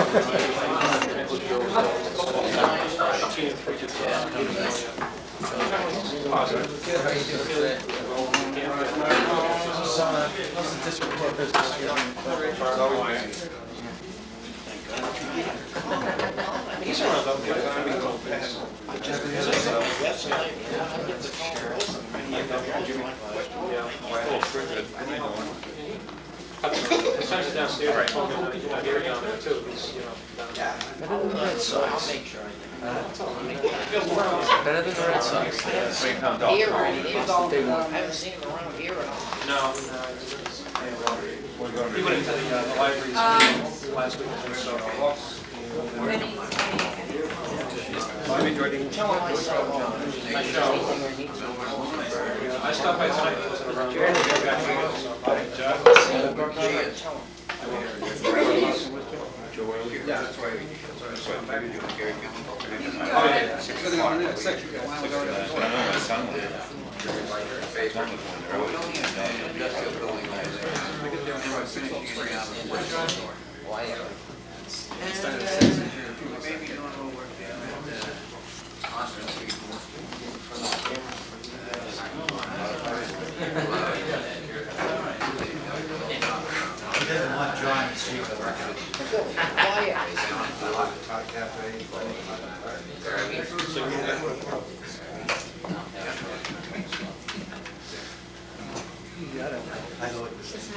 Besides it downstairs, I told him, you there. Better than the Red Sox. Here or anything, I haven't seen him around here at all. No, he went into the, uh, the meeting last week, so, Many, I. I stopped by tonight, he wasn't around. Quiet.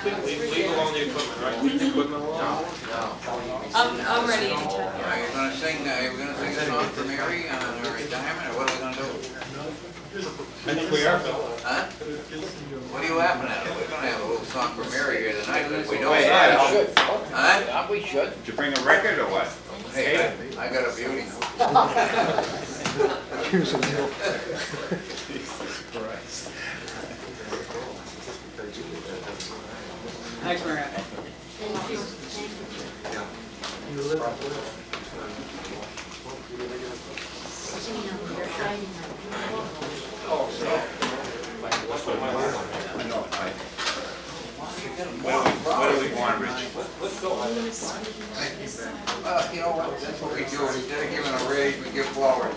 Leave alone the equipment, right? Leave the equipment alone. I'm, I'm ready. Are you gonna sing, uh, you gonna sing a song for Mary on her retirement, or what are we gonna? I think we are, Phil. Huh? What are you laughing at? We're gonna have a little song for Mary here tonight, but we don't. We should. Huh? Yeah, we should. Did you bring a record or what? Hey, I I got a beauty. Thanks, Mary. What do we want, Rich? Well, you know that's what we do, instead of giving a we give flowers.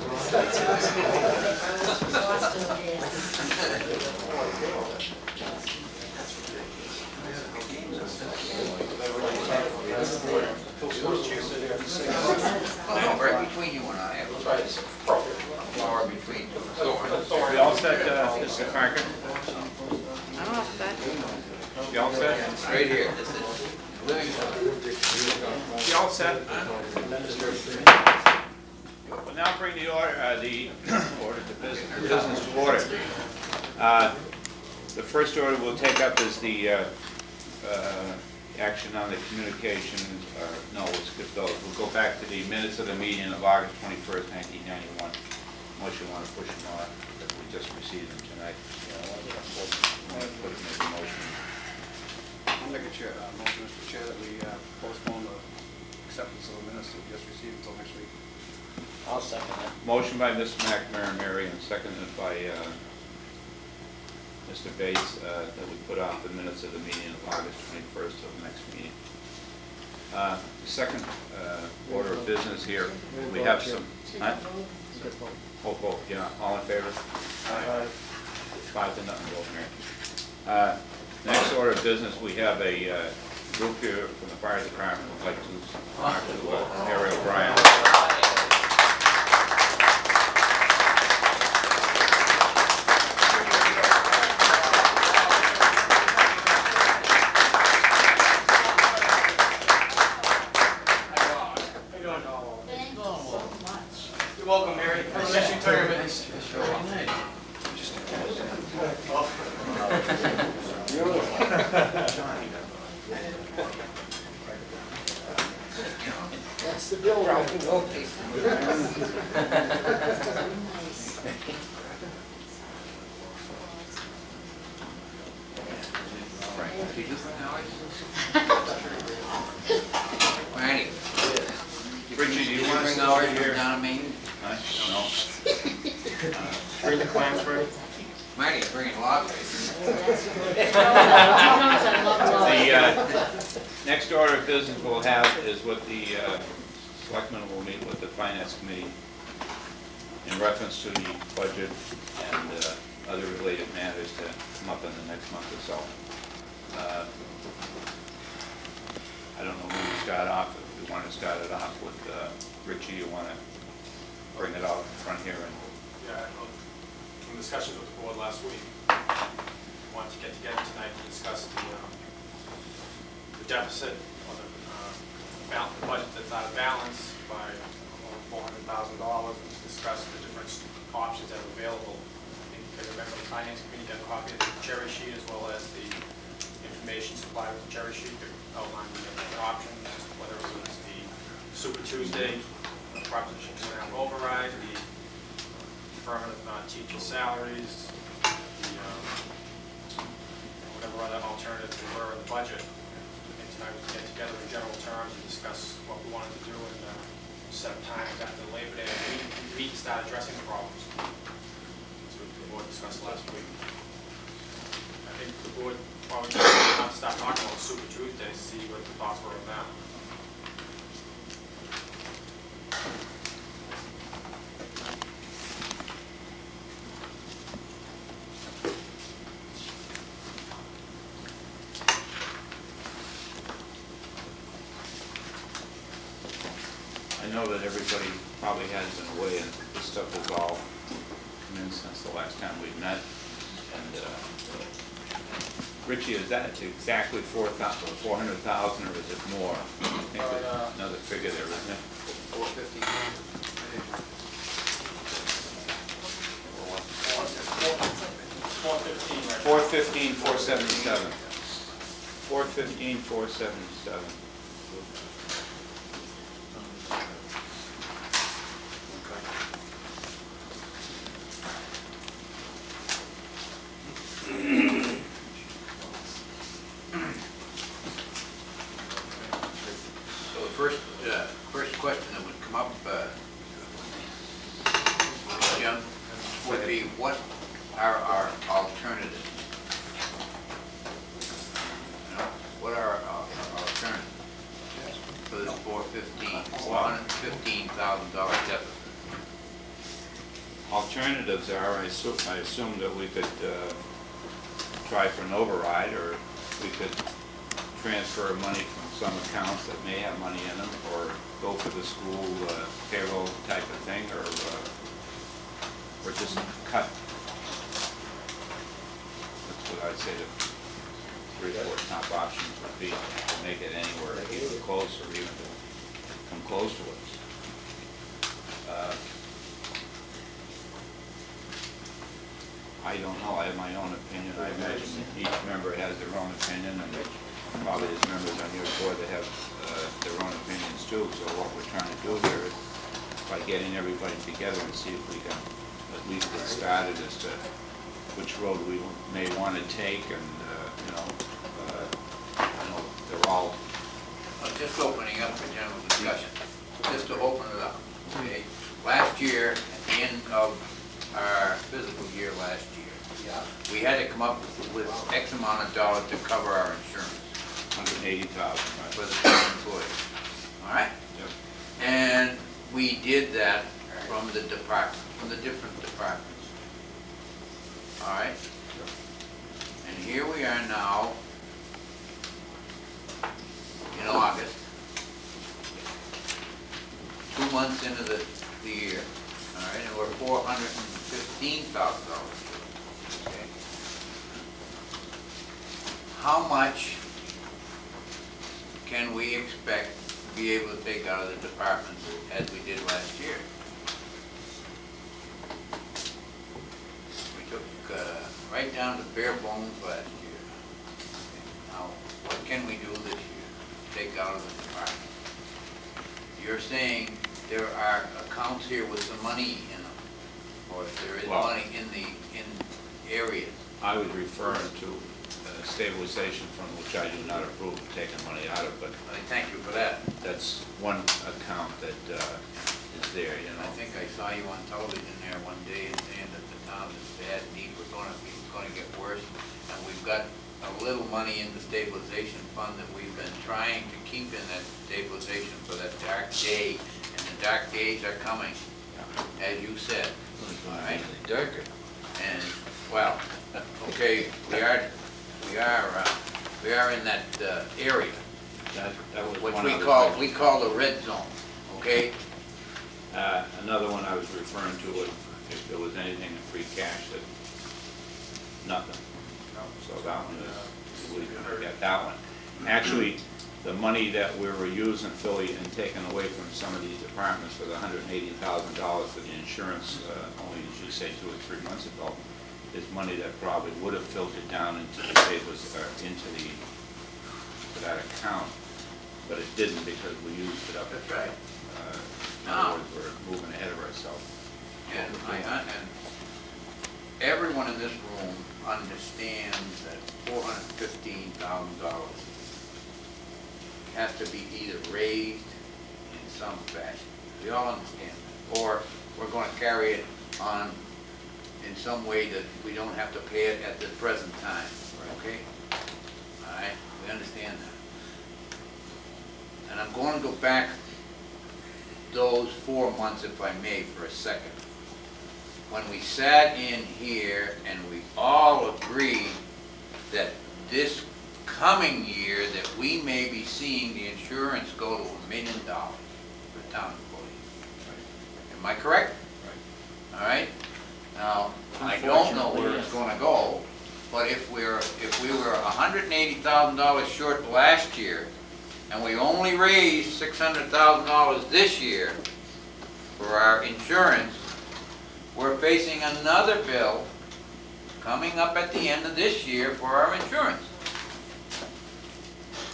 No, right between you and I, flower between two thorns. You all set, uh, Mr. Parker? I'm all set. You all set? Right here, this is You all set? We'll now bring the order, uh, the order to business, business to order. Uh, The first order we'll take up is the, uh, uh, action on the communication, uh, no, we'll skip those. We'll go back to the minutes of the meeting of August twenty-first, nineteen ninety-one, unless you wanna push them off, but we just received them tonight. You know, Want to put it in the motion? I'll make a chair, uh, motion, Mr. Chair, that we uh, postpone the acceptance of the minutes that we just received until next week. I'll second that. Motion by Ms. McNamara, and seconded by uh, Mr. Bates, uh, that we put off the minutes of the meeting of August 21st till the next meeting. Uh, the Second uh, order of business here, we have some, huh? Oh, vote, all in favor? Aye. Five to nothing, vote, Mary. Uh, Next order of business, we have a uh, group here from the fire department, would like to talk to uh, Harry O'Brien. that everybody probably has been away, and this stuff has all come in since the last time we met. And uh, Richie, is that exactly 400000 or is it more? I think uh, there's another figure there, isn't it? 450 415, 477. Transfer money from some accounts that may have money in them, or go for the school uh, payroll type of thing, or, uh, or just cut. That's what I'd say the three, four top options would be, to make it anywhere even close, or even to come close to it. Uh, I don't know, I have my own opinion, I imagine each member has their own opinion, and probably there's members on your board that have uh, their own opinions too, so what we're trying to do here is by getting everybody together and see if we can at least get started as to which road we may want to take, and, uh, you know, uh, I know they're all, Uh, Just opening up for general discussion, just to open it up, okay? Last year, at the end of our physical year last year, we had to come up with X amount of dollars to cover our insurance hundred and eighty thousand, for right? the town employees, all right? Yep. And we did that from the department, from the different departments. All right? And here we are now in August, two months into the, the year, all right, and we're four hundred and fifteen thousand dollars. Okay. How much can we expect to be able to take out of the departments as we did last year? We took, uh, right down to bare bones last year. Now, what can we do this year, to take out of the department? You're saying there are accounts here with some money in them, or if there is Well- money in the, in areas. I was referring to stabilization fund, which I do not approve of taking money out of, but I thank you for that. that's one account that uh, is there, you And I know. think I saw you on television there one day and saying that the town is bad, need, we're gonna be, gonna get worse, and we've got a little money in the stabilization fund that we've been trying to keep in that stabilization for that dark day, and the dark days are coming, as you said, all right? Darker. And, well, okay, we are, we are, uh, we are in that uh, area, That, that was which one we other call, thing. we call the red zone, okay? Uh, Another one I was referring to, was if there was anything in free cash that, nothing. So that one is, we can get that one. Actually, the money that we were using, Philly, and taking away from some of these departments for the hundred and eighty thousand dollars for the insurance, uh, only, as you say, two or three months ago, is money that probably would have filtered down into the tables, or into the, to that account, but it didn't because we used it up. That's right. Uh, In Ah. other words, we're moving ahead of ourselves. And I, and everyone in this room understands that four hundred fifteen thousand dollars has to be either raised in some fashion. We all understand that. Or we're gonna carry it on in some way that we don't have to pay it at the present time, okay? All right, we understand that. And I'm gonna go back those four months, if I may, for a second. When we sat in here and we all agreed that this coming year, that we may be seeing the insurance go to a million dollars for town employees. Am I correct? Right. All right? Now, I don't know where it's gonna go, but if we're, if we were hundred and eighty thousand dollars short last year, and we only raised six hundred thousand dollars this year for our insurance, we're facing another bill coming up at the end of this year for our insurance.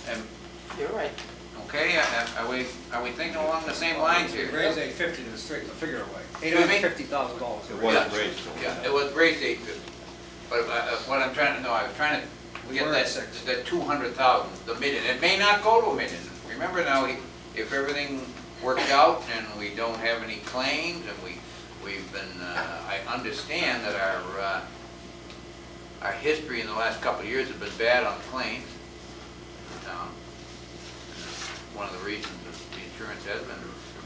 And, You're right. Okay, are are we, are we thinking along the same lines here? Raise eight fifty to straighten the figure away. Eight Excuse me? hundred and fifty thousand dollars. It was Yeah. raised. though. Yeah, it was raised eight fifty. But uh, uh, what I'm trying to know, I was trying to We get were at that, six. that two hundred thousand, the million. It may not go to a million. Remember now, if everything worked out and we don't have any claims and we, we've been, uh, I understand that our, uh, our history in the last couple of years has been bad on claims. Um, One of the reasons that the insurance has been,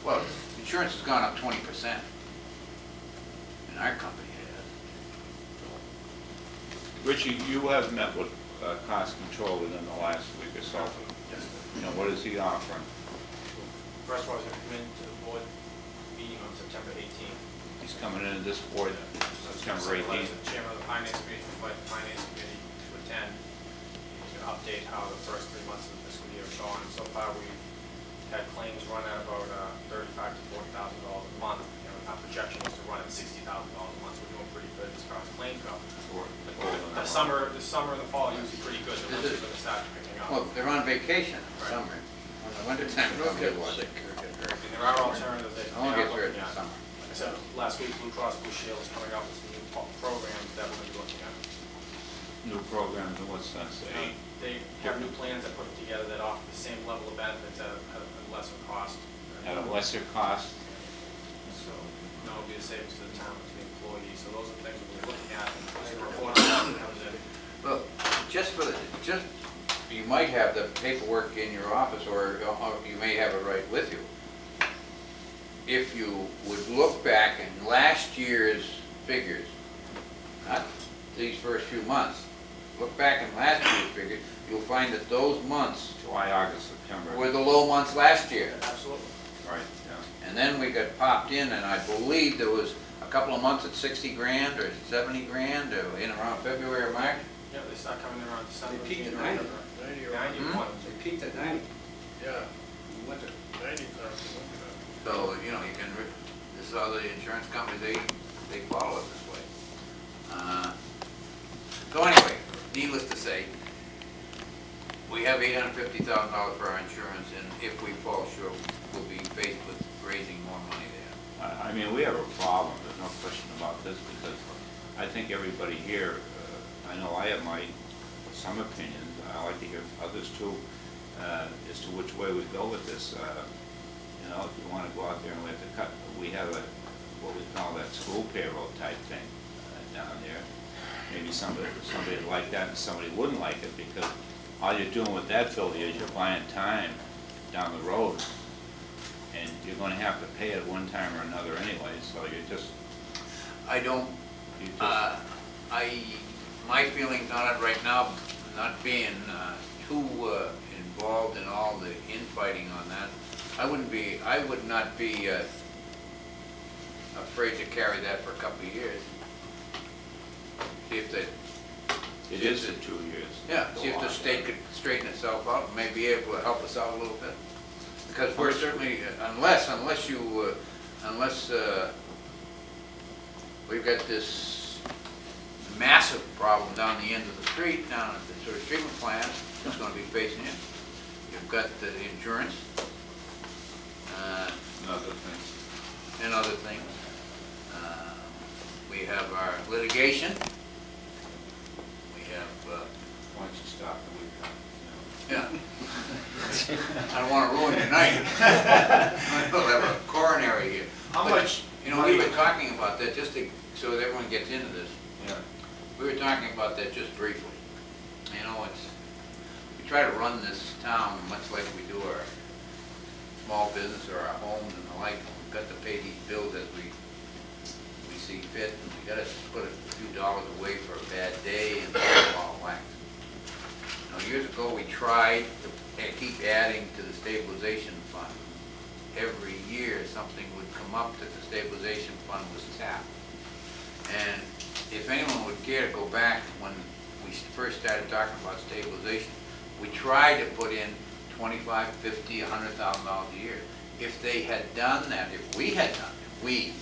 well, insurance has gone up twenty percent. And our company has. Richie, you have met with uh, cost control within the last week or so. You know, what is he offering? First of all, he's gonna come into the board meeting on September eighteenth. He's coming into this board September 18th. Chairman of the finance committee, to invite the finance committee to attend. He's gonna update how the first three months of the fiscal year have gone. So far, we've had claims run at about uh, thirty-five to forty thousand dollars a month. You know, our projection was to run at sixty thousand dollars a month, so we're doing pretty good as far as claims go. Or- The summer, the summer and the fall are usually pretty good, the winter's gonna start picking up. Well, they're on vacation in the Right. summer. In the wintertime, they don't get one. And there are alternatives that No one they gets hurt in the summer. Like I said, last week Blue Cross Blue Shield is coming up with some new po- programs that we're gonna be looking at. New programs, in what sense? A- They have new plans that put together that offer the same level of benefits at a, at a lesser cost. At a lesser cost? So, no, it'll be a savings to the town, to the employees, so those are things we're looking at, and the report that comes in. Well, just for, the just, you might have the paperwork in your office, or or you may have it right with you. If you would look back in last year's figures, not these first few months, look back in last year's figures, you'll find that those months July, August, September. were the low months last year. Absolutely. Right, yeah. And then we got popped in, and I believe there was a couple of months at sixty grand or seventy grand, or in around February or March. Yeah, they start coming in around December. They peaked at January, 90. February. Ninety-one. They peaked at ninety. Yeah, in winter. ninety thousand, So, you know, you can, this is how the insurance companies, they, they follow it this way. Uh, So anyway, needless to say, we have eight hundred fifty thousand dollars for our insurance, and if we fall short, we'll be faced with raising more money there. I, I mean, we have a problem, there's no question about this, because I think everybody here, uh, I know I have my, some opinions, I like to hear others too, uh, as to which way we go with this. Uh, You know, if you wanna go out there and we have to cut, we have a, what we call that school payroll type thing uh, down there. maybe somebody, somebody would like that and somebody wouldn't like it, because all you're doing with that filter is you're buying time down the road. And you're gonna have to pay it one time or another anyway, so you're just, I don't, you just, uh, I, my feelings on it right now, not being uh, too uh, involved in all the infighting on that, I wouldn't be, I would not be uh, afraid to carry that for a couple of years. See if the, it is for two years. Yeah, see if the state could straighten itself out, and may be able to help us out a little bit. Because we're certainly, unless, unless you, uh, unless, uh, we've got this massive problem down the end of the street, down at the sewage treatment plant, that's gonna be facing you. You've got the insurance, uh, Another thing. and other things. Uh, We have our litigation. We have, uh, Why don't you stop and we, Yeah. I don't want to ruin your night. We'll have a coronary here. How But, much You know, we were talking about that, just to, so that everyone gets into this. yeah. We were talking about that just briefly. You know, it's, we try to run this town much like we do our small business or our homes and the like. We've got to pay these bills as we, we see fit, and we gotta put a few dollars away for a bad day and all whack. Now, years ago, we tried to keep adding to the stabilization fund. Every year, something would come up that the stabilization fund was tapped. And if anyone would care to go back when we first started talking about stabilization, we tried to put in twenty-five, fifty, a hundred thousand dollars a year. If they had done that, if we had done, if we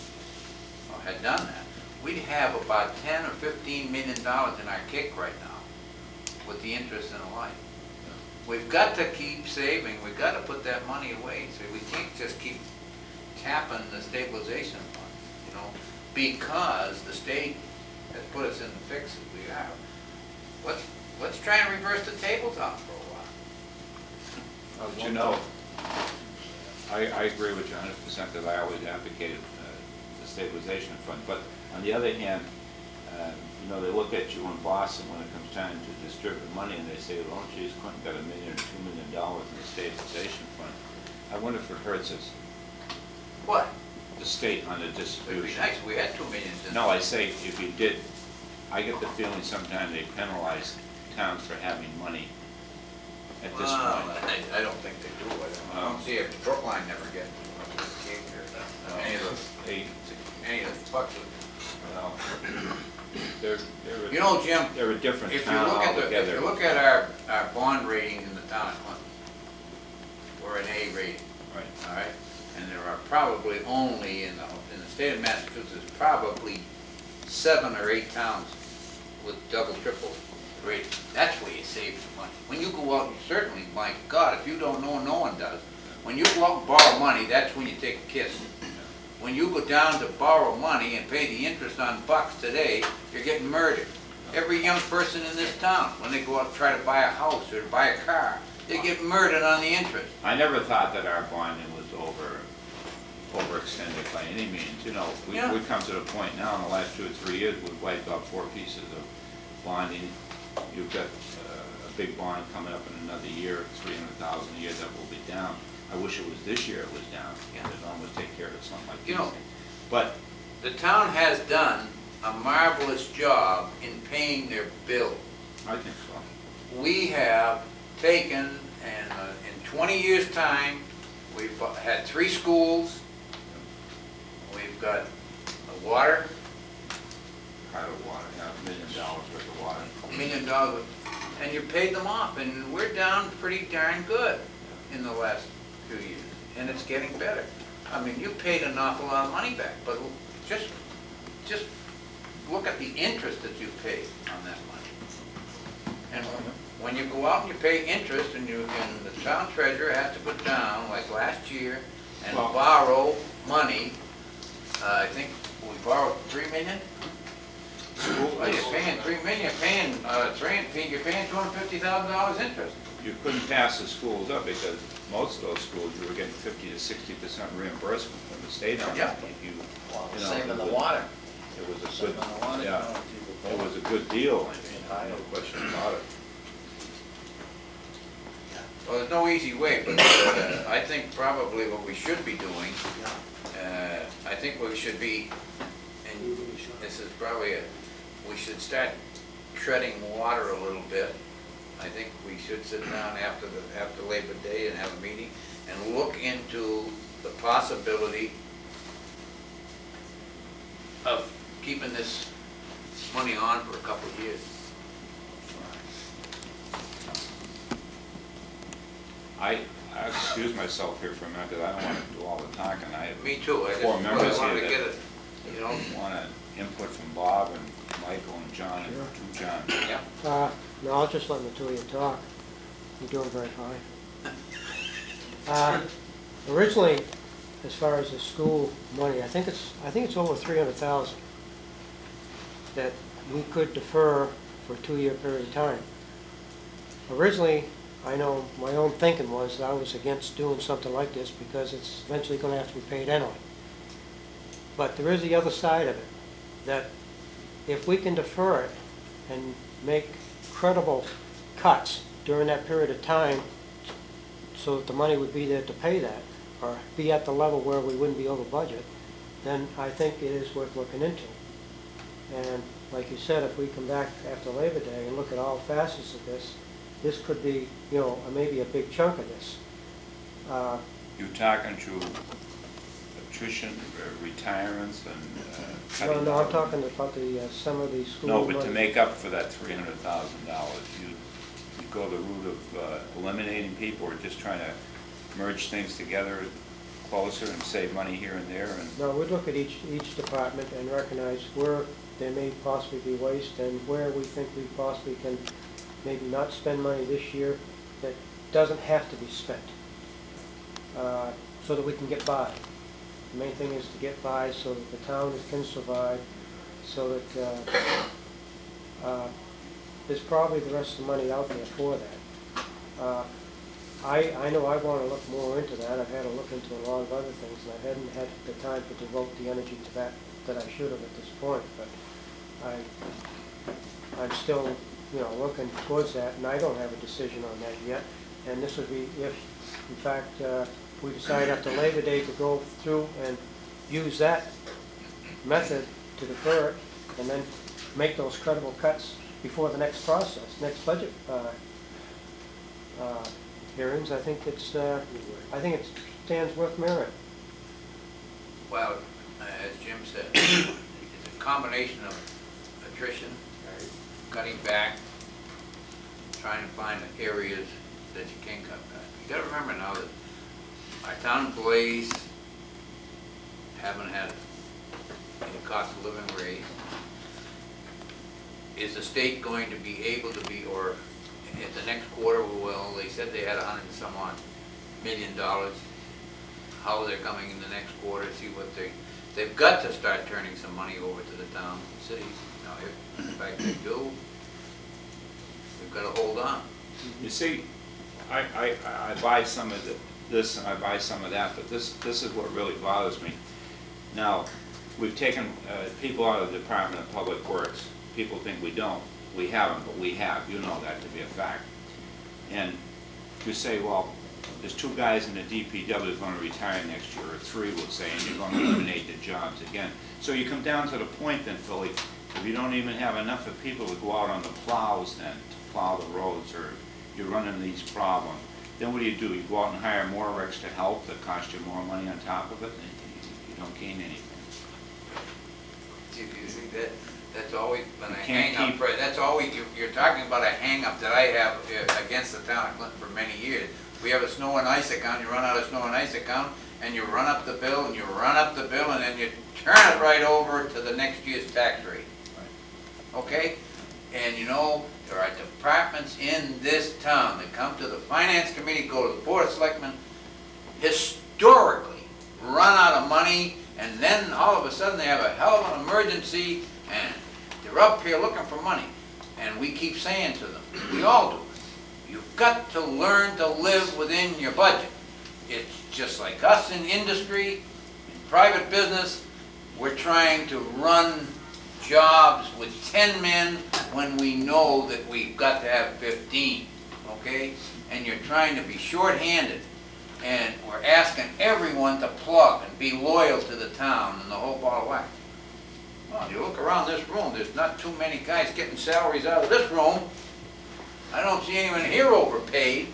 had done that, we'd have about ten or fifteen million dollars in our kick right now with the interest and the like. We've got to keep saving, we've got to put that money away, so we can't just keep tapping the stabilization fund, you know, because the state has put us in the fix that we are. Let's, let's try and reverse the tables on for a while. But you know, I, I agree with you hundred percent that I always advocated uh, the stabilization fund. But on the other hand, uh, you know, they look at you in Boston when it comes time to distribute money and they say, well, geez, Clinton got a million or two million dollars in the stabilization fund. I wonder if it hurts us, What? the state on the It'd be distribution. nice if we had two millions in. No, I say, if you did, I get the feeling sometimes they penalize towns for having money at this point. I, I don't think they do, I don't, I don't see if Brookline never get much of a kick or oh. any of the, any of the bucks. well, they're, they're. a- You know, Jim, They're a different If you town look at the, if altogether. you look at our, our bond ratings in the town of Clinton, we're an A rating, Right. all right? And there are probably only in the, in the state of Massachusetts, probably seven or eight towns with double, triple rating. That's where you save the money. When you go out, you certainly, my God, if you don't know, no one does. When you go out and borrow money, that's when you take a kiss. When you go down to borrow money and pay the interest on bucks today, you're getting murdered. Every young person in this town, when they go out and try to buy a house or to buy a car, they get murdered on the interest. I never thought that our bonding was over, overextended by any means, you know. We, Yeah. we come to the point now, in the last two or three years, we've wiped out four pieces of bonding. You've got uh, a big bond coming up in another year, three hundred thousand a year, that will be down. I wish it was this year it was down, and it almost take care of something like You know-. But, The town has done a marvelous job in paying their bill. I think so. We have taken, and uh, in 20 years' time, we've had three schools, we've got a water, Private water, yeah, a million dollars worth of water. a million dollars, and you paid them off, and we're down pretty darn good in the last few years, and it's getting better. I mean, you paid an awful lot of money back, but just, just look at the interest that you paid on that money. And when you go out and you pay interest, and you, and the town treasurer has to put down, like last year, and Well- borrow money, uh, I think we borrowed three million? Well, you're paying three million, you're paying, uh, three, you're paying two hundred fifty thousand dollars interest. You couldn't pass the schools up because most of those schools, you were getting fifty to sixty percent reimbursement from the state on Yeah. that. If you, Well, You know, same in the it was- water. it was a Same good, on the water. yeah. it was a good deal, I mean, no question about it. Well, there's no easy way, but uh, I think probably what we should be doing, uh, I think we should be, and this is probably a, we should start treading water a little bit. I think we should sit down after the, after Labor Day and have a meeting and look into the possibility of keeping this money on for a couple of years. I, I excuse myself here for a minute, because I don't want to do all the talking, I Me too, I just, Four members wanted to get it, you know, want an input from Bob and Michael and John and two John. yeah. Uh, no, I'll just let the two of you talk. You're doing very fine. Uh, Originally, as far as the school money, I think it's, I think it's over three hundred thousand that we could defer for a two-year period of time. Originally, I know my own thinking was that I was against doing something like this because it's eventually gonna have to be paid anyway. But there is the other side of it, that if we can defer it and make credible cuts during that period of time so that the money would be there to pay that, or be at the level where we wouldn't be over budget, then I think it is worth looking into. And like you said, if we come back after Labor Day and look at all facets of this, this could be, you know, maybe a big chunk of this. Uh, You talking to attrition, uh, retirements and No, no, I'm talking about the, uh, some of the school No, but to make up for that three hundred thousand dollars, you, you go the route of uh, eliminating people or just trying to merge things together closer and save money here and there and No, we'd look at each, each department and recognize where there may possibly be waste and where we think we possibly can maybe not spend money this year that doesn't have to be spent, uh, so that we can get by. The main thing is to get by so that the town can survive, so that, uh, uh, there's probably the rest of the money out there for that. Uh, I, I know I want to look more into that. I've had to look into a lot of other things, and I hadn't had the time to devote the energy to that that I should have at this point. But I, I'm still, you know, looking towards that, and I don't have a decision on that yet. And this would be if, in fact, uh, we decide after Labor Day to go through and use that method to defer it, and then make those credible cuts before the next process, next budget uh, uh, hearings, I think it's, uh, I think it stands worth merit. Well, uh, as Jim said, it's a combination of attrition, cutting back, trying to find the areas that you can cut back. You gotta remember now that our town employees haven't had any cost of living raise. Is the state going to be able to be, or in the next quarter, well, they said they had a hundred and some odd million dollars how they're coming in the next quarter, see what they, they've got to start turning some money over to the town and cities. Now, if, in fact, they do, we've got to hold on. You see, I, I, I buy some of the, this and I buy some of that, but this, this is what really bothers me. Now, we've taken, uh, people out of the Department of Public Works. People think we don't. We haven't, but we have. You know that to be a fact. And you say, well, there's two guys in the DPW going to retire next year, or three, we'll say, and you're going to eliminate the jobs again. So you come down to the point then, Philly, if you don't even have enough of people to go out on the plows then, to plow the roads, or you're running these problems, then what do you do? You go out and hire more Rex to help that cost you more money on top of it, and you- you don't gain anything. If you see that, that's always been a You can't hang-up, right, that's always, you- you're talking about a hang-up that I have uh, against the town of Clinton for many years. We have a snow and ice account, you run out of snow and ice account, and you run up the bill, and you run up the bill, and then you turn it right over to the next year's tax rate. Okay? And you know, there are departments in this town that come to the finance committee, go to the board of selectmen, historically run out of money, and then all of a sudden they have a hell of an emergency, and they're up here looking for money. And we keep saying to them, we all do, you've got to learn to live within your budget. It's just like us in industry, in private business, we're trying to run jobs with ten men when we know that we've got to have fifteen, okay? And you're trying to be shorthanded, and we're asking everyone to plug and be loyal to the town and the whole ball of wax. Well, you look around this room, there's not too many guys getting salaries out of this room. I don't see anyone here overpaid,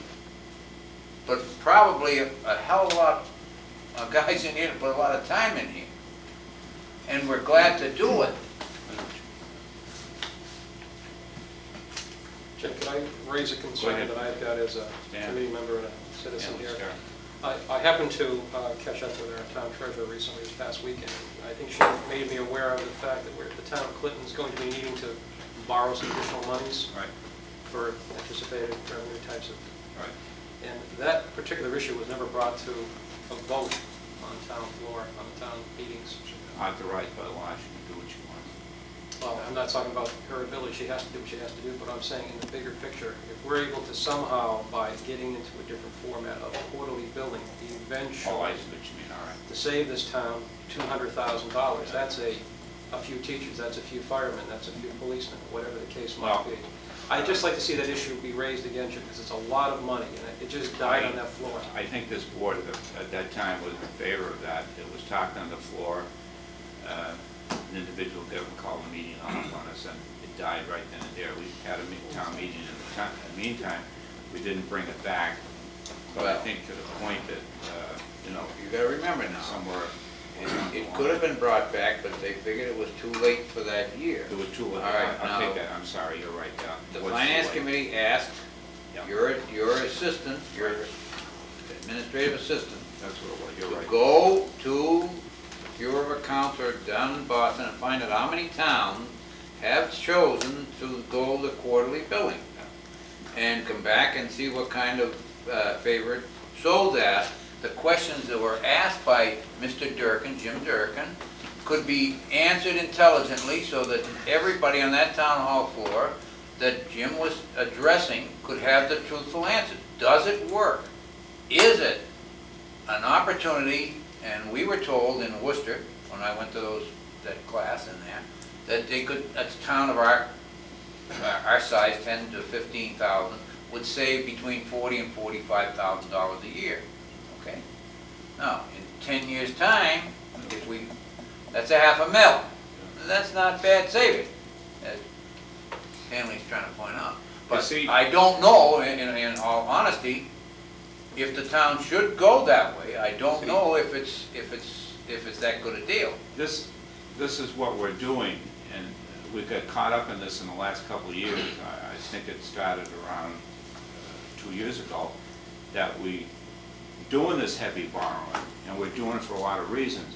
but probably a a hell of a lot of guys in here that put a lot of time in here. And we're glad to do it. Jim, can I raise a concern that I've got as a Stan. committee member and a citizen Yeah, here? I, I happened to uh, catch up with our town treasurer recently this past weekend. I think she made me aware of the fact that we're, the town of Clinton is going to be needing to borrow some additional monies Right, for anticipated revenue types of, right. and that particular issue was never brought to a vote on town floor, on the town meetings. Authorized by law, she can do what she wants. Well, I'm not talking about her ability, she has to do what she has to do, but I'm saying in the bigger picture, if we're able to somehow, by getting into a different format of quarterly billing, eventually, Oh, I see what you mean, all right. to save this town two hundred thousand dollars, that's a, a few teachers, that's a few firemen, that's a few policemen, whatever the case might Well- be. I'd just like to see that issue be raised again, because it's a lot of money, and it- it just died on that floor. I think this board at- at that time was in favor of that. It was talked on the floor. Uh, An individual gave a call a meeting off on us, and it died right then and there. We had a town meeting in the time, in the meantime, we didn't bring it back. But I Well- think to the point that, uh, you know, You gotta remember now, somewhere. it- it could have been brought back, but they figured it was too late for that year. It was too late. All right, I'll take that, I'm sorry, you're right, yeah. The finance committee asked Yeah. your, your assistant, your administrative assistant, That's what it was, you're to right. go to Bureau of Accounts or down in Boston and find out how many towns have chosen to go the quarterly billing. And come back and see what kind of uh, favor, so that the questions that were asked by Mr. Durkin, Jim Durkin, could be answered intelligently so that everybody on that town hall floor that Jim was addressing could have the truthful answers. Does it work? Is it an opportunity, and we were told in Worcester, when I went to those, that class in there, that they could, a town of our, our size, ten to fifteen thousand, would save between forty and forty-five thousand dollars a year, okay? Now, in ten years' time, if we, that's a half a mil, that's not bad saving, as Hanley's trying to point out. But see- I don't know, in, in in all honesty, if the town should go that way, I don't know if it's, if it's, if it's that good a deal. This, this is what we're doing, and we got caught up in this in the last couple of years. I, I think it started around uh, two years ago, that we, doing this heavy borrowing, and we're doing it for a lot of reasons.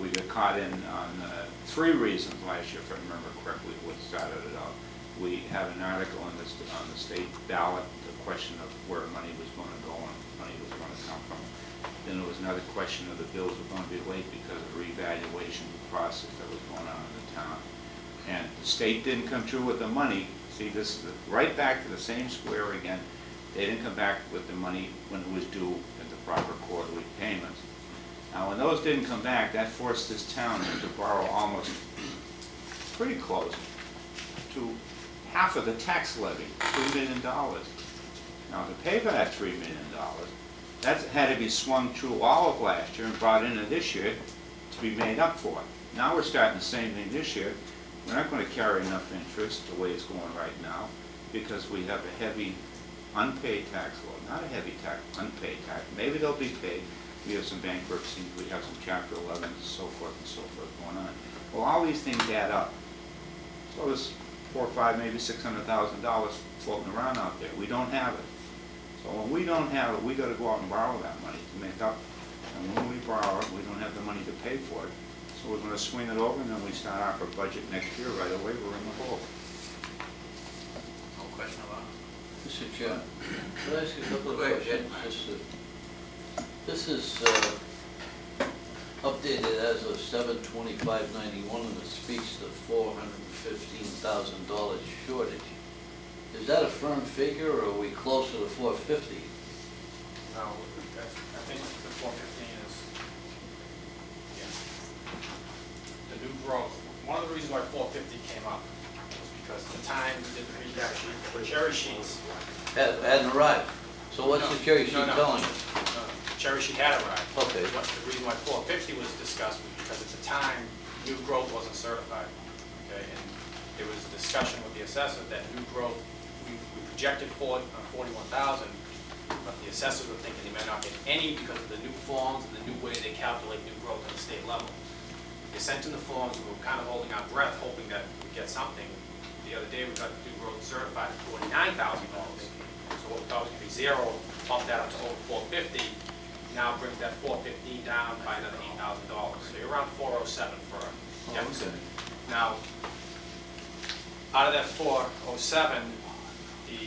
We got caught in on uh, three reasons last year, if I remember correctly, what started it out. We had an article on this, on the state ballot, the question of where money was gonna go and money was gonna come from. Then there was another question of the bills were gonna be late because of the revaluation process that was going on in the town. And the state didn't come through with the money, see, this is right back to the same square again. They didn't come back with the money when it was due at the proper quarterly payments. Now, when those didn't come back, that forced this town to borrow almost pretty close to half of the tax levy, three million dollars. Now, to pay for that three million dollars, that had to be swung through all of last year and brought into this year to be made up for. Now we're starting the same thing this year. We're not gonna carry enough interest the way it's going right now because we have a heavy unpaid tax load, not a heavy tax, unpaid tax. Maybe they'll be paid. We have some bankruptcies, we have some chapter 11s, and so forth and so forth going on. Well, all these things add up. So there's four, or five, maybe six hundred thousand dollars floating around out there. We don't have it. So when we don't have it, we gotta go out and borrow that money to make up. And when we borrow it, we don't have the money to pay for it. So we're gonna swing it over and then we start off our budget next year right away, we're in the hole. No question about it. Mr. Chair, could I ask you a couple of Go questions? Jed. Just This is uh, updated as of seven twenty-five ninety-one, and it speaks to four hundred and fifteen thousand dollars shortage. Is that a firm figure, or are we closer to four fifty? No, I think the four fifteen is, yeah. The new growth, one of the reasons why four fifty came up was because at the time we did the sheet, the cherry sheets, Hadn't hadn't arrived. So what's the cherry no, sheet no. telling you? uh, cherry sheet had arrived. Okay. What, the reason why four fifty was discussed was because at the time, new growth wasn't certified, okay? And there was discussion with the assessor that new growth, projected for uh, forty-one thousand, but the assessors were thinking they may not get any because of the new forms and the new way they calculate new growth at the state level. They sent in the forms, we were kind of holding our breath, hoping that we'd get something. The other day, we got new growth certified at forty-nine thousand dollars. So what we thought was gonna be zero, bumped that up to over four fifty, now brings that four fifteen down by another eight thousand dollars. So you're around four oh seven for a oh, deficit. Now, out of that four oh seven, the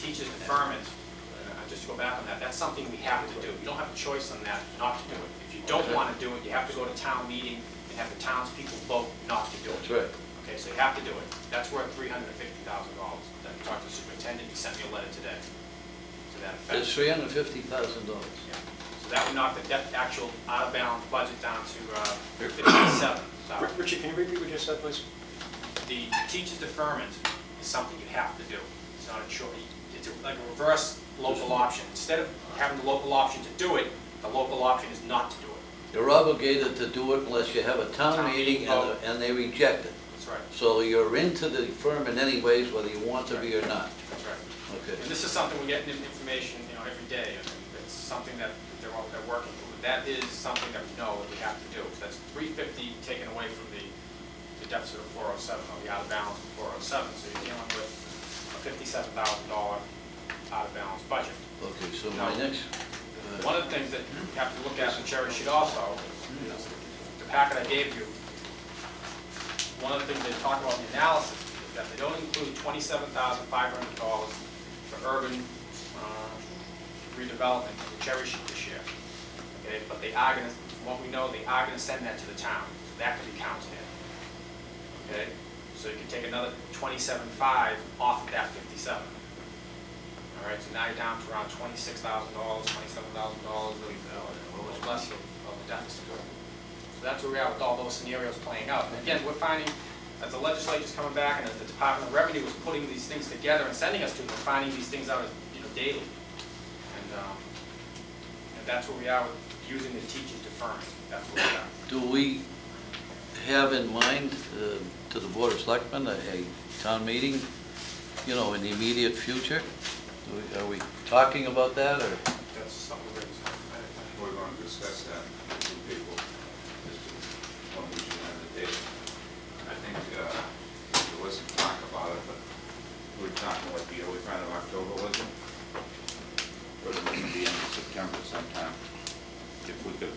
teacher's deferment, uh, just to go back on that, that's something we have to do. You don't have a choice on that, not to do it. If you don't Okay. want to do it, you have to go to town meeting and have the townspeople vote not to do it. That's right. Okay, so you have to do it. That's worth three hundred and fifty thousand dollars. Then talked to the superintendent, he sent me a letter today to that effect. It's three hundred and fifty thousand dollars. Yeah. So that would knock the de- actual out of balance budget down to uh, fifty-seven thousand. Richard, can you repeat what you said, please? The teacher's deferment is something you have to do. It's not a choice. It's a- like a reverse local option. Instead of having the local option to do it, the local option is not to do it. You're obligated to do it unless you have a town Town meeting and, and they reject it. That's right, So you're into the firm in any ways, whether you want to be or not. that's right. Okay. And this is something we're getting information, you know, every day. and It's something that they're, all- they're working with. That is something that we know that we have to do. So That's three fifty taken away from the, the deficit of four oh seven, or the out of balance of four oh seven. So you're dealing with a fifty-seven thousand dollar out of balance budget. Okay, so my next, uh, One of the things that you have to look at in cherry sheet also, is the packet I gave you, one of the things they talk about in the analysis is that they don't include twenty-seven thousand five hundred dollars for urban uh, redevelopment in the cherry sheet this year. Okay, but they are gonna, from what we know, they are gonna send that to the town, so that could be counted in. Okay, so you can take another twenty-seven five off of that fifty-seven. All right, so now you're down to around twenty-six thousand dollars, twenty-seven thousand dollars of, uh, less of, of the deficit. So that's where we are with all those scenarios playing out. And again, we're finding, as the legislature's coming back and as the Department of Revenue is putting these things together and sending us to, them, we're finding these things out, you know, daily. And, um, and that's where we are with using the teachers deferment. That's where we are. do we have in mind uh, to the Board of Selectmen a, a town meeting, you know, in the immediate future? Do we- Are we talking about that, or? That's something we're discussing. We're going to discuss that with people, when we should have the date. I think, uh, there was some talk about it, but we're talking what the early part of October, was it? Or it was the end of September sometime, if we could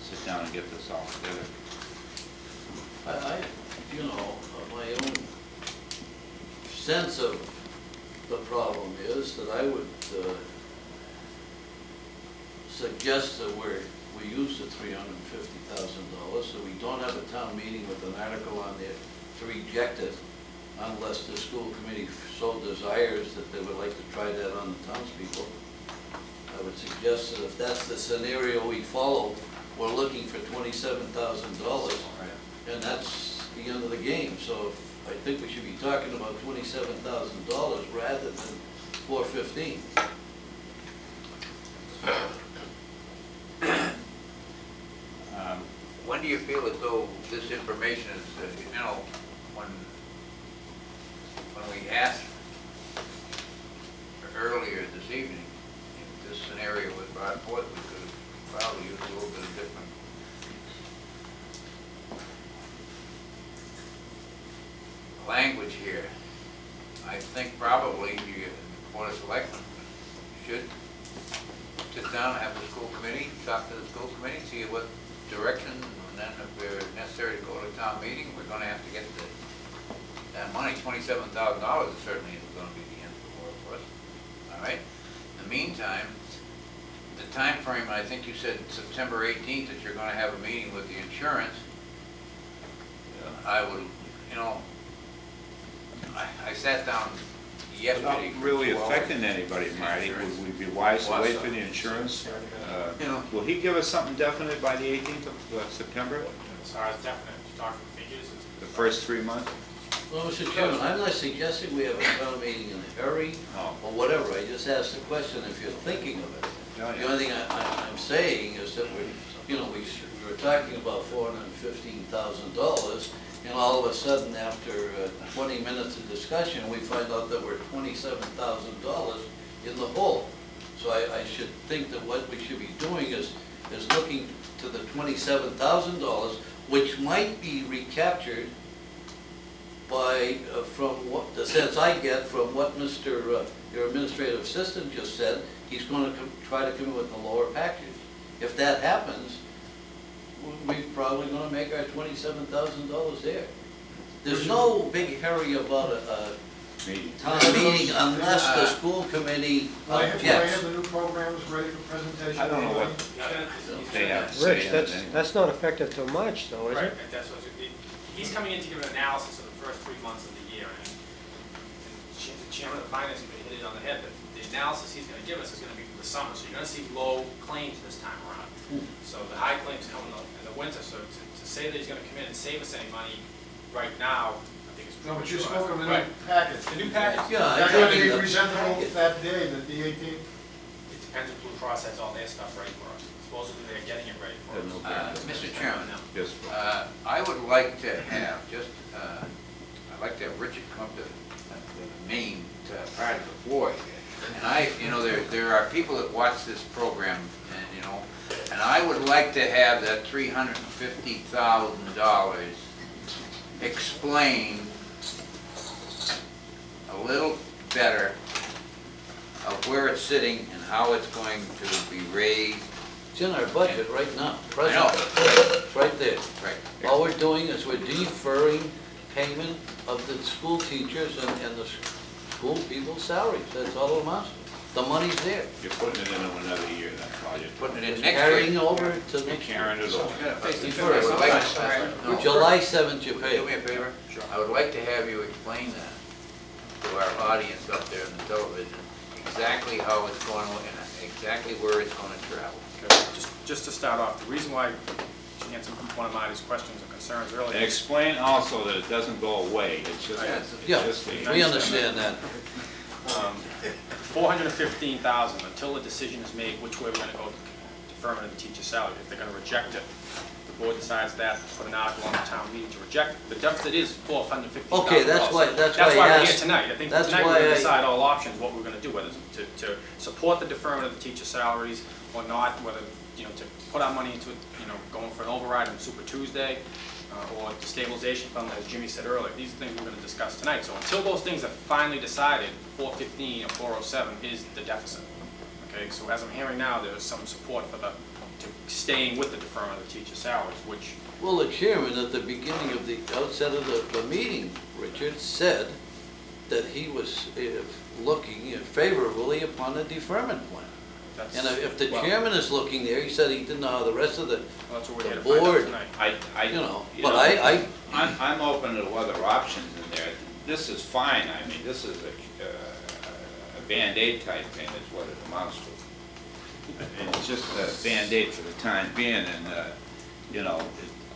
sit down and get this all together. I, I, you know, my own sense of the problem is that I would uh, suggest that we're, we use the three hundred and fifty thousand dollars, so we don't have a town meeting with an article on there to reject it unless the school committee so desires that they would like to try that on the townspeople. I would suggest that if that's the scenario we follow, we're looking for twenty-seven thousand dollars. And that's the end of the game, so I think we should be talking about twenty-seven thousand dollars rather than four fifteen. Um, When do you feel as though this information is, uh, you know, when, when we asked earlier this evening, if this scenario was brought forth, we could probably used a little bit of different language here. I think probably the Board of Selectmen should sit down and have the school committee, talk to the school committee, see what direction, and then if we're necessary to go to town meeting, we're gonna have to get the, that money, twenty-seven thousand dollars certainly isn't gonna be the end of the world for us, all right? In the meantime, the time frame. I think you said September eighteenth, that you're gonna have a meeting with the insurance. I would, you know, I, I sat down yesterday. Without for really two affecting anybody, Marty, would we be wise to wait for the insurance? Uh, You know. Will he give us something definite by the eighteenth of uh, September? As far as definite, talking figures. is- The first three months? Well, Mr. Chairman, I'm not suggesting we have a town meeting in a hurry No. or whatever, I just asked the question if you're thinking of it. The only thing I, I'm saying is that we're, you know, we, we were talking about four hundred and fifteen thousand dollars, and all of a sudden, after uh, twenty minutes of discussion, we find out that we're twenty-seven thousand dollars in the hole. So I, I should think that what we should be doing is, is looking to the twenty-seven thousand dollars, which might be recaptured by, uh, from what, the sense I get from what Mr., uh, your administrative assistant just said, he's gonna try to come in with a lower package. If that happens, we- we're probably gonna make our twenty-seven thousand dollars there. There's no big hurry about a, a Meeting. town meeting unless the uh, school committee Do I have, do I have objects. the new programs ready for presentation? I don't know what they have to say Rich, in that's, it anyway. that's not effective till March though, is Right, it? and that's what, it- he's coming in to give an analysis of the first three months of the year, and and Cha- the chairman of the finance committee hit it on the head, that the analysis he's gonna give us is gonna be for the summer, so you're gonna see low claims this time around. So the high claims come in the, in the winter, so to, to say that he's gonna come in and save us any money right now, I think it's No, but you premature. spoke of the Right. new package. The new package, Yeah, I That think could be the presentable that day, the, the eighteenth? it depends if Blue Cross has all their stuff ready for us, supposedly they're getting it ready for us. no Uh. Mr. Chairman, Just for- uh, I would like to have, just, uh, I'd like to have Richard come to uh, the main uh, part of the floor here. And I, you know, there, there are people that watch this program, and, you know, and I would like to have that three hundred and fifty thousand dollars explained a little better of where it's sitting and how it's going to be raised. It's in our budget right now, I know. present, it's right there. Right. All we're doing is we're deferring payment of the school teachers and, and the school people's salaries, that's all it amounts to. The money's there. You're putting it into another year, that's all you're Putting it doing. in next Carrying year. over to You're next year. carrying it over. Defer it. I would like- no. July seventh you Do pay. me a favor? Sure. I would like to have you explain that to our audience up there in the television, exactly how it's going and exactly where it's going to travel. Okay, Just, just to start off, the reason why, to answer one of Marty's questions or concerns earlier. And explain also that it doesn't go away, it's just, it's Yeah, just a. we understand that. Um, Four hundred and fifteen thousand, until a decision is made which way we're gonna go deferment of the teacher's salary. If they're gonna reject it, the board decides that, put an article on the town meeting to reject it. The deficit is four hundred and fifteen thousand Okay, that's why- that's why I That's why we're here asked- tonight. I think that's tonight we're why gonna decide all options, what we're gonna do, whether it's to, to support the deferment of the teacher's salaries or not, whether, you know, to put our money into, know, going for an override on Super Tuesday, uh, or the stabilization fund, as Jimmy said earlier, these are things we're gonna discuss tonight. So until those things are finally decided, four fifteen or four oh seven is the deficit. Okay, so as I'm hearing now, there's some support for the, to staying with the deferment of the teacher salaries, which, Well, the chairman at the beginning of the outset of the, the meeting, Richard, said that he was uh, looking favorably upon the deferment plan. That's. And if the well, chairman is looking there, he said he didn't know how the rest of the, well, That's what we're here to find out board- tonight. I, I, you know, you but know, I, I, I'm, I'm open to other options in there. This is fine, I mean, this is a, uh, a Band-Aid type thing is what it amounts to. And It's just a Band-Aid for the time being, and, uh, you know, it-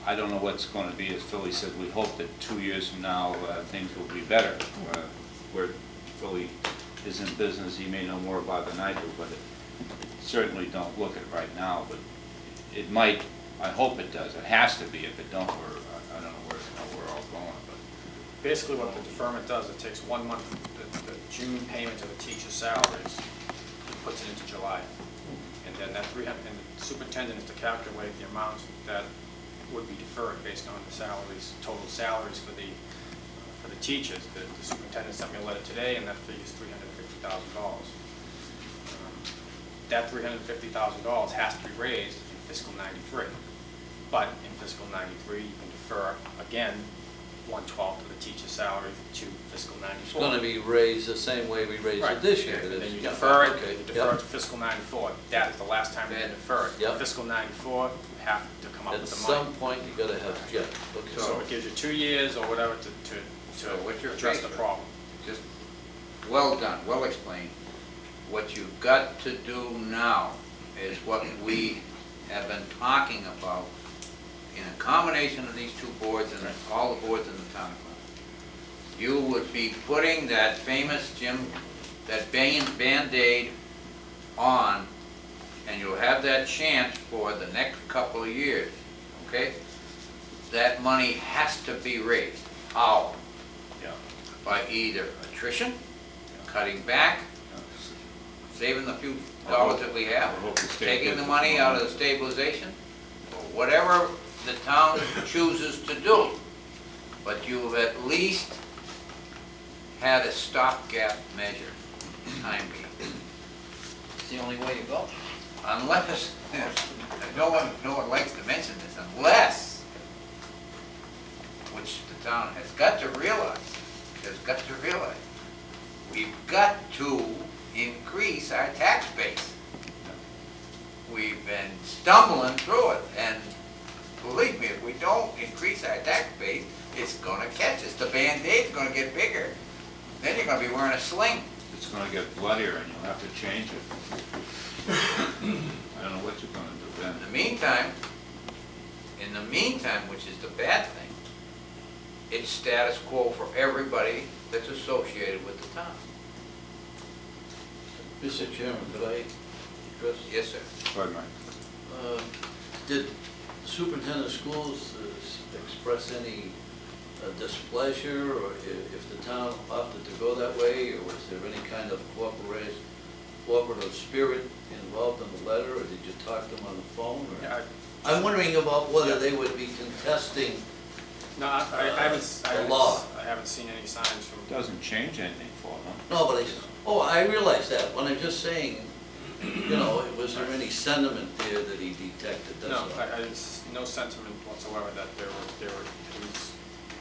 I don't know what's gonna be, as Philly said, we hope that two years from now, uh, things will be better. Uh, Where Philly is in business, he may know more about than I do, but it certainly don't look at right now, but it might, I hope it does. It has to be. If it don't, we're, I, don't know where, where we're all going. But Basically what the deferment does, it takes one month, the, the June payment of a teacher's salaries, and puts it into July. And then that 300, and the superintendent has to calculate the amount that would be deferred based on the salaries, total salaries for the for the teachers. The, the superintendent sent me a letter today, and that figure is $350,000. That three hundred and fifty thousand dollars has to be raised in fiscal ninety-three. But in fiscal ninety-three, you can defer, again, one-twelfth of the teacher's salary to fiscal 94. it's gonna be raised the same way we raised Right. it this year. And then is- you yeah, defer it, okay, you defer yeah. it to fiscal ninety-four. That is the last time you can defer it. Yep. Fiscal ninety-four, you have to come up At with the money. At some point, you gotta have, yeah, okay. So it gives you two years or whatever to, to, So what's to your address face the problem. Just, well done, well explained. What you've got to do now is what we have been talking about in a combination of these two boards and all the boards in the town you would be putting that famous Jim, that Band-Aid on, and you'll have that chance for the next couple of years, okay? That money has to be raised. How? Yeah. By either attrition, cutting back, saving the few dollars that we have, I hope the state taking the money out of the stabilization, or whatever the town chooses to do. But you've at least had a stopgap measure, time being. It's the only way to go. Unless, no one, no one likes to mention this, unless, which the town has got to realize, has got to realize, we've got to increase our tax base. We've been stumbling through it, and believe me, if we don't increase our tax base, it's gonna catch us. The Band-Aid's gonna get bigger, then you're gonna be wearing a sling. It's gonna get bloodier and you'll have to change it. I don't know what you're gonna do then. In the meantime, in the meantime, which is the bad thing, it's status quo for everybody that's associated with the town. Mr. Chairman, could I address? Yes, sir. Pardon me. Uh, Did superintendent of schools uh, s- express any uh, displeasure, or i- if the town opted to go that way, or was there any kind of cooperation, cooperative spirit involved in the letter, or did you talk to them on the phone? or- Yeah, I- I'm wondering about whether they would be contesting, No, I I haven't, s- I The haven't, law. s- I haven't seen any signs from, Doesn't change anything for them. no, but I, oh, I realize that, when I'm just saying, you know, was there any sentiment there that he detected, that's no, all. I, I, it's no sentiment whatsoever that there were, there were, he was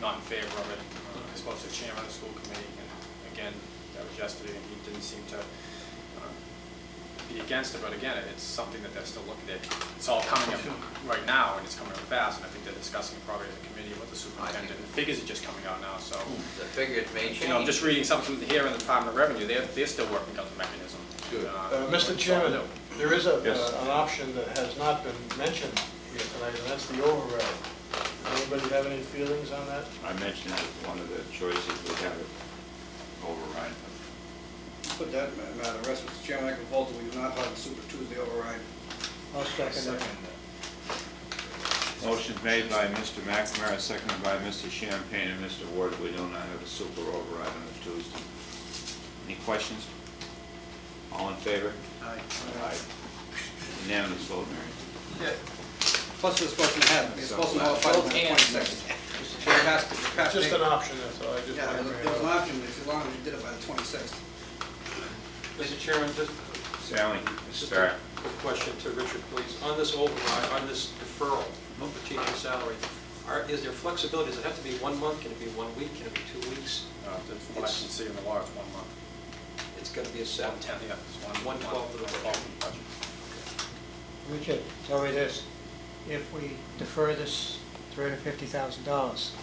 not in favor of it. Uh, I spoke to the chairman of the school committee, and again, that was yesterday, and he didn't seem to be against it, but again, it's something that they're still looking at. It's all coming up right now, and it's coming up fast, and I think they're discussing it probably as a committee with the superintendent. And the figures are just coming out now, so, The figures may you know, change. just reading something here in the Department of Revenue, they're, they're still working out the mechanism. Good. Uh, what Mr. Chairman, there is a, Yes. uh, an option that has not been mentioned here tonight, and that's the override. Anybody have any feelings on that? I mentioned that one of the choices we have it override. Put that ma- matter, rest, Mr. Chairman, I can vote that we do not have the Super Tuesday override. I'll second that. Motion made by Mr. McNamara, seconded by Mr. Champagne and Mr. Ward. We do not have a super override on a Tuesday. Any questions? All in favor? Aye. Aye. Unanimous vote, Mary. Yeah. Plus, it's supposed to happen, it's supposed to notify them on the twenty-sixth. Mr. Chair, it has to, it has to. Just an option, that's all, I just Yeah, wanted to there bring was it an up. option, if as long as you did it by the twenty-sixth. Mr. Chairman, just Sally, just start. a quick question to Richard, please. On this override, on this deferral of the teacher's salary, are, is there flexibility? Does it have to be one month? Can it be one week? Can it be two weeks? Uh, that's What I can see in the law, it's one month. It's gonna be a set. One tenth, yeah, it's one. One twelfth of the One twelfth of the budget. Richard, tell me this, if we defer this three hundred fifty thousand dollars,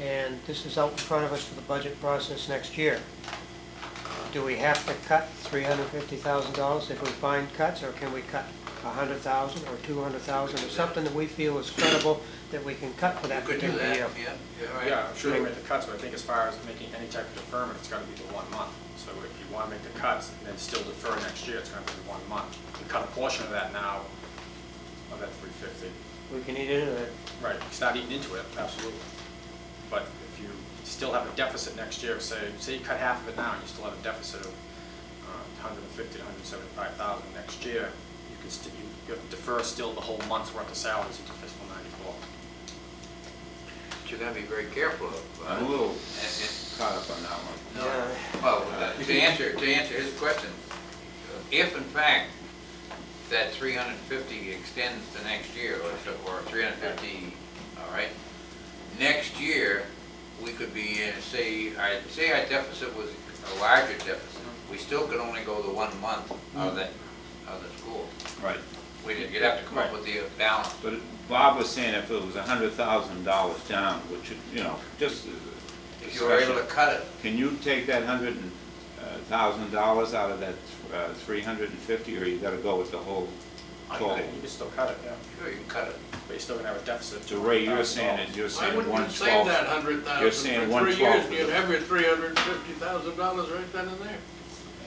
and this is out in front of us for the budget process next year, do we have to cut three hundred fifty thousand dollars if we find cuts, or can we cut a hundred thousand or two hundred thousand, or something that we feel is credible that we can cut for You that could do particular that, year? yeah, you're right. Yeah, I'm sure they make the cuts, but I think as far as making any type of deferment, it's gotta be the one month. So if you wanna make the cuts and then still defer next year, it's gonna be one month. You cut a portion of that now, of that three fifty. We can eat into that. Right, start eating into it, absolutely. But if you still have a deficit next year, say, say you cut half of it now, and you still have a deficit of uh, 150 to 175,000 next year, you can, st- you you defer still the whole month's worth of salaries into fiscal '94. But you're gonna be very careful of. uh, I'm a little and- and- caught up on that one. No, Yeah. well, uh, to answer, to answer his question, if in fact that three hundred and fifty extends to next year, or so, or three hundred and fifty, all right, next year, we could be, in say, I, say our deficit was a larger deficit, we still could only go the one month of that, of the school. Right. We'd, you'd have to come up with the balance. But Bob was saying if it was a hundred thousand dollars down, which, you know, just. uh, If you were able to cut it, Can you take that hundred and, uh, thousand dollars out of that, uh, three hundred and fifty, or you gotta go with the whole I total? think You can still cut it, yeah. sure, you can cut it. But you're still gonna have a deficit So Ray, you're saying that, you're Why saying wouldn't one you save that twelfth. hundred You're thousand saying for three 1/12 years, you'd have your three hundred and fifty thousand dollars right then and there?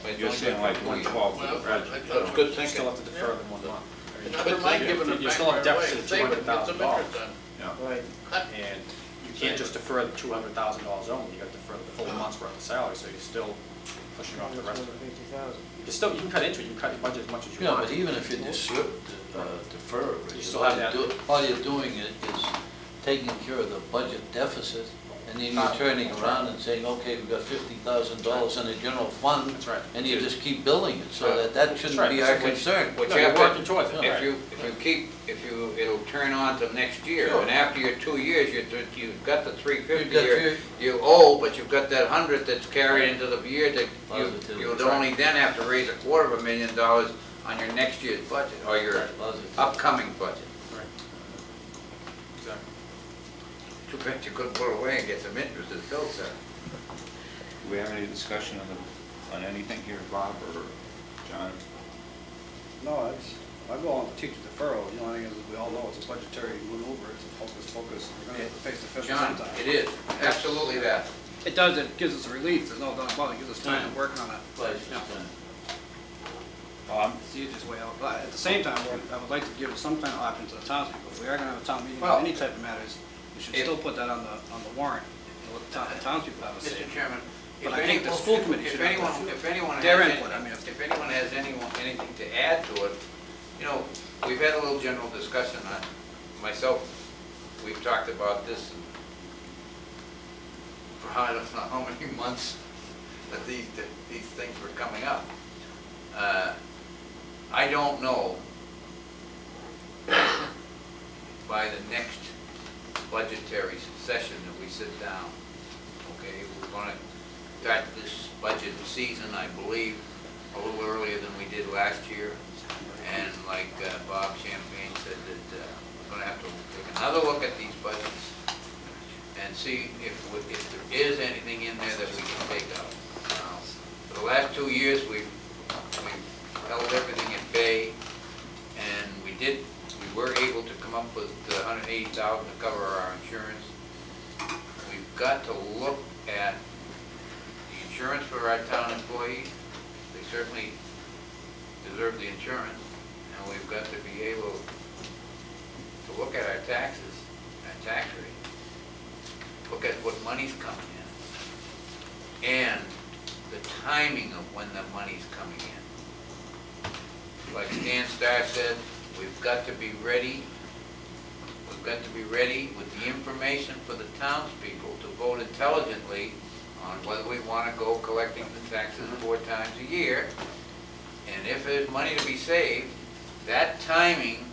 But You're saying good like for one two years. twelfth Well, of the budget. I- That's good You thinking. still have to defer them one month. I mean, Nothing like you- giving you- it You back still have right away. deficit of two Save it, hundred get some thousand dollars. interest on it. Yeah. Right. And you can't just defer the two hundred thousand dollars only, you got to defer the full month's worth of salary, so you're still pushing off the rest. Two hundred fifty thousand. You can still, you can cut into it, you can cut your budget as much as you Yeah, want. but even if you defer, uh, defer, You still have that- do- all you're doing is taking care of the budget deficit, and then you're turning around and saying, okay, we've got fifty thousand dollars in the general fund, That's right. and you just keep building it, so that that shouldn't be our concern. What you have working to, towards it, if you, if you keep, if you, it'll turn on to next year, Sure. and after your two years, you, you've got the three fifty You've got your- you owe, but you've got that hundred that's carried into the year that you, Positive. you'd only then have to raise a quarter of a million dollars on your next year's budget, or your Positive. upcoming budget. Right. Exactly. Too bad you couldn't put away and get some interest, as Bill said. Do we have any discussion on the, on anything here, Bob or John? No, it's, I go on to teacher deferral, you know, I think as we all know, it's a budgetary maneuver, it's a focus, focus, we're gonna have to face the fifth John, sometime. it is, absolutely that. It does, it gives us a relief, there's no doubt about it, it gives us time to work on it. Right, Yeah. Um, It's the easiest way out, but at the same time, I would like to give some kind of option to the townspeople, if we are gonna have a town meeting Well, on any type of matters, we should still put that on the, on the warrant, and let the town- the townspeople have a say. Mr. Chairman, if But I think the anyone- school committee if should have anyone, if anyone has, their input, I mean, if- if anyone has anyone, anything to add to it, you know, we've had a little general discussion, I, myself, we've talked about this for I don't know how many months that these, that these things were coming up. Uh, I don't know by the next budgetary session that we sit down, okay, we're gonna start this budget season, I believe, a little earlier than we did last year. And like uh, Bob Champagne said, that uh, we're gonna have to take another look at these budgets and see if, if there is anything in there that we can take out. Now, For the last two years, we've, we've held everything at bay, and we did, were able to come up with eighty thousand to cover our insurance. We've got to look at the insurance for our town employees. They certainly deserve the insurance, and we've got to be able to look at our taxes, our tax rate, look at what money's coming in, and the timing of when the money's coming in. Like Stan Starr said, we've got to be ready, we've got to be ready with the information for the townspeople to vote intelligently on whether we want to go collecting the taxes mm-hmm. four times a year. And if there's money to be saved, that timing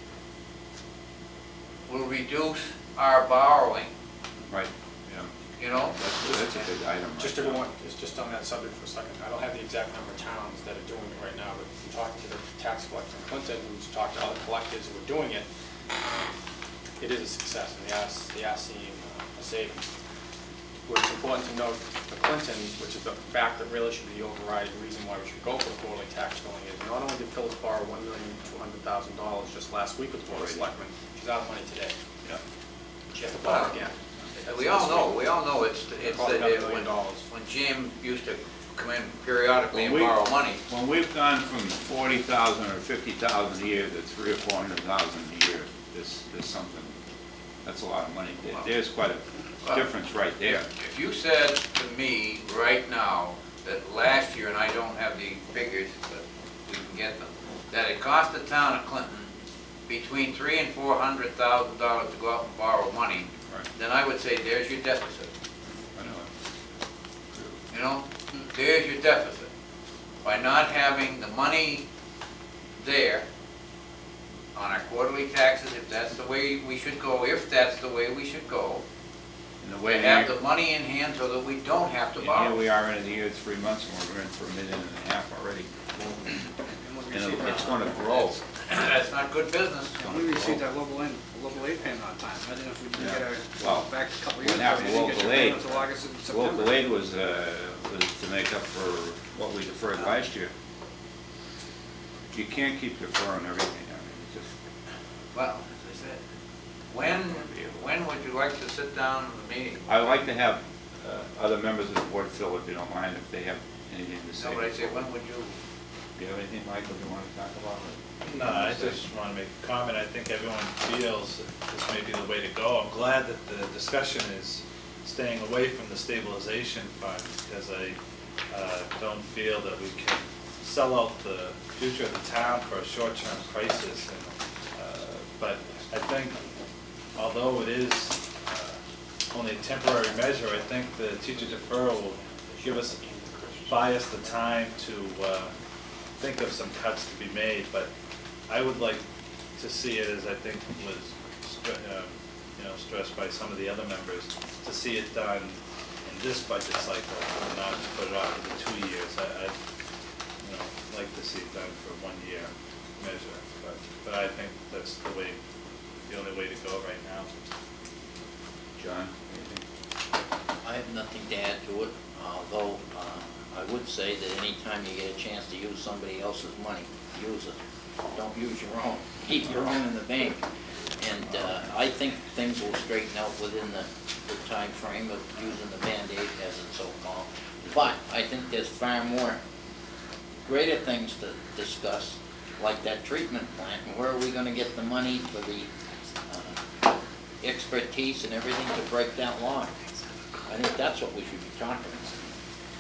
will reduce our borrowing, right, yeah, you know? that's, that's a big item right Just to now. go on, just- just on that subject for a second, I don't have the exact number of towns that are doing it right now, but from talking to the tax collector in Clinton, who's talked to other collectors who are doing it, it is a success, and they are, they are seeing uh, a savings. What's important to note for Clinton, which is the fact that really should be the overriding reason why we should go for the quarterly tax billing, is not only did Phyllis borrow one million two hundred thousand dollars just last week with the Board of Selectmen, she's out of money today. Yeah. She has to borrow again. We all know, we all know it's, it's Probably that another it- million when, dollars. when Jim used to come in periodically and When we- borrow money, When we've gone from forty thousand or fifty thousand a year to three or four hundred thousand a year, there's, there's something, that's a lot of money. There- There's quite a difference right there. If you said to me right now that last year, and I don't have the figures, but we can get them, that it cost the town of Clinton between three and four hundred thousand dollars to go out and borrow money, Right, then I would say, there's your deficit. I know it. You know, there's your deficit. By not having the money there on our quarterly taxes, if that's the way we should go, if that's the way we should go, And the we way, have the money in hand so that we don't have to and here borrow. we are in the year three months, and we're in for a million and a half already. And when we And receive it's gonna grow. That's not good business. And we received that local aid, local aid payment on time, imagine if we didn't get Yeah. Well, our, back a couple of years ago, happened we didn't get your local payment until August and September. Local aid was, uh, was to make up for what we deferred last year. You can't keep deferring everything, I mean, it's just, Well, as I said, When, when would you like to sit down in the meeting? I like to have uh, other members of the board, Phil, if you don't mind, if they have anything to say. No, but I say, when would you, Do you have anything, Michael, you want to talk about? No, I just want to make a comment. I think everyone feels that this may be the way to go. I'm glad that the discussion is staying away from the stabilization fund because I uh, don't feel that we can sell out the future of the town for a short-term crisis. And, uh, But I think although it is uh, only a temporary measure, I think the teacher deferral will give us, buy us the time to uh, think of some cuts to be made, but I would like to see it, as I think was, stre- um, you know, stressed by some of the other members, to see it done in this budget cycle, and not to put it off for the two years. I, I, you know, like to see it done for one year measure, but, but I think that's the way, the only way to go right now. John, anything? I have nothing to add to it, although uh, I would say that anytime you get a chance to use somebody else's money, use it. Don't use your own. Keep your own in the bank. And uh, I think things will straighten out within the the timeframe of using the Band-Aid as it's so called. But I think there's far more greater things to discuss, like that treatment plant, and where are we gonna get the money for the uh, expertise and everything to break that law? I think that's what we should be talking about.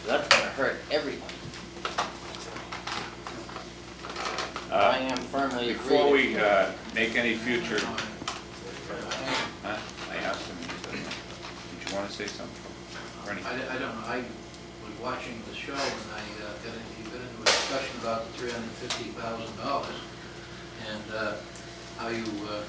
That's gonna hurt everybody. I am firmly agreed. Before we uh, make any future, huh? I asked him, did you want to say something? I, I don't know, I was watching the show and I uh, got into, you got into a discussion about the three hundred and fifty thousand dollars and uh, how you, uh,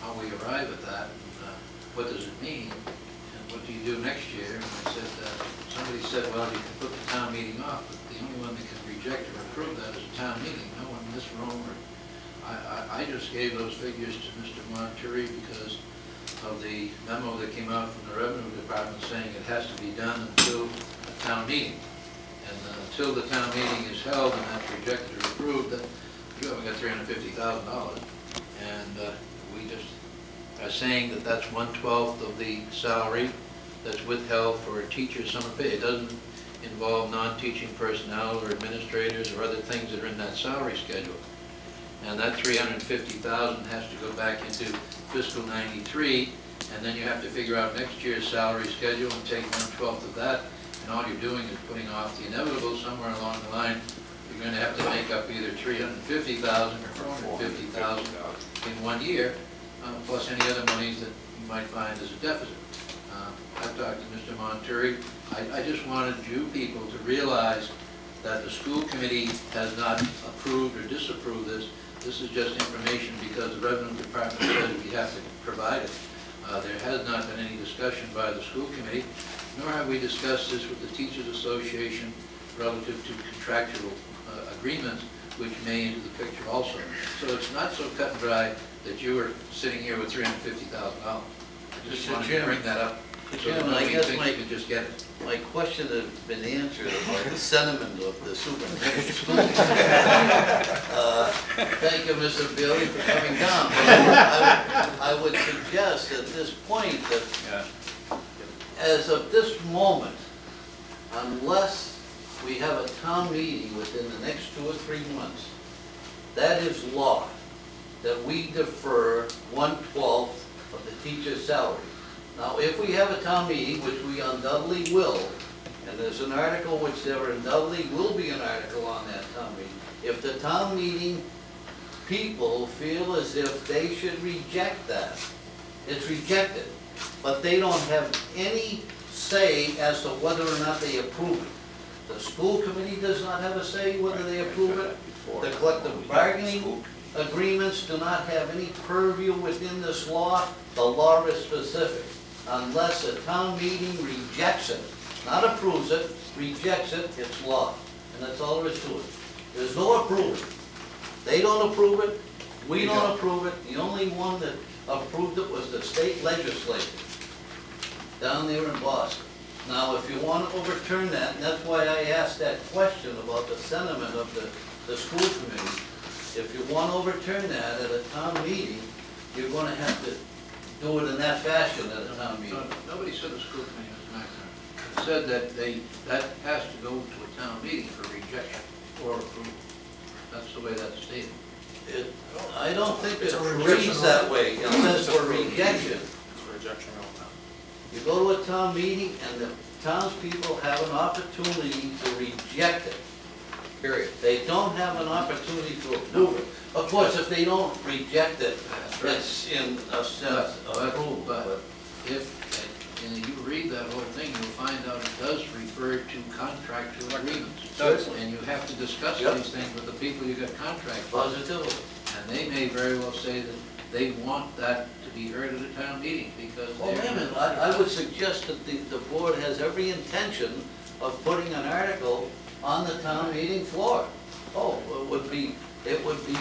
how we arrive at that and uh, what does it mean and what do you do next year? And I said, uh, somebody said, well, you can put the town meeting off, but the only one that can reject or approve that is a town meeting, no this room I, I, I just gave those figures to Mr. Montieri because of the memo that came out from the revenue department saying it has to be done until a town meeting. And uh, until the town meeting is held and that's rejected or approved, then you haven't got three hundred fifty thousand dollars. And uh, we just are saying that that's one-twelfth of the salary that's withheld for a teacher's summer pay. It doesn't involve non-teaching personnel or administrators or other things that are in that salary schedule. And that three hundred and fifty thousand has to go back into fiscal ninety-three, and then you have to figure out next year's salary schedule and take one-twelfth of that, and all you're doing is putting off the inevitable somewhere along the line. You're gonna have to make up either three hundred and fifty thousand or four hundred and fifty thousand in one year, uh, plus any other monies that you might find as a deficit. Uh, I've talked to Mr. Montieri, I, I just wanted you people to realize that the school committee has not approved or disapproved this. This is just information because the revenue department says we have to provide it. Uh, There has not been any discussion by the school committee, nor have we discussed this with the Teachers Association relative to contractual uh, agreements, which may into the picture also. So it's not so cut and dry that you are sitting here with three hundred and fifty thousand dollars. I just Mr. wanted to bring that up. Mr. So that Chairman, I guess my- can just get it. My question has been answered about the sentiment of the superintendent of. Uh, Thank you, Mr. Bailey, for coming down. I would- I would suggest at this point that Yeah. as of this moment, unless we have a town meeting within the next two or three months, that is law, that we defer one-twelfth of the teacher's salary. Now, if we have a town meeting, which we undoubtedly will, and there's an article which there undoubtedly will be an article on that town meeting, if the town meeting people feel as if they should reject that, it's rejected, but they don't have any say as to whether or not they approve it. The school committee does not have a say whether they approve it. The collective bargaining agreements do not have any purview within this law. The law is specific. Unless a town meeting rejects it, not approves it, rejects it, it's law. And that's all there is to it. There's no approval. They don't approve it, we don't approve it. The only one that approved it was the state legislature down there in Boston. Now, if you want to overturn that, and that's why I asked that question about the sentiment of the, the school committee, if you want to overturn that at a town meeting, you're going to have to do it in that fashion at a town meeting. No, Nobody said the school committee was McNamara. It said that they, that has to go to a town meeting for rejection or approval. That's the way that's stated. It, I don't think it It's a reads that way, it says for rejection. It's a rejection all time. You go to a town meeting and the townspeople have an opportunity to reject it, period. They don't have an opportunity to approve it. Of course, if they don't reject it, it's in uh, a sense But- uh, but- approved, but- If, and you read that whole thing, you'll find out it does refer to contractual agreements. Does. And you have to discuss Yep. these things with the people you got contracts with. positively. And they may very well say that they want that to be heard at a town meeting because Well, they're. wait a minute, I, I would suggest that the, the board has every intention of putting an article on the town meeting floor. Oh, it would be, it would be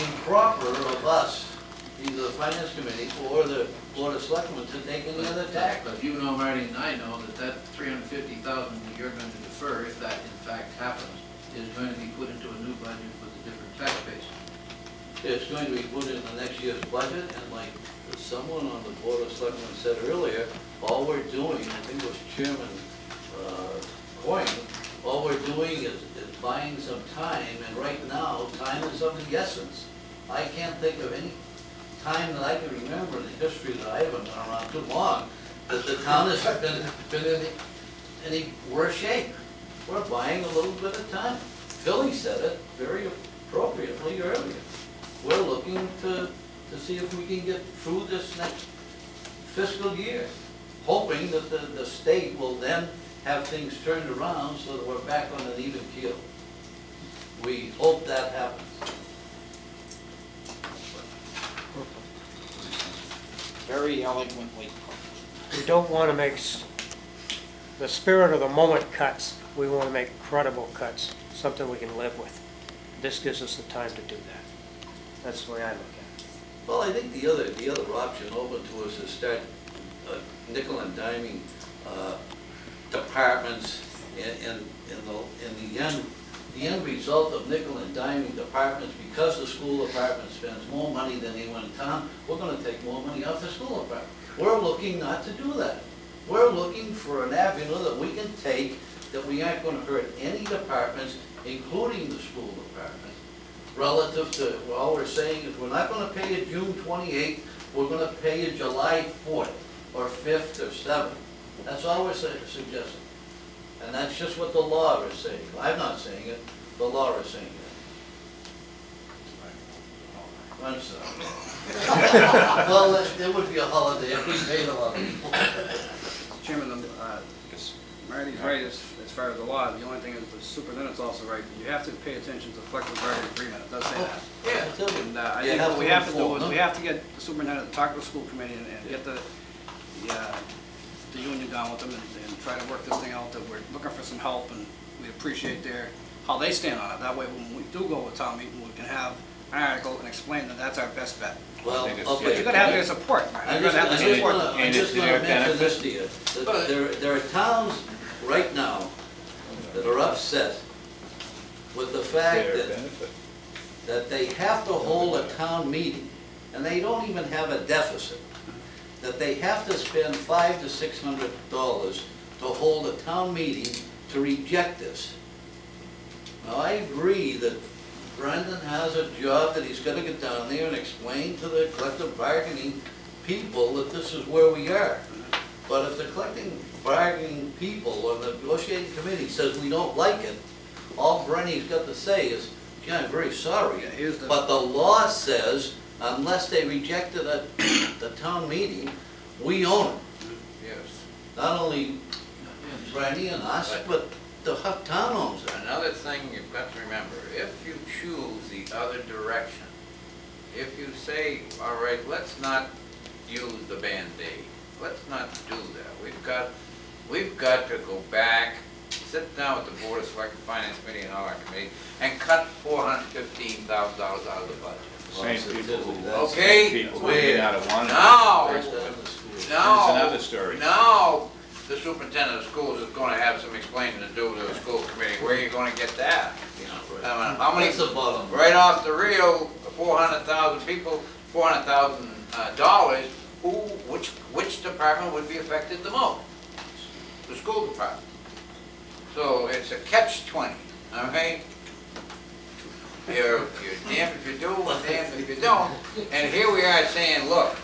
improper of us, either the finance committee or the board of selectmen to take any other tack. But you know, Marty, and I know that that three hundred fifty thousand that you're going to defer, if that in fact happens, is going to be put into a new budget with a different tax base. It's going to be put in the next year's budget, and like someone on the board of selectmen said earlier, all we're doing, I think it was Chairman, uh, Coyne, all we're doing is, is buying some time, and right now, time is of the essence. I can't think of any time that I can remember in the history that I haven't been around too long, that the town has been, been in any worse shape. We're buying a little bit of time. Philly said it very appropriately earlier. We're looking to, to see if we can get through this next fiscal year, hoping that the, the state will then have things turned around so that we're back on an even keel. We hope that happens. Very eloquently. We don't want to make, the spirit of the moment cuts, we want to make credible cuts, something we can live with. This gives us the time to do that. That's the way I look at it. Well, I think the other, the other option open to us is start uh, nickel and diming uh, departments in, in, in the, in the end, the end result of nickel and diming departments, because the school department spends more money than anyone in town, we're gonna take more money off the school department. We're looking not to do that. We're looking for an avenue that we can take, that we aren't gonna hurt any departments, including the school department, relative to, all we're saying is, we're not gonna pay you June twenty-eighth, we're gonna pay you July fourth, or fifth, or seventh. That's all we're sa- suggesting. And that's just what the law is saying. I'm not saying it, the law is saying it. I'm sorry. Well, it- it would be a holiday if we paid a lot of people. Chairman, um, uh, Marty's right as, as far as the law, the only thing is the superintendent's also right, you have to pay attention to the collective bargaining agreement, it does say that. Yeah, I. And uh, I You think have what we have to do is, we have to get the superintendent to talk to the school committee and and get the, the, uh, the union down with them and, and try to work this thing out, that we're looking for some help and we appreciate their, how they stand on it. That way, when we do go with town meeting, we can have an article and explain that that's our best bet. Well, think But you're gonna have their support, I'm You're just, gonna have I'm just support. gonna, I'm And just it's to gonna their mention this to you. that But- There, there are towns right now that are upset with the fact that, benefit. that they have to hold a town meeting, and they don't even have a deficit, that they have to spend five to six hundred dollars to hold a town meeting to reject this. Now, I agree that Brendan has a job that he's gotta get down there and explain to the collective bargaining people that this is where we are. But if the collecting bargaining people or the negotiating committee says we don't like it, all Brenny's got to say is, yeah, I'm very sorry. Yeah, here's the- But the law says, unless they reject it at the town meeting, we own it. Yes. Not only Brenny and us, but the town owns it. Another thing you've got to remember, if you choose the other direction, if you say, all right, let's not use the Band-Aid, let's not do that. We've got, we've got to go back, sit down with the Board of Select Finance Committee and all our committees, and cut four hundred fifteen thousand dollars out of the budget. Same people who, That's- Okay. same people who may not have wanted it. Now, First time in the school. now. Another story. Now, the superintendent of schools is gonna have some explaining to do to the school committee, where are you gonna get that? I mean, How many, That's the bottom. right off the reel, four hundred thousand people, four hundred thousand uh, dollars, who which, which department would be affected the most? The school department. So it's a catch twenty, okay? You're, you're damned if you do, and damned if you don't. And here we are saying, look,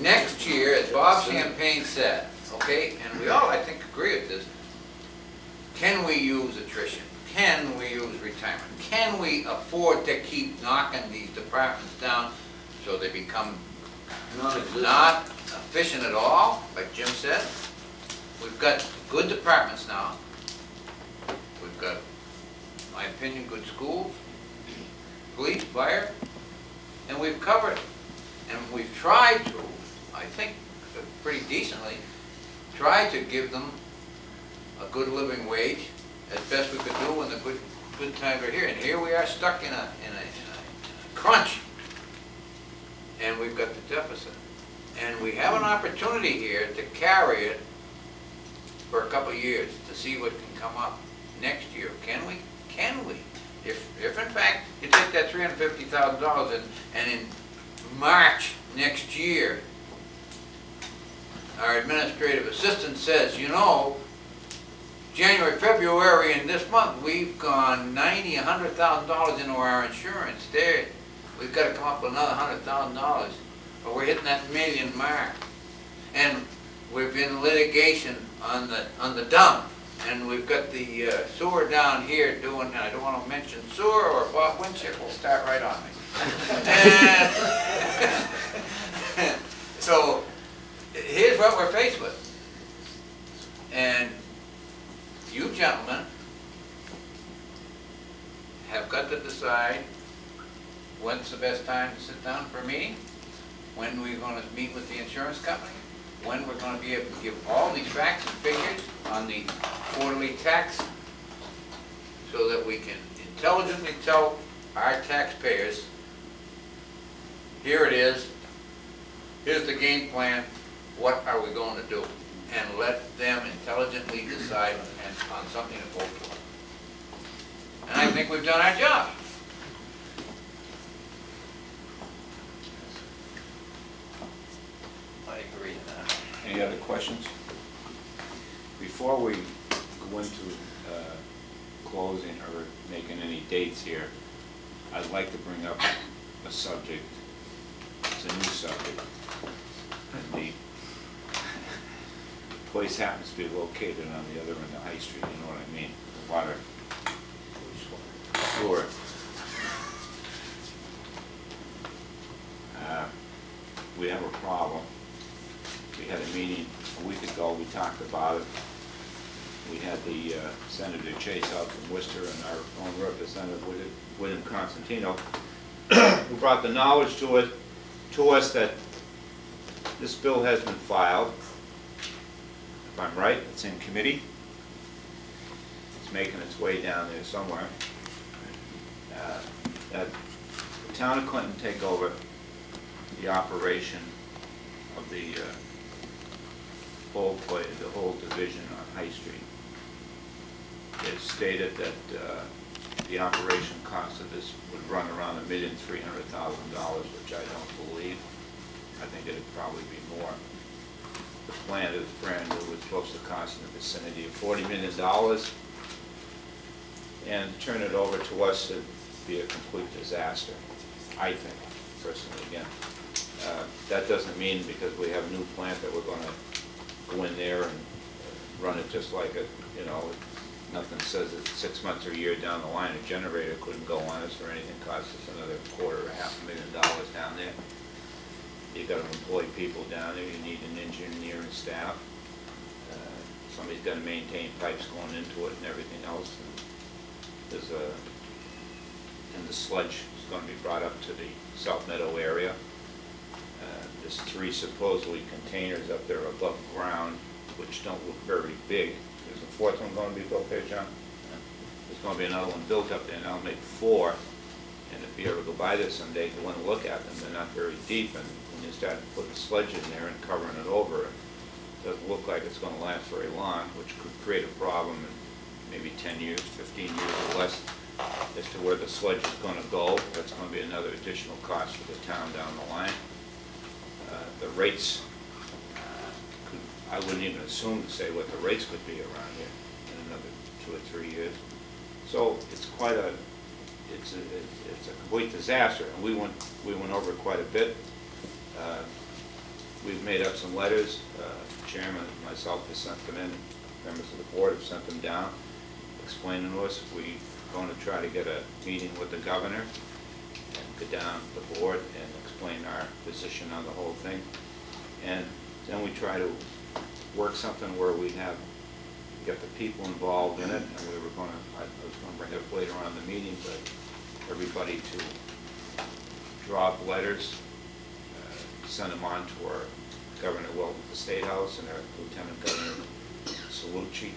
next year, as Bob Champagne said, okay, and we all, I think, agree with this, can we use attrition? Can we use retirement? Can we afford to keep knocking these departments down so they become not efficient at all, like Jim said? We've got good departments now. We've got, in my opinion, good schools, police, fire, and we've covered it. And we've tried to, I think, pretty decently, tried to give them a good living wage as best we could do when the good, good times are here. And here we are stuck in a, in a, in a in a crunch. And we've got the deficit. And we have an opportunity here to carry it for a couple of years to see what can come up next year. Can we? Can we? If, if in fact you take that three hundred fifty thousand dollars and, and in March next year, our administrative assistant says, you know, January, February, and this month, we've gone ninety, a hundred thousand dollars into our insurance there. We've gotta come up with another hundred thousand dollars, but we're hitting that million mark. And we've been litigation on the, on the dump, and we've got the uh, sewer down here doing, I don't wanna mention sewer or Bob Winchip will start right on me. And- So, here's what we're faced with. And you gentlemen have got to decide when's the best time to sit down for a meeting, when we're gonna meet with the insurance company, when we're gonna be able to give all these facts and figures on the quarterly tax, so that we can intelligently tell our taxpayers, here it is, here's the game plan, what are we going to do? And let them intelligently decide on something to vote for. And I think we've done our job. I agree with that. Any other questions? Before we go into uh, closing or making any dates here, I'd like to bring up a subject, it's a new subject. And The place happens to be located on the other end of High Street, you know what I mean? The water sewer. Uh, We have a problem. We had a meeting a week ago, we talked about it. We had the uh, Senator Chase out from Worcester and our own representative, William- Constantino, who brought the knowledge to it, to us that this bill has been filed. If I'm right, it's in committee. It's making its way down there somewhere. Uh, That the town of Clinton take over the operation of the uh, whole the whole division on High Street. It's stated that uh, the operation cost of this would run around a million three hundred thousand dollars, which I don't believe. I think it'd probably be more. The plant is brand new, it's supposed to cost in the vicinity of forty million dollars. And turn it over to us would be a complete disaster, I think, personally, again. Uh, That doesn't mean because we have a new plant that we're gonna go in there and run it just like a, you know, nothing says that six months or a year down the line, a generator couldn't go on us or anything, cost us another quarter or half a million dollars down there. You've gotta employ people down there, you need an engineering staff. Uh, Somebody's gotta maintain pipes going into it and everything else. and There's a, and the sludge is gonna be brought up to the South Meadow area. There's three supposedly containers up there above ground, which don't look very big. There's a fourth one going to be built there, John? There's going to be another one built up there, and I'll make four. And if you ever go by there someday, you want to look at them, they're not very deep, and when you start putting sludge in there and covering it over, it doesn't look like it's going to last very long, which could create a problem in maybe 10 years, 15 years or less as to where the sludge is going to go. That's going to be another additional cost for the town down the line. Uh, The rates I wouldn't even assume to say what the rates could be around here in another two or three years. So it's quite a, it's a, it's a complete disaster, and we went, we went over it quite a bit. Uh, We've made up some letters, uh, chairman and myself have sent them in, members of the board have sent them down, explaining to us, we're going to try to get a meeting with the governor and go down the board and explain our position on the whole thing. And then we try to work something where we have, get the people involved in it, and we were gonna, I was gonna bring it up later on in the meeting, but everybody to draw up letters, uh, send them on to our Governor Wilton at the State House and our Lieutenant Governor Cellucci,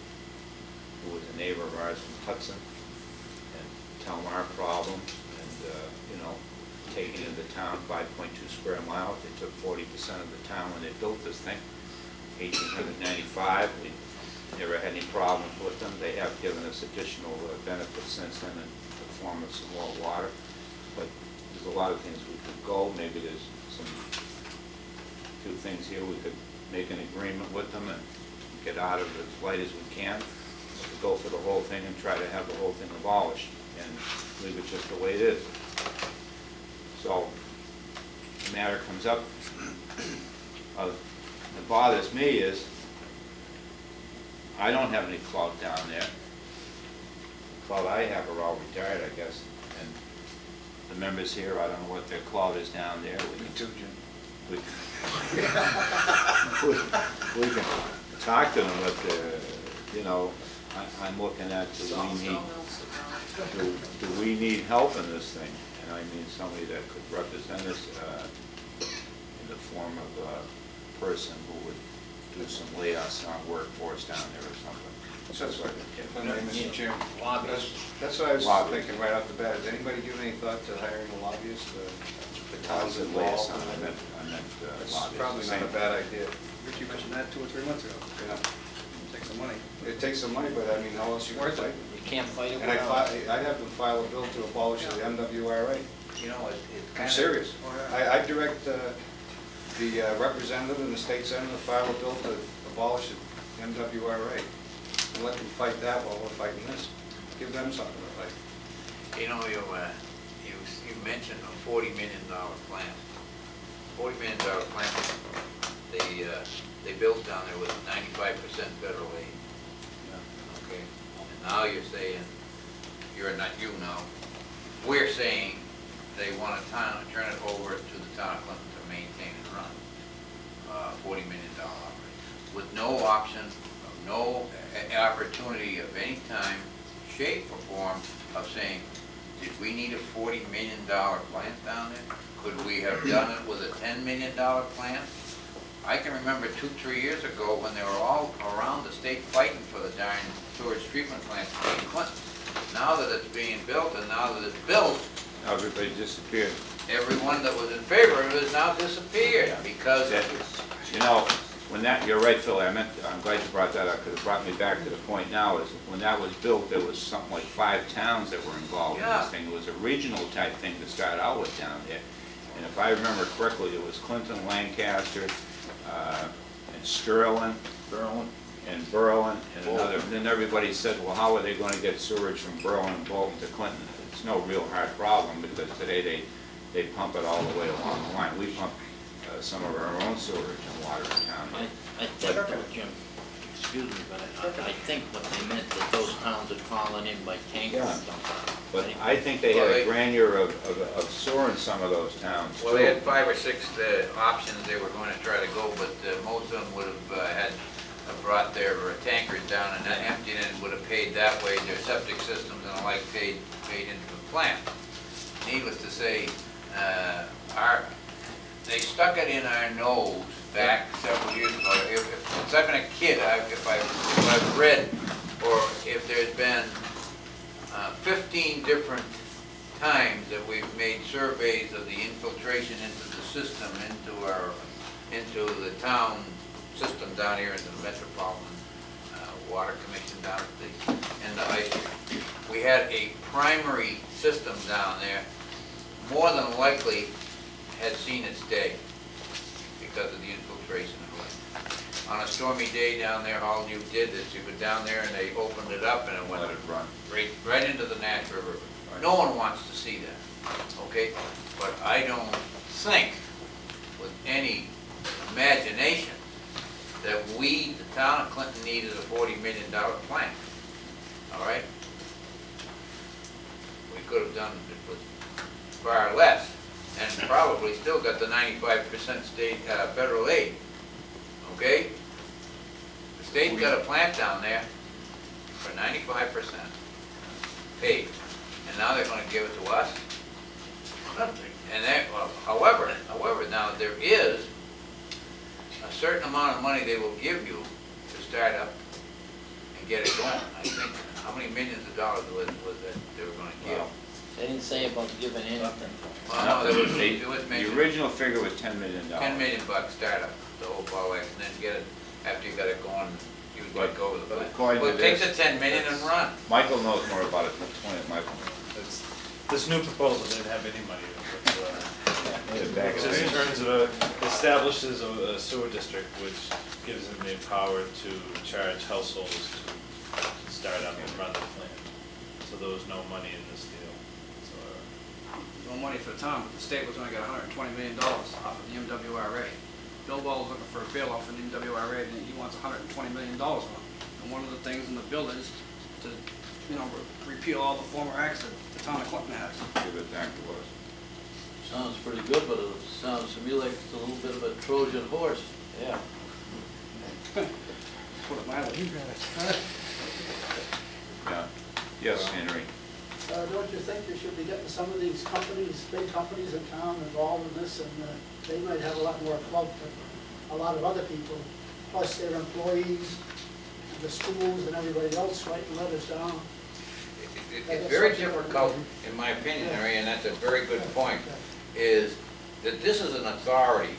who was a neighbor of ours from Hudson, and tell them our problem, and, uh, you know, taking into town five point two square miles, they took forty percent of the town when they built this thing, eighteen hundred ninety-five, we never had any problems with them, they have given us additional uh, benefits since then in the form of some more water, but there's a lot of things we could go, maybe there's some, few things here, we could make an agreement with them and get out of it as light as we can, to go for the whole thing and try to have the whole thing abolished, and leave it just the way it is. So, the matter comes up, uh, what bothers me is, I don't have any clout down there. The Clout I have are all retired, I guess, and the members here, I don't know what their clout is down there. Me too, Jim. We we- we can talk to them, but, uh, you know, I- I'm looking at, do we need, do do we need help in this thing? And I mean, somebody that could represent us uh, in the form of a person who would do some liaison workforce down there or something. That's what, if I may, Yeah. Mr. Chairman. Lobbyists. That's what I was Lobby. thinking right off the bat. Has anybody given any thought to hiring a lobbyist? uh, The I towns said involved? liaison, I meant, I meant uh, That's lobbyist. probably not a bad idea. Richie mentioned that two or three months ago. Yeah. Take some money. It takes some money, but I mean, how else you gonna Worth it. fight? You can't fight it And I without. fi, I'd have them file a bill to abolish the MWRA. You know, it, it I'm kind of. serious. Oh, yeah. I, I direct uh, the uh, representative in the state senate to file a bill to abolish the MWRA. And let them fight that while we're fighting this. Give them something to fight. You know, you, uh, you, you mentioned a forty million dollar plant. Forty million dollar plant, they, uh, they built down there with ninety-five percent federal aid. Now you're saying, you're not you now, we're saying they want to turn it over to the town of Clinton to maintain and run. Uh, forty million dollar operation, with no option, no opportunity of any time, shape or form of saying, did we need a forty million dollar plant down there? Could we have done it with a ten million dollar plant? I can remember two, three years ago when they were all around the state fighting for the darn sewage treatment plant in Clinton. Now that it's being built and now that it's built, Everybody disappeared. everyone that was in favor of it has now disappeared because That- You know, when that, you're right, Phil, I meant, I'm glad you brought that up, because it brought me back to the point now, is when that was built, there was something like five towns that were involved in Yeah. this thing. It was a regional type thing to start out with down there. And if I remember correctly, it was Clinton, Lancaster, uh, and Sterling. Berlin. And Berlin, and another, and then everybody said, well, how are they gonna get sewage from Berlin and Bolton to Clinton? It's no real hard problem, because today they, they pump it all the way along the line. We pump uh, some of our own sewage and water in town. I, I think, Jim, excuse me, but I, I think what they meant that those towns had fallen in by tanker or Yeah. something. But I think they had Well, a they- grandeur of, of, of sewer in some of those towns. Well, they had five or six uh, options they were going to try to go, but uh, most of them would have uh, had, brought their tankers down and emptied it would have paid that way, their septic systems and the like paid, paid into the plant. Needless to say, uh, our, they stuck it in our nose back several years ago. If, if- since I've been a kid, I've, if I, I've read, or if there's been uh, 15 different times that we've made surveys of the infiltration into the system, into our, into the town system down here, into the Metropolitan uh, Water Commission down at the, in the high school. We had a primary system down there, more than likely had seen its day because of the infiltration of it. On a stormy day down there, all you did is you went down there and they opened it up and it went Let it run. right, right into the Nashua River. No one wants to see that, okay? But I don't think with any imagination that we, the town of Clinton, needed a forty million dollar plant, all right? We could have done it with far less, and probably still got the ninety-five percent state, uh, federal aid, okay? The state got a plant down there for ninety-five percent paid, and now they're gonna give it to us? And that, well, however, however, now there is a certain amount of money they will give you to start up and get it going. I think, how many millions of dollars was, was that they were gonna give? They didn't say about giving anything. Well, no, there was, The- it was The mentioned, original figure was ten million dollars. ten million bucks startup, the whole ball wax, and then get it, after you got it going, you would But- go over the but plan. according to Well, take the this- ten million and run. Michael knows more about it than twenty, Michael. It's- This new proposal didn't have any money in it. uh, The back Just page. in terms of, a- establishes a a sewer district which gives them the power to charge households to start up and run the plant. So there was no money in this deal. So, uh, no money for the town, but the state was gonna get hundred and twenty million dollars off of the MWRA. Bill Ball was looking for a bill off of the MWRA, and he wants hundred and twenty million dollars on it. And one of the things in the bill is to, you know, re- repeal all the former acts that the town of Clinton has. Give it back to us. Sounds pretty good, but it sounds to me like it's a little bit of a Trojan horse. Yeah. Put it mildly. Yeah. Yes, Henry. Uh, Don't you think you should be getting some of these companies, big companies in town involved in this, and uh, they might have a lot more clout than a lot of other people, plus their employees, the schools and everybody else writing letters down. It- It's very difficult, in my opinion, Harry, and that's a very good point, is that this is an authority,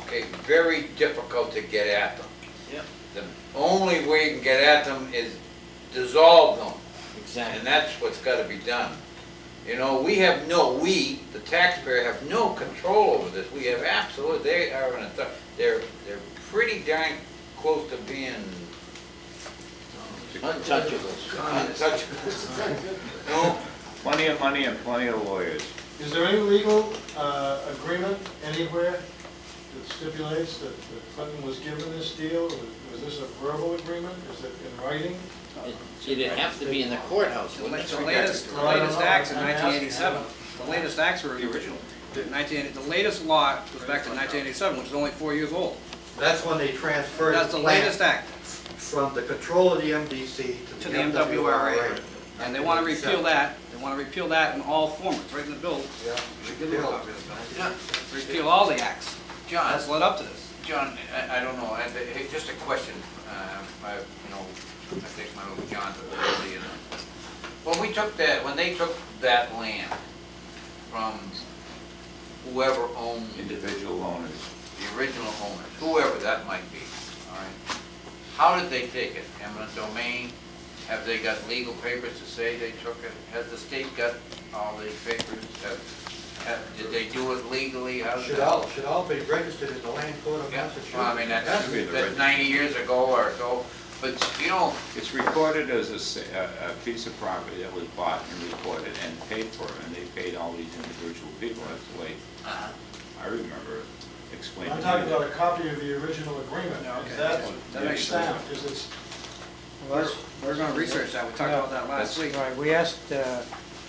okay, very difficult to get at them. Yep. The only way you can get at them is dissolve them, Exactly. and that's what's gotta be done. You know, we have no, we, the taxpayer, have no control over this, we have absolute, they are an authority, they're, they're pretty darn close to being um, Untouchables. untouchable. No, Plenty of money and plenty of lawyers. Is there any legal uh, agreement anywhere that stipulates that that Clinton was given this deal? Was was this a verbal agreement? Is it in writing? It- It'd have to be in the courthouse, The wouldn't it? the latest, the Well, I don't latest acts in nineteen eighty-seven, the latest acts were. The original. The nineteen, the latest law goes back to nineteen eighty-seven, which is only four years old. That's when they transferred That's the the plant latest act, from the control of the MDC to to the the MWRA. MWRA. And they wanna repeal that, they wanna repeal that in all forms, right in the bill, Yeah, repeal. Yeah, repeal all the acts. John, That's led up to this. John, I, I don't know, I- hey, just a question, uh, I, you know, I think my little John's a little busy, you know. When we took that, when they took that land from whoever owned Individual owners. the original owners, whoever that might be, all right? How did they take it? Eminent domain? Have they got legal papers to say they took it? Has the state got all the papers? Have, have, did they do it legally? How did Should that- all, should all be registered in the land court of Yeah, Massachusetts. well, I mean, that's, Should be the that's ninety years ago or so, but, you know, It's recorded as a, sa- a, a piece of property that was bought and recorded and paid for, and they paid all these individual people, that's the way uh-huh. I remember explaining. I'm talking about a copy of the original agreement. Yeah, okay. Is that That makes stamped? Is it, We're, we're gonna research that, we talked about that last week. Right, we asked uh,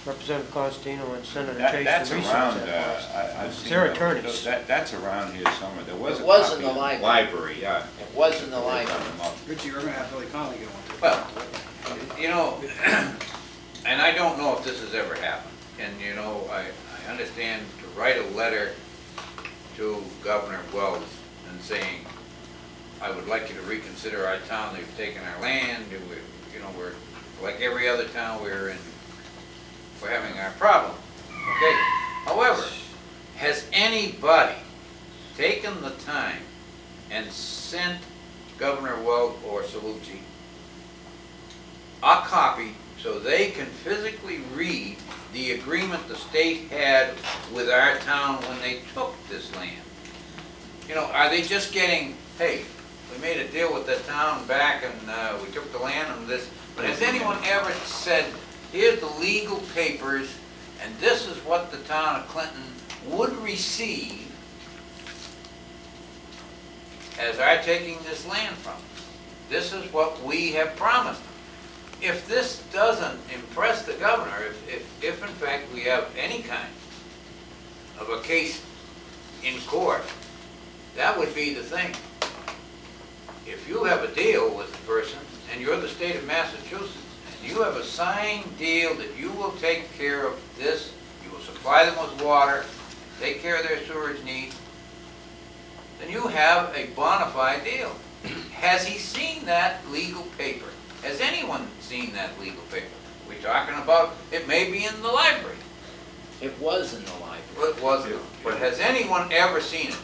Representative Constantino and Senator That, Chase that's to research around, that. uh, I, I've seen. They're those. attorneys. That, that's around here somewhere, there was It a was in copy the library. Library, yeah. It was in the library. Richie, we're gonna have Billy Connolly get one too. well, you know, and I don't know if this has ever happened. And, you know, I, I understand to write a letter to Governor Weld and saying, I would like you to reconsider our town, they've taken our land, we, you know, we're, like every other town, we're in, we're having our problem, okay? However, has anybody taken the time and sent Governor Weld or Cellucci a copy so they can physically read the agreement the state had with our town when they took this land? You know, are they just getting, hey, we made a deal with the town back and, uh, we took the land and this, but has anyone ever said, here's the legal papers, and this is what the town of Clinton would receive as our taking this land from? them. This is what we have promised them. If this doesn't impress the governor, if, if, if in fact we have any kind of a case in court, that would be the thing. If you have a deal with the person, and you're the state of Massachusetts, and you have a signed deal that you will take care of this, you will supply them with water, take care of their sewage needs, then you have a bona fide deal. Has he seen that legal paper? Has anyone seen that legal paper? We're talking about, it may be in the library. It was in the library. Well, It wasn't, but has anyone ever seen it?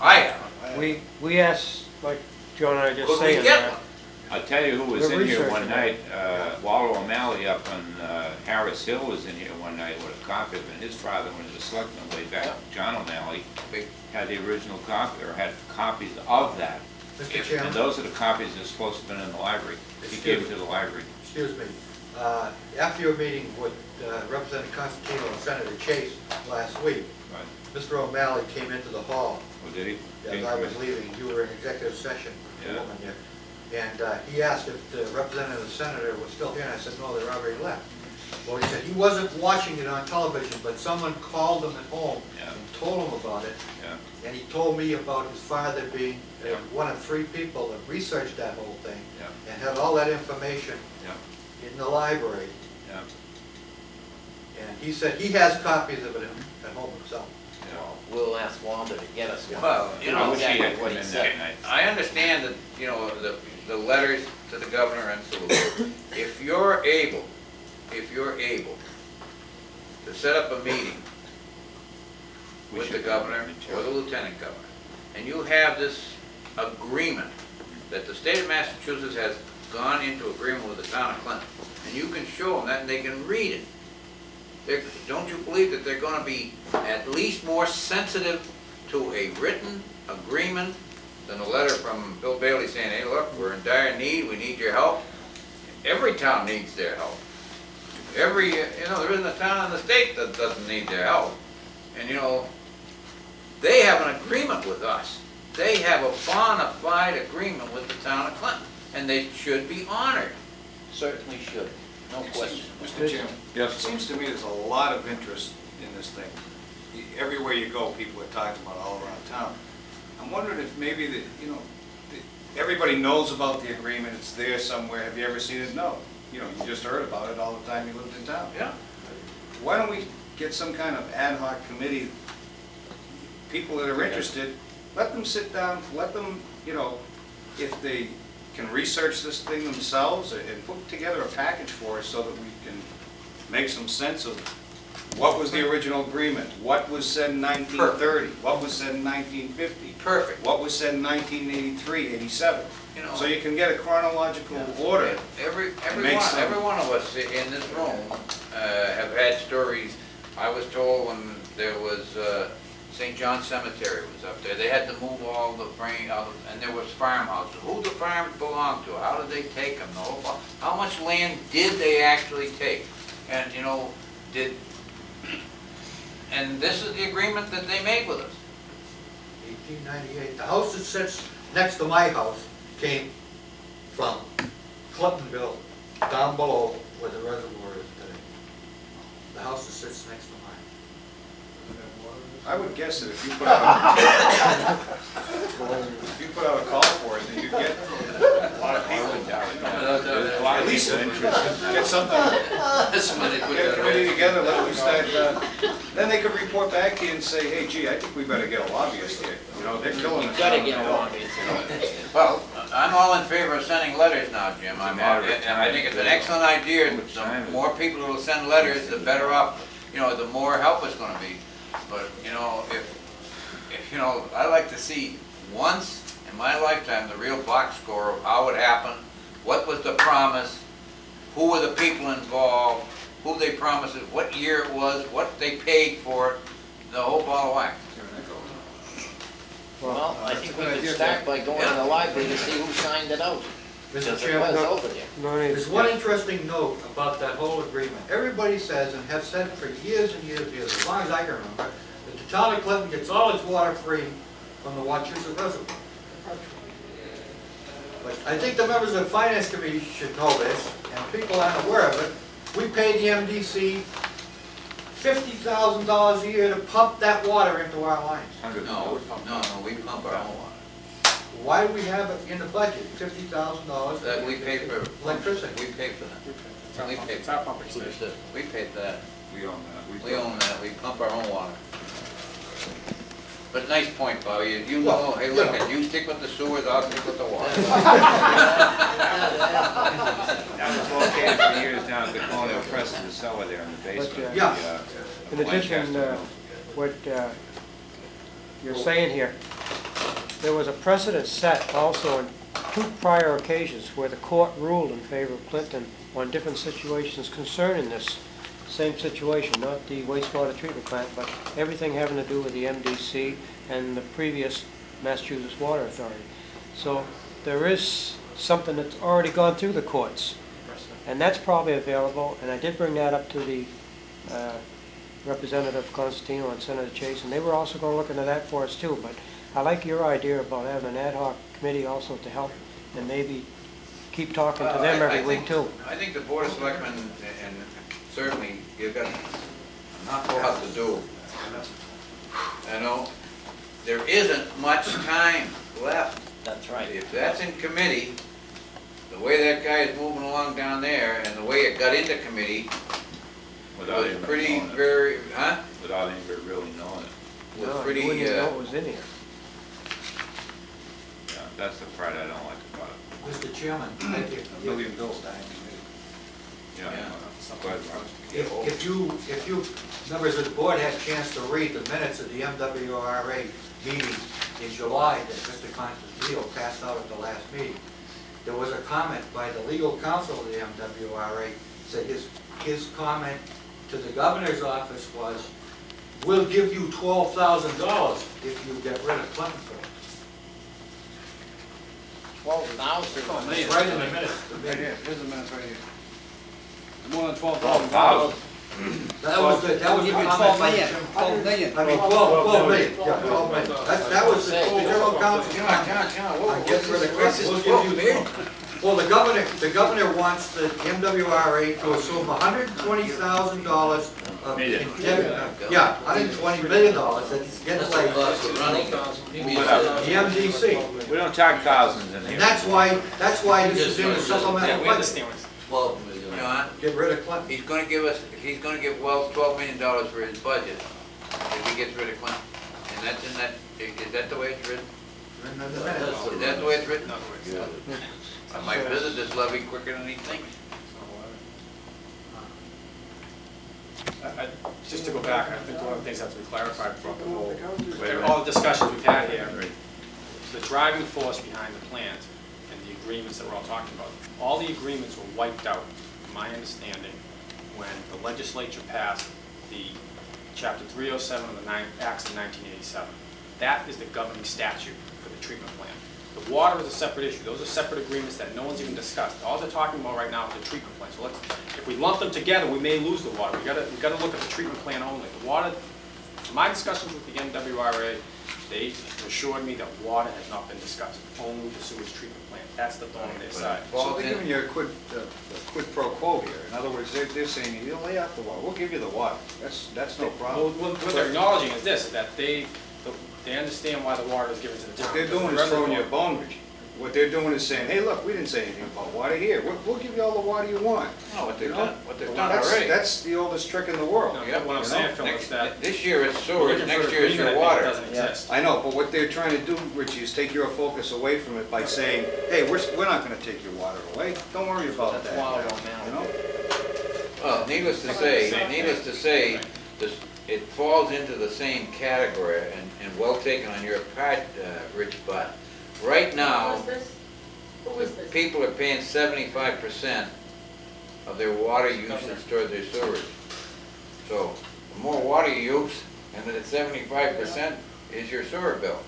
I haven't. We, we asked, like John and I just Could we saying get that. one? I'll tell you who was We're in here one researching night, uh, Walter O'Malley up on uh, Harris Hill was in here one night with a copy of it, and his father, when he was selectman way back, John O'Malley, Big- had the original copy, or had copies of that. Mr. And Chairman, those are the copies that's supposed to have been in the library. He gave it to the library. excuse me, uh, after your meeting with uh, Representative Constantino and Senator Chase last week, Right. Mr. O'Malley came into the hall Oh, did he? as I was leaving, you were in executive session, the Yeah. woman there. And uh, he asked if the representative senator was still here, and I said, no, they're already left. Well, he said he wasn't watching it on television, but someone called him at home Yeah. and told him about it. Yeah. And he told me about his father being uh, Yeah. one of three people that researched that whole thing Yeah. and had all that information Yeah. in the library. Yeah. And he said he has copies of it at home himself. Yeah. We'll ask Wanda to get us one. Well, you I know, wish exactly what he said. I understand that, you know, the, the letters to the governor and so forth. If you're able, if you're able to set up a meeting We with the governor or the lieutenant governor, and you have this agreement that the state of Massachusetts has gone into agreement with the town of Clinton, and you can show them that and they can read it, don't you believe that they're gonna be at least more sensitive to a written agreement than a letter from Bill Bailey saying, hey, look, we're in dire need, we need your help? Every town needs their help. Every, you know, there isn't a town in the state that doesn't need their help. And, you know, they have an agreement with us. They have a bona fide agreement with the town of Clinton, and they should be honored. Certainly should, no question. Mr. Chairman? Yes. It seems to me there's a lot of interest in this thing. Everywhere you go, people are talking about it all around town. I'm wondering if maybe that, you know, that everybody knows about the agreement, it's there somewhere, have you ever seen it? No. You know, you just heard about it all the time you lived in town. Yeah. Why don't we get some kind of ad hoc committee, people that are interested, let them sit down, let them, you know, if they can research this thing themselves and put together a package for us so that we can make some sense of what was the original agreement, what was said in 1930, what was said in 1950, Perfect. what was said in 1983, 87. You know. So you can get a chronological order. Every, every one, every one of us in this room uh, have had stories. I was told when there was, uh, St. John Cemetery was up there, they had to move all the all the- and there was farmhouses. Who the farms belonged to? How did they take them? The whole, how much land did they actually take? And, you know, did, and this is the agreement that they made with us. 1898. The house that sits next to my house came from Clintonville down below where the reservoir is today. The house that sits next. I would guess that if you put out, a- if you put out a call for it, then you'd get a lot of people. At least get something, Somebody put get a that committee on. together, let them start, uh, then they could report back to you and say, hey, gee, I think we better get a lobbyist here. You know, they're killing You us. gotta get along, it's, Well, I'm all in favor of sending letters now, Jim. I mean, and and I think it's an excellent idea. The more people who will send letters, the better off, you know, the more help it's gonna be. But, you know, if, if, you know, I like to see once in my lifetime, the real box score of how it happened, what was the promise, who were the people involved, who they promised it, what year it was, what they paid for it, the whole ball of wax. Well, I think we That's a good could start by going to the library to see who signed it out. Mr. Because it Chairman, no- over there. There's one interesting note about that whole agreement. Everybody says, and has said for years and years and years, as long as I can remember, that the town of Clinton gets all its water free from the Wachusett Reservoir. But I think the members of the Finance Committee should know this, and people aren't aware of it. We pay the MDC fifty thousand dollars a year to pump that water into our lines. No, no, no, we pump our own water. Why do we have it in the budget, fifty thousand dollars? That we pay for, Electricity. we pay for that. We pay, It's our pumping station. we paid that. We own that. We own that, we pump our own water. But nice point, Bobby, you you know, hey, look, if you stick with the sewers, I'll stick with the water. That was located for years down at the Colonial Press in the cellar there in the basement. uh, Yeah. the, uh, In addition, Lancaster uh, what uh, you're saying here, there was a precedent set also on two prior occasions where the court ruled in favor of Clinton on different situations concerning this same situation, not the wastewater treatment plant, but everything having to do with the MDC and the previous Massachusetts Water Authority. So there is something that's already gone through the courts, and that's probably available, and I did bring that up to the uh, Representative Constantino and Senator Chase, and they were also going to look into that for us too, but I like your idea about having an ad hoc committee also to help, and maybe keep talking to them I- I every week think- too. I think the Board of Selectmen, and certainly, you've got an awful lot to do. You know, there isn't much time left. That's right. If that's in committee, the way that guy is moving along down there, and the way it got into committee, Without was even pretty, knowing it. very, huh? Without even really knowing it. Was No, you pretty, wouldn't even know uh, it was in here. That's the part I don't like about it. Mr. Chairman, think a million bills dying You Yeah. but, uh, If, if you, if you, members of the board had a chance to read the minutes of the MWRA meeting in July that Mr. Constantino passed out at the last meeting, there was a comment by the legal counsel of the MWRA, said his, his comment to the governor's office was, we'll give you twelve thousand dollars if you get rid of Clinton. Twelve thousand. It's right in the minutes. Right here, here's the minutes right here. More than twelve Twelve thousand. thousand. That was, the- that was Give you comment twelve by million, Jim. twelve million. I mean, twelve, twelve million, yeah, twelve million. That, that was the the general counsel. John, John, John, what, I what's get rid this, of what's Chris, this we'll give you twelve million? Well, the governor, the governor wants the MWRA to assume hundred and twenty thousand dollars of, Million. yeah, hundred and twenty million dollars, that's getting That's a like, lot of running. the MDC. We don't talk thousands in here. And that's why, that's why this is in the Yeah, supplemental we budget. understand what it's. Twelve million. John, Get rid of Clinton. he's gonna give us, he's gonna give Weld twelve million dollars for his budget, if he gets rid of Clinton. And that's in that, is that the way it's written? And then the. Is that the way it's written? In I might visit this levy quicker than he thinks. I- I- Just to go back, I think one of the things that has to be clarified from the whole, all the discussions we've had here, the driving force behind the plant and the agreements that we're all talking about, all the agreements were wiped out, my understanding, when the legislature passed the chapter 307 of the nine- Acts of 1987. That is the governing statute for the treatment plant. The water is a separate issue. Those are separate agreements that no one's even discussed. All they're talking about right now is the treatment plant. So let's, if we lump them together, we may lose the water. We gotta, we gotta look at the treatment plant only. The water, my discussions with the MWRA, they assured me that water has not been discussed, only the sewage treatment plant. That's the thorn in their side. Falls So they're giving you a quid, uh, a quid pro quo here. In other words, they're, they're saying, you don't lay off the water, we'll give you the water. That's, that's no problem. What what they're acknowledging is this, that they, they understand why the water is given to the town. What they're doing is throwing you a bone, Richie. What they're doing is saying, hey, look, we didn't say anything about water here, we'll, we'll give you all the water you want. No, what they've You know? done, what they've Well, done that's- already. That's the oldest trick in the world. No, Yeah, What I'm you saying, Phil, is Next, that. this year it's we're sewers, looking for next year it's agreement, your think, water. that Doesn't exist. I know, but what they're trying to do, Richie, is take your focus away from it by saying, hey, we're, we're not gonna take your water away, don't worry about that. That's why we don't You know. know? Well, needless to say, needless to say, this, it falls into the same category, and, and well taken on your part, uh, Rich, but right now, Who this? Who the this? people are paying seventy-five percent of their water usage toward their sewers. So, the more water you use, and then it's seventy-five percent is your sewer bill.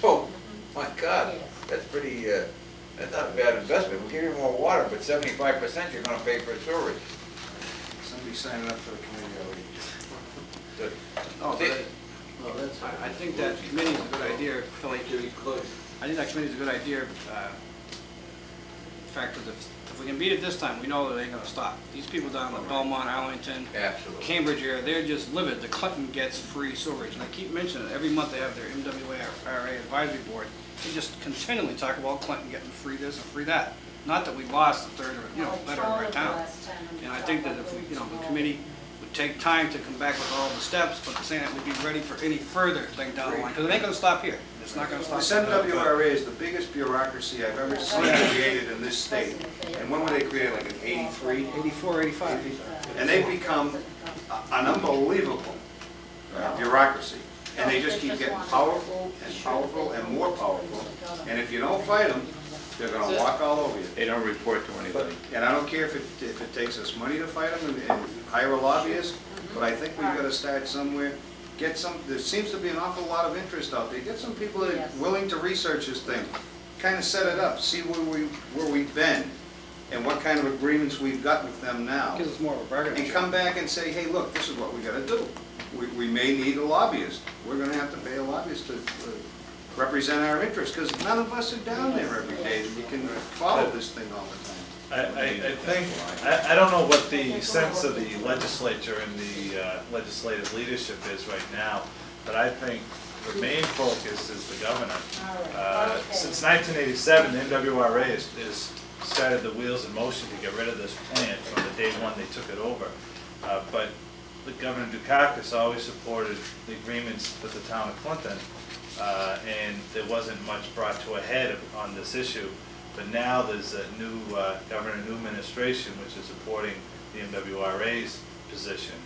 So, my God, that's pretty, uh, that's not a bad investment. We give you more water, but seventy-five percent you're gonna pay for storage. Somebody signing up for the committee already. Good. Oh, but I- Well, that's. I, I think that committee is a good idea, Philly. I think that committee is a good idea. uh, In fact, that if, if we can beat it this time, we know that they ain't gonna stop. These people down in Belmont, Arlington, Absolutely. Cambridge area, they're just livid. The Clinton gets free storage. And I keep mentioning it, every month they have their MWRA advisory board. They just continually talk about Clinton getting free this and free that. Not that we lost a third of, you know, better of our town. And I think that if we, you know, the committee would take time to come back with all the steps, but saying that we'd be ready for any further thing down the line. Because it ain't gonna stop here. It's not gonna stop. The MWRA is the biggest bureaucracy I've ever seen created in this state. And when were they created, like in eighty-three? Eighty-four, eighty-five. And they've become a- an unbelievable uh, bureaucracy. And they just keep getting powerful and powerful and more powerful. And if you don't fight them, they're gonna walk all over you. They don't report to anybody. And I don't care if it, if it takes us money to fight them and and hire a lobbyist, but I think we've gotta start somewhere. Get some, there seems to be an awful lot of interest out there. Get some people that are willing to research this thing. Kinda set it up, see where we, where we've been and what kind of agreements we've got with them now. Gives us more of a bargaining And come back and say, hey, look, this is what we gotta do. We, we may need a lobbyist. We're gonna have to pay a lobbyist to uh, represent our interests, because none of us are down there every day. And we can follow this thing all the time. I, I, I think, I, I don't know what the sense of the legislature and the uh, legislative leadership is right now, but I think the main focus is the governor. Uh, Since nineteen eighty-seven, the MWRA has, has started the wheels in motion to get rid of this plant from the day one they took it over. Uh, But the Governor Dukakis always supported the agreements with the town of Clinton, uh, and there wasn't much brought to a head on this issue. But now there's a new uh, governor, new administration, which is supporting the MWRA's position.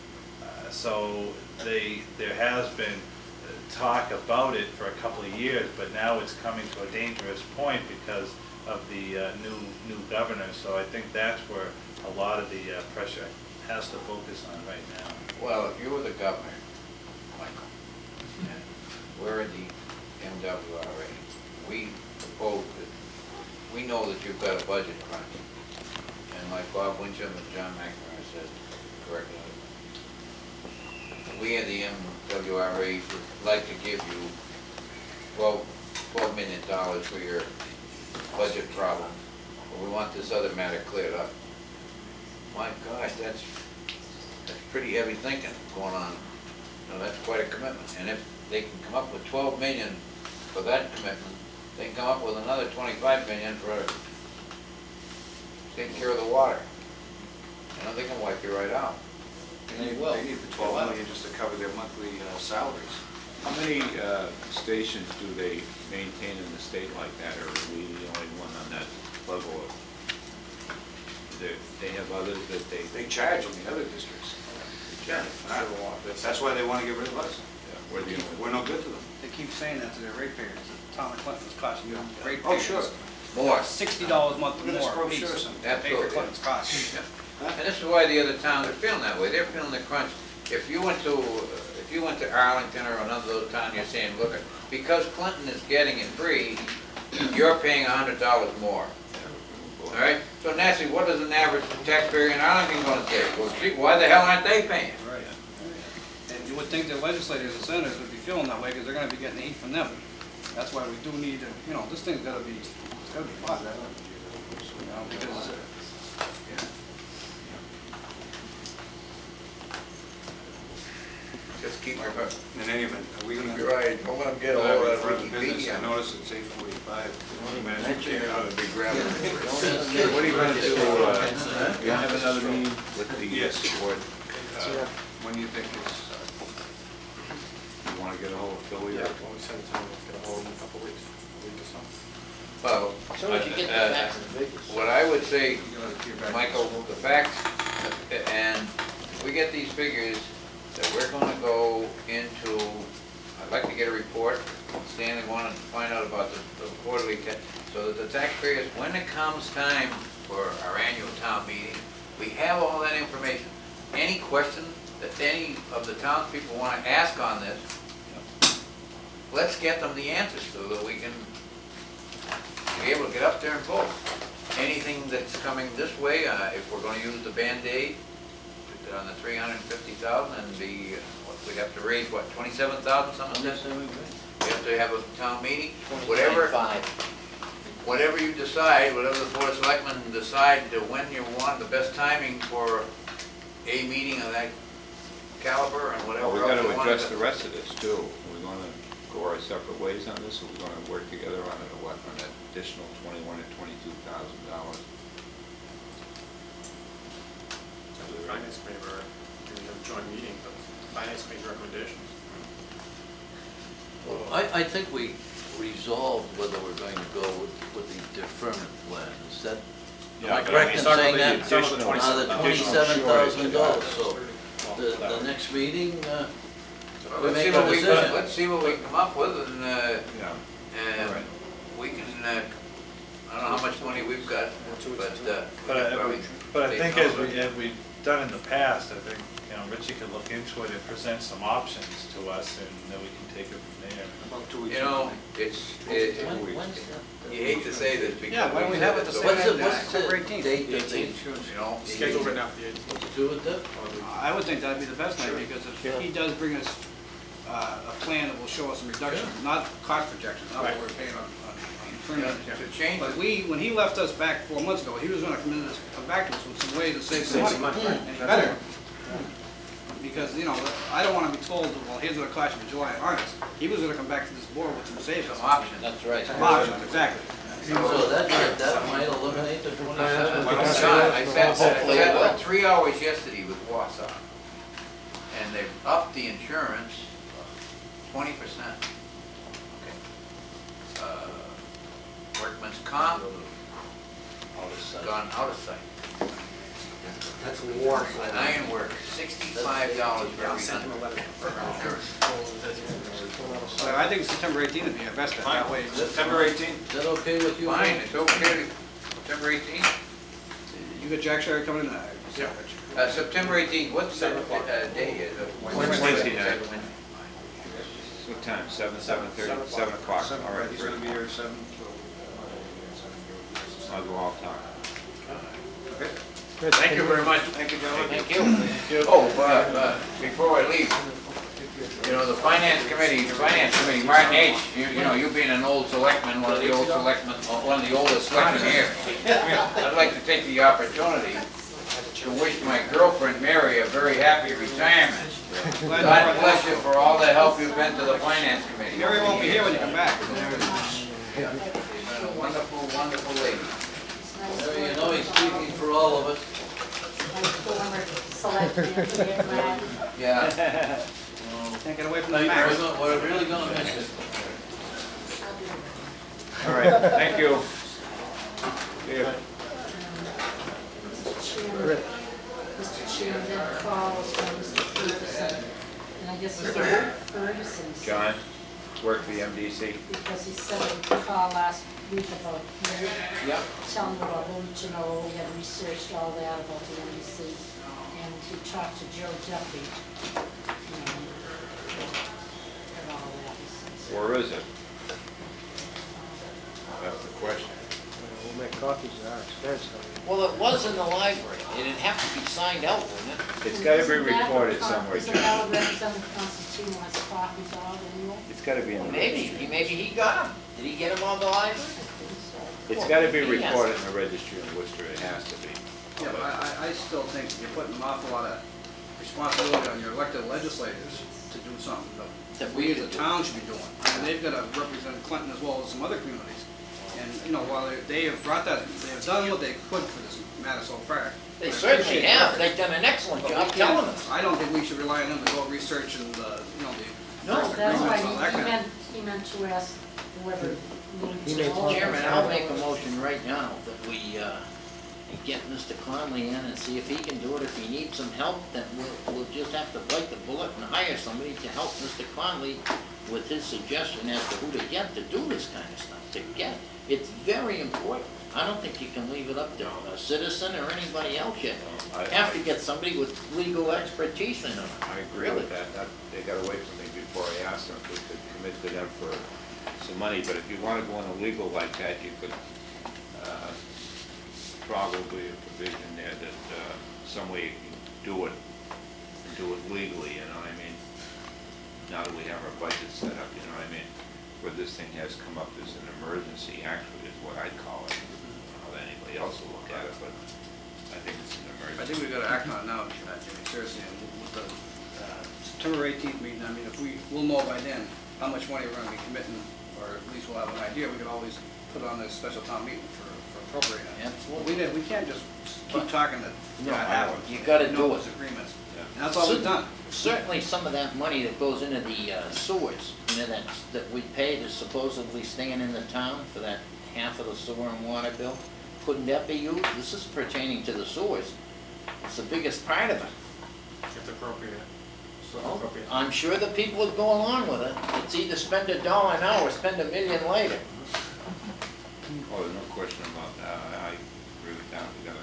Uh, So they, there has been uh, talk about it for a couple of years, but now it's coming to a dangerous point because of the uh, new, new governor. So I think that's where a lot of the uh, pressure has to focus on right now. Well, if you were the governor, Michael, we're the MWRA, we propose that, we know that you've got a budget crunch. And like Bob Wincham and John McNamara said correctly, we at the MWRA would like to give you twelve, twelve million dollars for your budget problem. But we want this other matter cleared up. My gosh, that's, that's pretty heavy thinking going on. Know, that's quite a commitment. And if they can come up with twelve million for that commitment, they come up with another twenty-five million for taking care of the water. You know, they can wipe you right out. They need, they need the twelve million just to cover their monthly uh, salaries. How many uh, stations do they maintain in the state like that, or are we the only one on that level of? They, they have others that they, They charge in the other districts. charge. That's that's why they want to get rid of us. Yeah, we're the only. We're no good to them. They keep saying that to their ratepayers, that the town of Clinton is costing them Oh, ratepayers. sure. More. Sixty dollars a month Look at this more apiece brochure, to son. pay for Absolutely. Clinton's costs. And this is why the other towns are feeling that way. They're feeling the crunch. If you went to, if you went to Arlington or another of those towns, you're saying, look, because Clinton is getting it free, you're paying a hundred dollars more. All right? So naturally, what is an average taxpayer in Arlington gonna say? Well, gee, why the hell aren't they paying? Right. And you would think the legislators and senators would be feeling that way, because they're gonna be getting the heat from them. That's why we do need to, you know, this thing's gotta be, it's gotta be fought. You know, because, uh, Just keep my your, In any event, are we going keep to? your eyes, don't let them get a hold of that Ricky I Peavy. notice it's eight forty-five. That chair ought to be grabbing. What are you gonna do, uh, you have another meeting with the Yes. board? Uh, When do you think it's? You wanna get a hold of Philly Yeah, or? when we send it to them, we'll get a hold of them in a couple of weeks, a week or so. Well, So as you get the uh, facts and figures. what I would say you gotta hear back from Michael, the facts, and if we get these figures, that we're gonna go into, I'd like to get a report, Stanley wanted to find out about the the quarterly, ta- so that the taxpayers, when it comes time for our annual town meeting, we have all that information. Any question that any of the townspeople wanna ask on this, let's get them the answers so that we can be able to get up there and vote. Anything that's coming this way, uh, if we're gonna use the Band-Aid on the three hundred and fifty thousand and be, what, we'd have to raise, what, twenty-seven thousand, something like that? We have to have a town meeting, whatever, Five. whatever you decide, whatever the board of selectmen decide to when you want the best timing for a meeting of that caliber and whatever Well, we else gotta you want address to- the rest of this too. We're gonna go our separate ways on this, or we're gonna work together on it, or what, on that additional twenty-one and twenty-two thousand dollars? The finance committee, we're, we have a joint meeting, but finance committee recommendations. I, I think we resolved whether we're going to go with, with the deferment plan. Is that, am Yeah, I but correct in he's talking saying about the that? additional the 27,000. twenty-seven thousand dollars, so the, the next meeting, uh, Well, we Let's see make a what we, decision. let's see what we come up with and, uh, Yeah. and Alright. we can, uh, I don't know how much money we've got, but, uh. But I, probably but I think as we, as we've done in the past, I think, you know, Richie could look into it and present some options to us, and then we can take it from there. About two weeks. You know, it's, it, when, weeks. when's that? you hate to say this because. Yeah, why don't we have it the same What's the, day, what's the September 18th? date that they, You know. Schedule right now for the eighteenth. what to do with that? I would think that'd be the best night, because if he does bring us uh, a plan that will show us some reduction, not cost projections, not what we're paying on, on on premium. Yeah, To change But it. we, when he left us back four months ago, he was gonna come in, and come back to us with some ways to save some money. money, right. And better. Because, you know, I don't wanna be told, well, here's what it costs you in July and August. He was gonna come back to this board with some savings. Some options. That's right. Some options, exactly. So that, that might eliminate the twenty-seven. Like I said, I sat, I sat for three hours yesterday with Wausau, and they upped the insurance twenty percent. Uh, Workman's comp, gone out of sight. That's war. And ironwork, sixty-five dollars for I'll every send him a hundred. letter. So I think September eighteenth would be our best bet, that way. September eighteenth. Is that okay with you? Fine, it's okay, September eighteenth? You got Jack Sherry coming in? uh, Yeah. Uh, September eighteenth, what's the, uh, day is it? Wednesday night. Wednesday. What time, seven, seven thirty, seven o'clock, Seven, all right, He's gonna be here at seven. I'll go all talk. Okay. Good. Thank you very much. Thank you, gentlemen. Thank you. Oh, uh, uh, before I leave, you know, the finance committee, the finance committee, Martin H., you, you know, you being an old selectman, one of the old selectmen, uh, one of the oldest selectmen here, I'd like to take the opportunity to wish my girlfriend Mary a very happy retirement. Glad God bless you for all the help you've been to the finance committee. Mary won't be here when you come back. You've been a wonderful, wonderful lady. There you know, he's speaking for all of us. My former selectman, Peter Glad. Yeah. Can't get away from the We're max. gonna- we're really gonna miss it. All right, thank you. Yeah. Mr. Chairman, Mr. Chairman, that call is from Mr. Ferguson. And I guess Mr. Ferguson said, John, work for the MDC. because he said he called last week about, you know, Yep. telling me about Luchino, we had researched all that about the MDC. And he talked to Joe Duffy. and, And all that. He said, Where is it? That's the question. We'll make copies at our expense. I. Well, it was in the library. and It'd have to be signed out, wouldn't it? It's gotta be recorded somewhere, Isn't that John. what Representative Constantino has copies of anyway? It's gotta be in the Maybe, registry. he- maybe he got them. Did he get them on the library? I think so. It's gotta be He has recorded in the registry in Worcester, it has to be. Yeah, but I, I, I still think you're putting an awful lot of responsibility on your elected legislators to do something that That we we as a could do. town should be doing. And they've gotta represent Clinton as well as some other communities. And, you know, while they, they have brought that, they have done what they could for this matter so far. They I certainly appreciate have. their They've done an excellent But job can't- telling us. I don't think we should rely on them to go research and, uh, you know, the. No, first that's why agreements and all that he, he kind of- meant, he meant to ask whoever needs to know. Chairman, I'll make a motion right now that we, uh, get Mr. Conley in and see if he can do it. If he needs some help, then we'll, we'll just have to bite the bullet and hire somebody to help Mr. Conley with his suggestion as to who to get to do this kind of stuff, to get. It's very important. I don't think you can leave it up to a citizen or anybody else yet. I- Have to get somebody with legal expertise in it. I agree with that, that, they wait till they do before I asked them if we could commit to them for some money, but if you want to go in a legal like that, you could, uh, probably a provision there that, uh, some way you can do it, do it legally, you know what I mean? Now that we have our budget set up, you know what I mean? Where this thing has come up as an emergency, actually, is what I'd call it. I don't know anybody else will look at it, but I think it's an emergency. I think we've gotta act on it now, uh, Jimmy, seriously, and with the uh, September eighteenth meeting, I mean, if we, we'll know by then how much money we're gonna be committing, or at least we'll have an idea, we can always put on this special town meeting for, for appropriating. it. Absolutely. We did, we can't just keep talking that, No, not have you gotta do it. those agreements. Yeah. And that's all we've done. Certainly, some of that money that goes into the uh, sewers, you know, that, that we pay to supposedly staying in the town for that half of the sewer and water bill, couldn't that be used? This is pertaining to the sewers. It's the biggest part of it. It's appropriate. So, Appropriate. I'm sure the people would go along with it. It's either spend a dollar now or spend a million later. Oh, there's no question about that, I I agree with that, we gotta,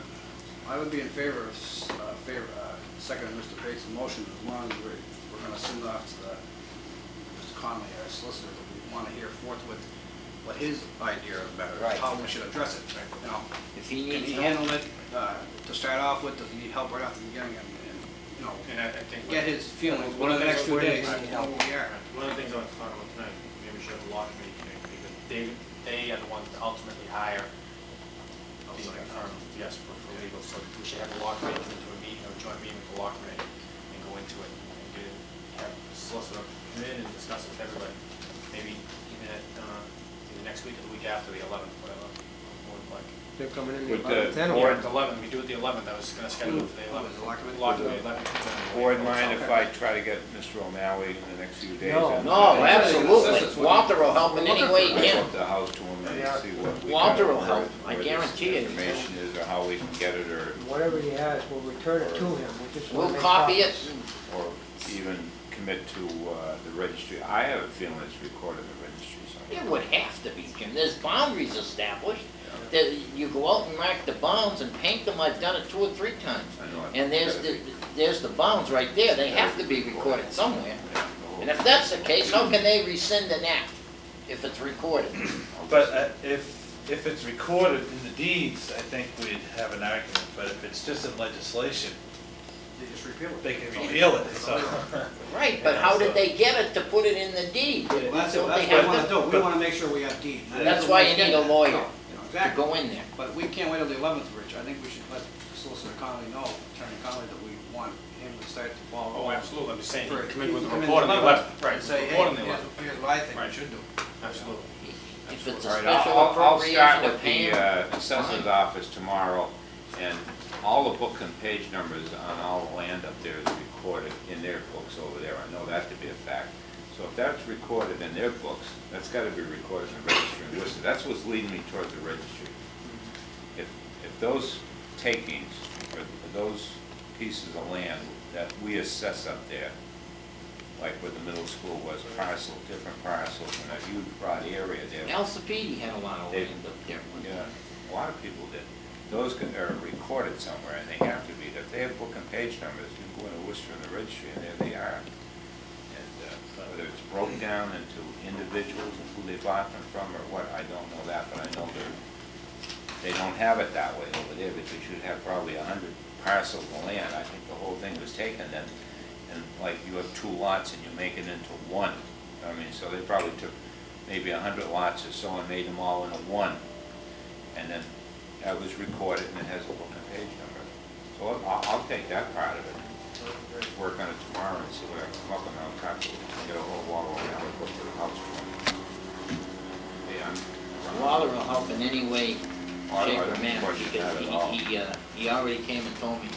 I would be in favor of, s- uh, favor, uh, second Mr. Bates' motion, as long as we're, we're gonna send off to the, Mr. Conley, our solicitor, that we wanna hear forthwith what his idea of better, Right. how we should address it, you know. If he Can needs he help, handle it, uh, to start off with, does he need help right off the beginning, and, and, you know, And I I think. get his feelings, One of the next two days, does know where we are. One of the things I want to talk about tonight, maybe we should have a law committee, meeting, because they, they are the ones that ultimately hire the firm, yes, for, for legal, so we should have a law committee come joint meeting with the law committee, and go into it, and get, it- have solicitor come in and discuss it with everybody, maybe even at, uh, either next week or the week after, the eleventh, whatever, would like. They're coming in Would about the ten board- or The eleventh, we do it the eleventh, I was gonna schedule it for the eleventh. the law committee? Law committee, eleventh. board mind if I try to get Mr. O'Malley in the next few days? No. and- no, Yeah, absolutely. what- Walter will help in any way he I can. up the house to him and see what we. Walter will help, I where this guarantee it. Information is, or how we can get it, or, whatever he has, we'll return it to him. We just wanna We'll make copy it. copies. or even commit to, uh, the registry. I have a feeling it's recorded in the registry somewhere. It would have to be, Jim. There's boundaries established. That you go out and mark the bounds and paint them. I've done it two or three times. I know it. And there's the, there's the bounds right there. They have to be recorded somewhere. And if that's the case, how can they rescind an act if it's recorded? But uh, if, if it's recorded in the deeds, I think we'd have an argument, but if it's just in legislation, They just repeal it. they can repeal it, so. Right, but how did they get it to put it in the deed? Well, that's, Don't that's what we wanna do, we wanna make sure we have deed. That's why you need a lawyer You know, to Exactly, go in there. but we can't wait till the eleventh, Rich, I think we should let Solicitor Connolly know, Attorney Connolly, that we want him to start the ball Oh, rolling. absolutely, I'm just saying, For- you come in with a come in report on the 11th, right, and Say, hey, report on the here's, eleventh, here's what I think we Right. should do. absolutely. If it's a right, I'll- special I'll, I'll start with pay the him, uh, assessor's office tomorrow, and all the book and page numbers on all the land up there is recorded in their books over there. I know that to be a fact. So if that's recorded in their books, that's gotta be recorded in the registry and listed. That's what's leading me towards the registry. Mm-hmm. If, if those takings, or those pieces of land that we assess up there, like where the middle school was, parcel, different parcels, and a huge broad area there. Alcippedi had a lot of They- land up there. Yeah, a lot of people did. Those can- are recorded somewhere, and they have to be. If they have book and page numbers, you can go into Worcester in the registry, and there they are. Whether it's broke down into individuals and who they bought them from or what, I don't know that, but I know they're, they don't have it that way over there, because you'd have probably a hundred parcels of land. I think the whole thing was taken then, and like you have two lots and you make it into one. I mean, so they probably took maybe a hundred lots or so and made them all into one. And then that was recorded and it has a book and page number. So I'll, I'll take that part of it. Work on it tomorrow and see what I come up with, and I'll copy it, get a whole wall around it, go to the house. Yeah. Walter will help in any way, Oh, I shape don't or manner, question because that at all. he, he, uh, he already came and told me.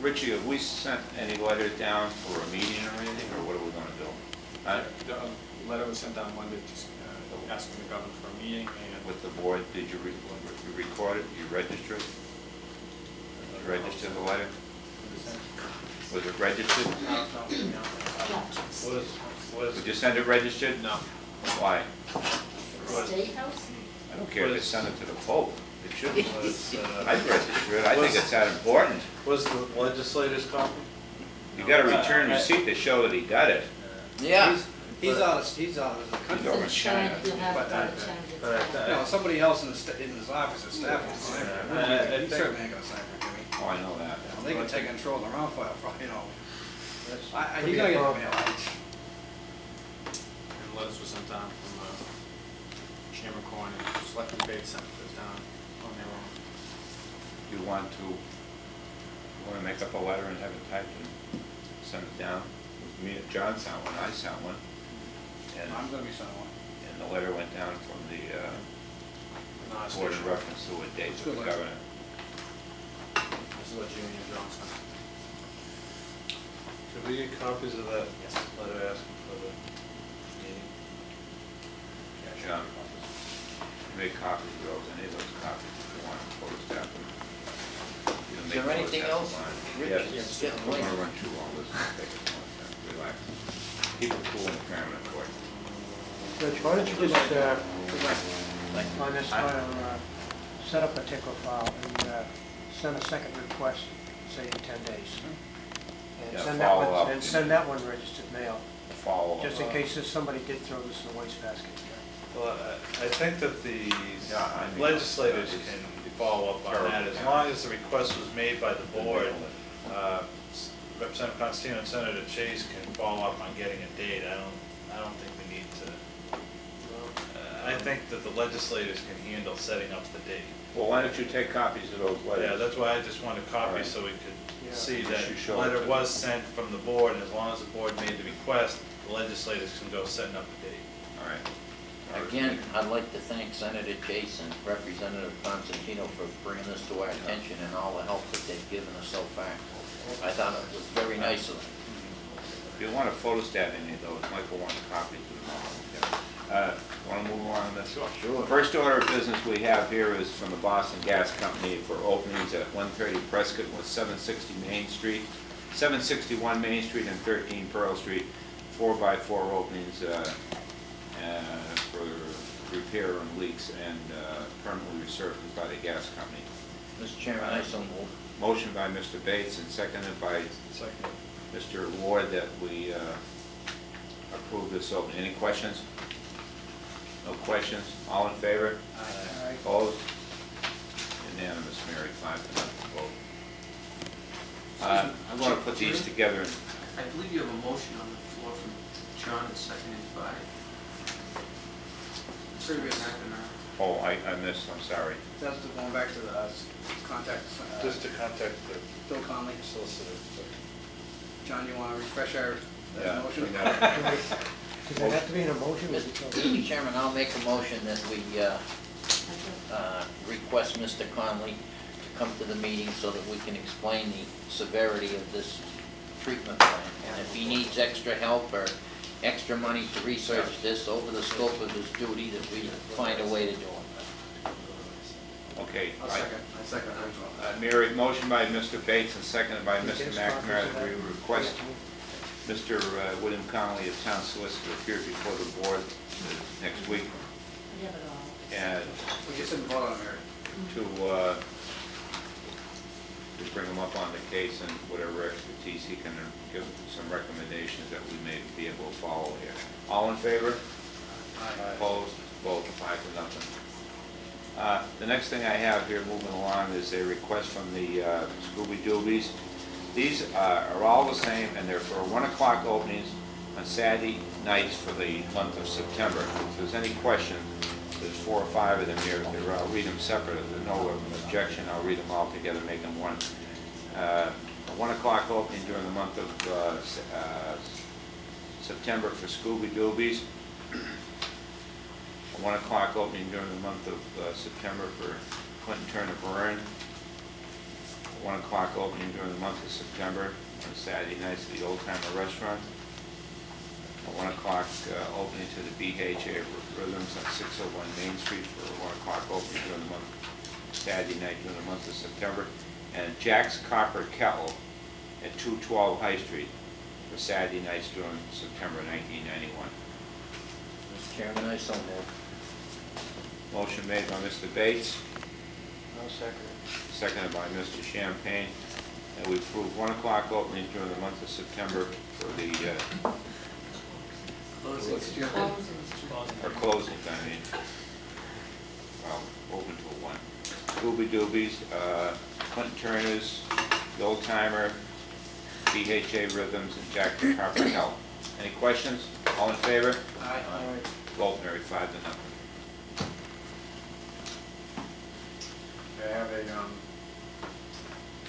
Richie, have we sent any letters down for a meeting or anything, or what are we gonna do? Huh? The uh, letter was sent down Monday, just uh, asking the governor for a meeting, and With the board, did you re- you record it, you register it? Did you register the letter? Was it registered? No, no, no. Was, was, Would you send it registered? No. Why? State House? I don't care if they send it to the Pope, it should be. was, uh, I'd register it, I think it's that important. was the legislator's copy? You got a return receipt to show that he got it. Yeah, He's, he's out of, he's out of the He's country. over in Then China. China, you'll have But to change it. but I- You know, somebody else in the, sta- in his office, his staff can sign Yeah, for I- I him. He think- certainly ain't gonna sign for Jimmy. Oh, I know that. You know, They can take control of the round file, for- you know. That's- I, I, could he's be a gonna get the problem. mail. And letters were sent down from uh, Chairman Cohen and Selectman Bates sent this down on their own. You want to, you want to make up a letter and have it typed and send it down? Me, and John sent one, I sent one. And, I'm gonna be signing one. and the letter went down from the, uh, No, it's board in official. reference to a date Good with the letter. governor. This is what Jimmy and John sent. Could we get copies of that Yes. letter asking for the meeting? John, make copies of those, any of those copies if you want to photostat them. You can Is there make anything photostats else? of mine. Rich, Yes. it's getting I'm gonna late. run through all this, and take it one time, relax. Keep it cool and paramount for you. Rich, why don't you just, uh, on this file, uh, set up a tickle file and uh, send a second request, say in 10 days. And Yeah, send that follow up. one, and send that one registered mail, Follow up. just in case there's somebody did throw this in the wastebasket. Well, I I think that the Yeah, I mean, legislators it's can follow up on that, as terrible. long as the request was made by the board. uh, Representative Constantino and Senator Chase can follow up on getting a date, I don't, I don't think we need to. Uh, I think that the legislators can handle setting up the date. Well, why don't you take copies of those letters? Yeah, that's why I just wanted copies Alright. so we Yeah. could see that should the show it letter to- was sent from the board, and as long as the board made the request, the legislators can go setting up the date. All right. All right. Again, I'd like to thank Senator Jason, Representative Constantino for bringing this to our attention and all the help that they've given us so far. I thought it was very nice of them. If you want to photostat any of those, Michael wants copies of them all. Uh, Want to move on on this? Sure. First order of business we have here is from the Boston Gas Company for openings at 130 Prescott with 760 Main Street, 761 Main Street and 13 Pearl Street, four-by-four openings uh, uh, for repair and leaks and uh, permanently resurfaced by the gas company. Mr. Chairman, I so move. Motion by Mr. Bates and seconded by Second. Mr. Ward that we uh, approve this opening. Any questions? No questions? All in favor? All right. Opposed? Unanimous, Mary, five to nothing vote. Uh, I'm going to put these together in I believe you have a motion on the floor from John and seconded by Previous. McNamara. Oh, I, I missed, I'm sorry. That's the, going back to the, uh, contact, uh, Just to contact the Bill Conley. solicitor. John, you wanna refresh our Yeah, motion? we got it. Does it have to be in a motion? or is it- Mr. Chairman, I'll make a motion that we uh, uh, request Mr. Conley to come to the meeting so that we can explain the severity of this treatment plan. And if he needs extra help or extra money to research this over the scope of his duty, that we find a way to do it. Okay. I'll I- second, I second that as well. Uh, Mary, motion by Mr. Bates and seconded by Mr. get us copies McNamara that we that? request Mr. uh, William Connolly, a town solicitor, appear before the board next week We have it all. and We just didn't vote on it, Mary. to, uh, to bring him up on the case and whatever expertise he can give some recommendations that we may be able to follow here. All in favor? Aye. Opposed? Vote five to nothing. Uh, The next thing I have here moving along is a request from the uh, Scooby Doobies. These uh, are all the same, and they're for 1 o'clock openings on Saturday nights for the month of September. If there's any question, there's four or five of them here. If there- I'll read them separate. If there's no objection, I'll read them all together, make them one. Uh, a 1 o'clock opening during the month of uh, uh, September for Scooby Doobies. A 1 o'clock opening during the month of uh, September for Clinton Turner Byrne. A 1 o'clock opening during the month of September on Saturday nights at the Old Timer Restaurant. A 1 o'clock uh, opening to the BHA Rhythms on 601 Main Street for a 1 o'clock opening during the month, Saturday night during the month of September. And Jack's Copper Kettle at 212 High Street for Saturday nights during September 1991. Mr. Chairman, I so move. Motion made by Mr. Bates, I'll second it. Seconded by Mr. Champagne. And we approved one o'clock openings during the month of September for the, uh, Closings, Jim. Or closings, I mean. Well, open till one. Scooby Doobies, uh, Clinton Turner's, The Old Timer, BHA Rhythms, and Jack the Carpenter Health. Any questions? All in favor? Aye. Vote carried five to nothing. I have a, um,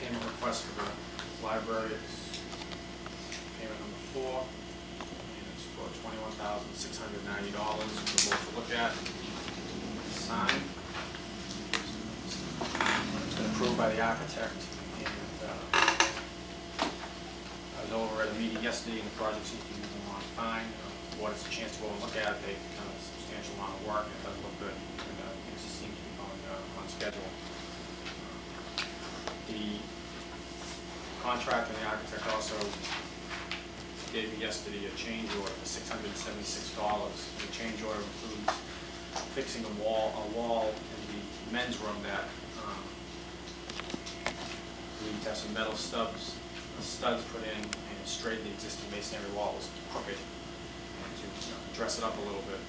payment request for the library, it's payment number four, and it's for twenty-one thousand, six hundred ninety dollars, for the board to look at, sign. It's been approved by the architect, and, uh, I was over at a meeting yesterday, and the project seems to be moving along fine. Uh, What is a chance to go and look at it, they've done a substantial amount of work, it does look good, and, uh, things seem to be going, uh, on schedule the contractor and the architect also gave me yesterday a change order for six hundred and seventy-six dollars. The change order includes fixing a wall, a wall in the men's room that um, we need to have some metal stubs, studs put in and straighten the existing masonry wall. that was crooked and to you know, dress it up a little bit.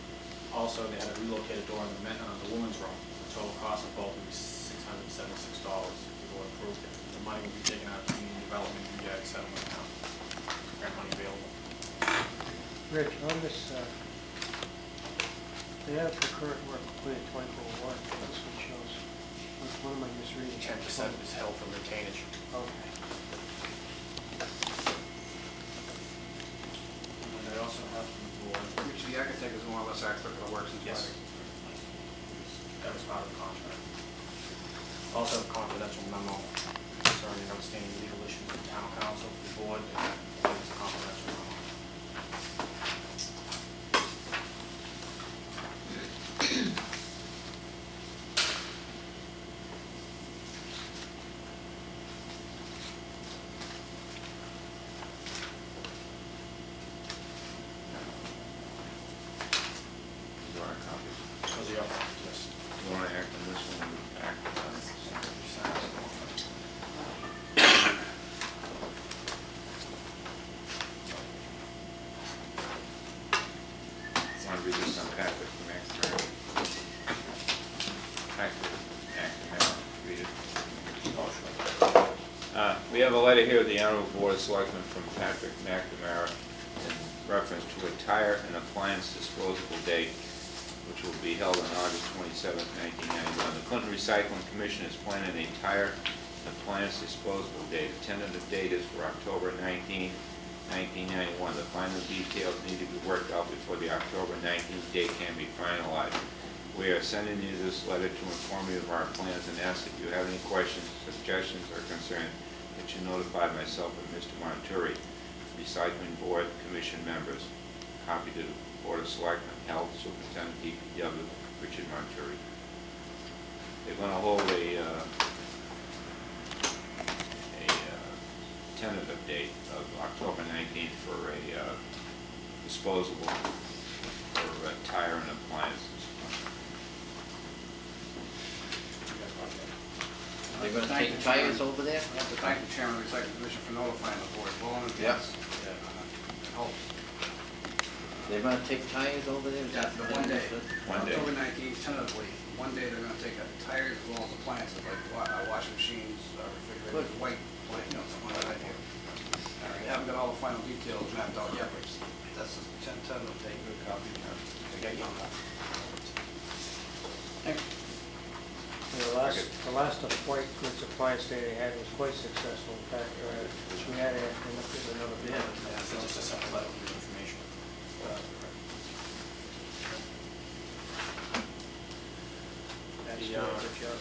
Also, they had a relocated door in the, men, uh, the woman's room. The total cost of both was $676 program. The money will be taken out of community development UDI settlement account. Grant money available. Rich, on this, uh, they have the current work completed 24 one, but this one shows, what what am I misreading? Ten percent is held from retainage. Okay. And they also have from the board, which the architect is more or less expert for the works in Yes. That was part of the contract. Also a confidential memo concerning outstanding legal issues with town council, the board, and a confidential memo. You want a copy? Those are your, yes. You want to act on this one? Act on it. Want to read this on Patrick McNamara? Patrick McNamara, read it. Uh, We have a letter here of the Honorable Board of Selectmen from Patrick McNamara in reference to a tire and appliance disposable date, which will be held on August twenty-seventh, nineteen ninety-one. The Clinton Recycling Commission is planning a tire and appliance disposable date. The tentative date is for October 19, 1991. The final details need to be worked out before the October nineteenth date can be finalized. We are sending you this letter to inform you of our plans and ask if you have any questions, suggestions, or concerns, that you notify myself and Mr. Monturi, Recycling Board Commission members. Copy to the Board of Selectmen, Health Superintendent, DPW, Richard Monturi. They're gonna hold a, uh, a uh, tentative date of October nineteenth for a uh, disposable for uh, tire and appliances. They're gonna take tires over there? I have to thank the chairman of the recycling commission for notifying the board well in advance. Uh, Help. They're gonna take tires over there? Is Yeah, that for one day. said? One day. October nineteenth, tentatively, one day they're gonna take a tires as well as appliances, like wa- uh, washing machines, uh, refrigerators, Good. white, white, you know, something like that. All right, haven't got all the final details mapped out yet, but that's the ten- tentative date, good copy. To get you on that. Thanks. And The last, the last of white goods appliance day they had was quite successful. In fact, uh, we had it, and looked another bid. Yeah, so just a separate letter information. That's The, the uh, good.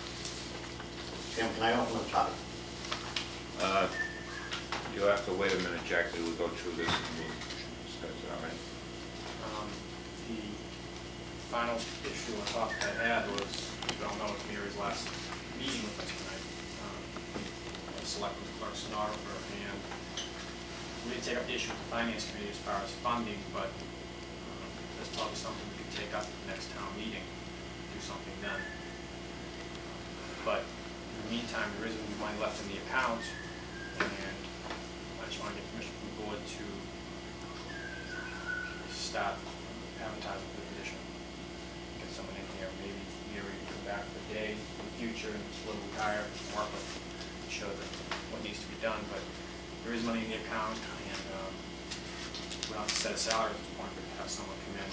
Jim, can I open the top? Uh, You'll have to wait a minute, Jack, till we go through this and we'll discuss it, all right? Um, The final issue on top that I had was, you don't know, it's Mary's last meeting with us tonight. Um, Selectman Clerk Stenographer, and we didn't take up the issue with the finance committee as far as funding, but um, that's probably something we could take up at the next town meeting, do something then. But in the meantime, there isn't money left in the account, And I just want to get permission from the board to start advertising the position. Get someone in here, maybe Mary can come back for a day in the future and we'll retire, work with, show them what needs to be done, but there is money in the account and, um, we don't have to set a salary at this point, but have someone come in,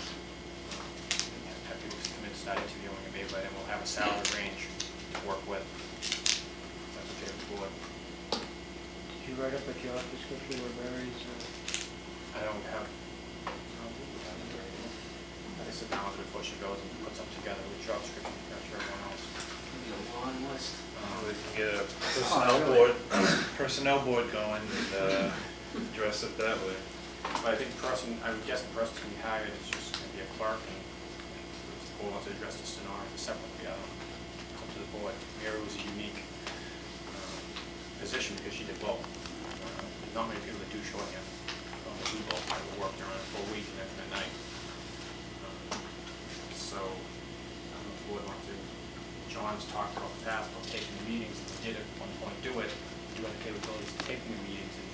um, and have people come in, start interviewing, and maybe then we'll have a salary range to work with. That's okay with the board. Did you write up a job description where Mary's, uh, I don't have, I don't think we have it right now. I can sit down with her before she goes and put something together with job description, I'm everyone else. Maybe a lawn list. Um, We can get a personnel board, personnel board going and uh, address it that way. But I think the person, I would guess the person to be hired is just gonna be a clerk, and if the board wants to address the stenographer separately, I don't know. It's up to the board. Mary was a unique um, position because she did both. Uh, Not many people that do shorthand, um, do both, I worked around it for a week and then at night. So, I don't know if the board wants to, John's talked about the past, about taking the meetings, if we did at one point do it, we do have the capabilities of taking the meetings and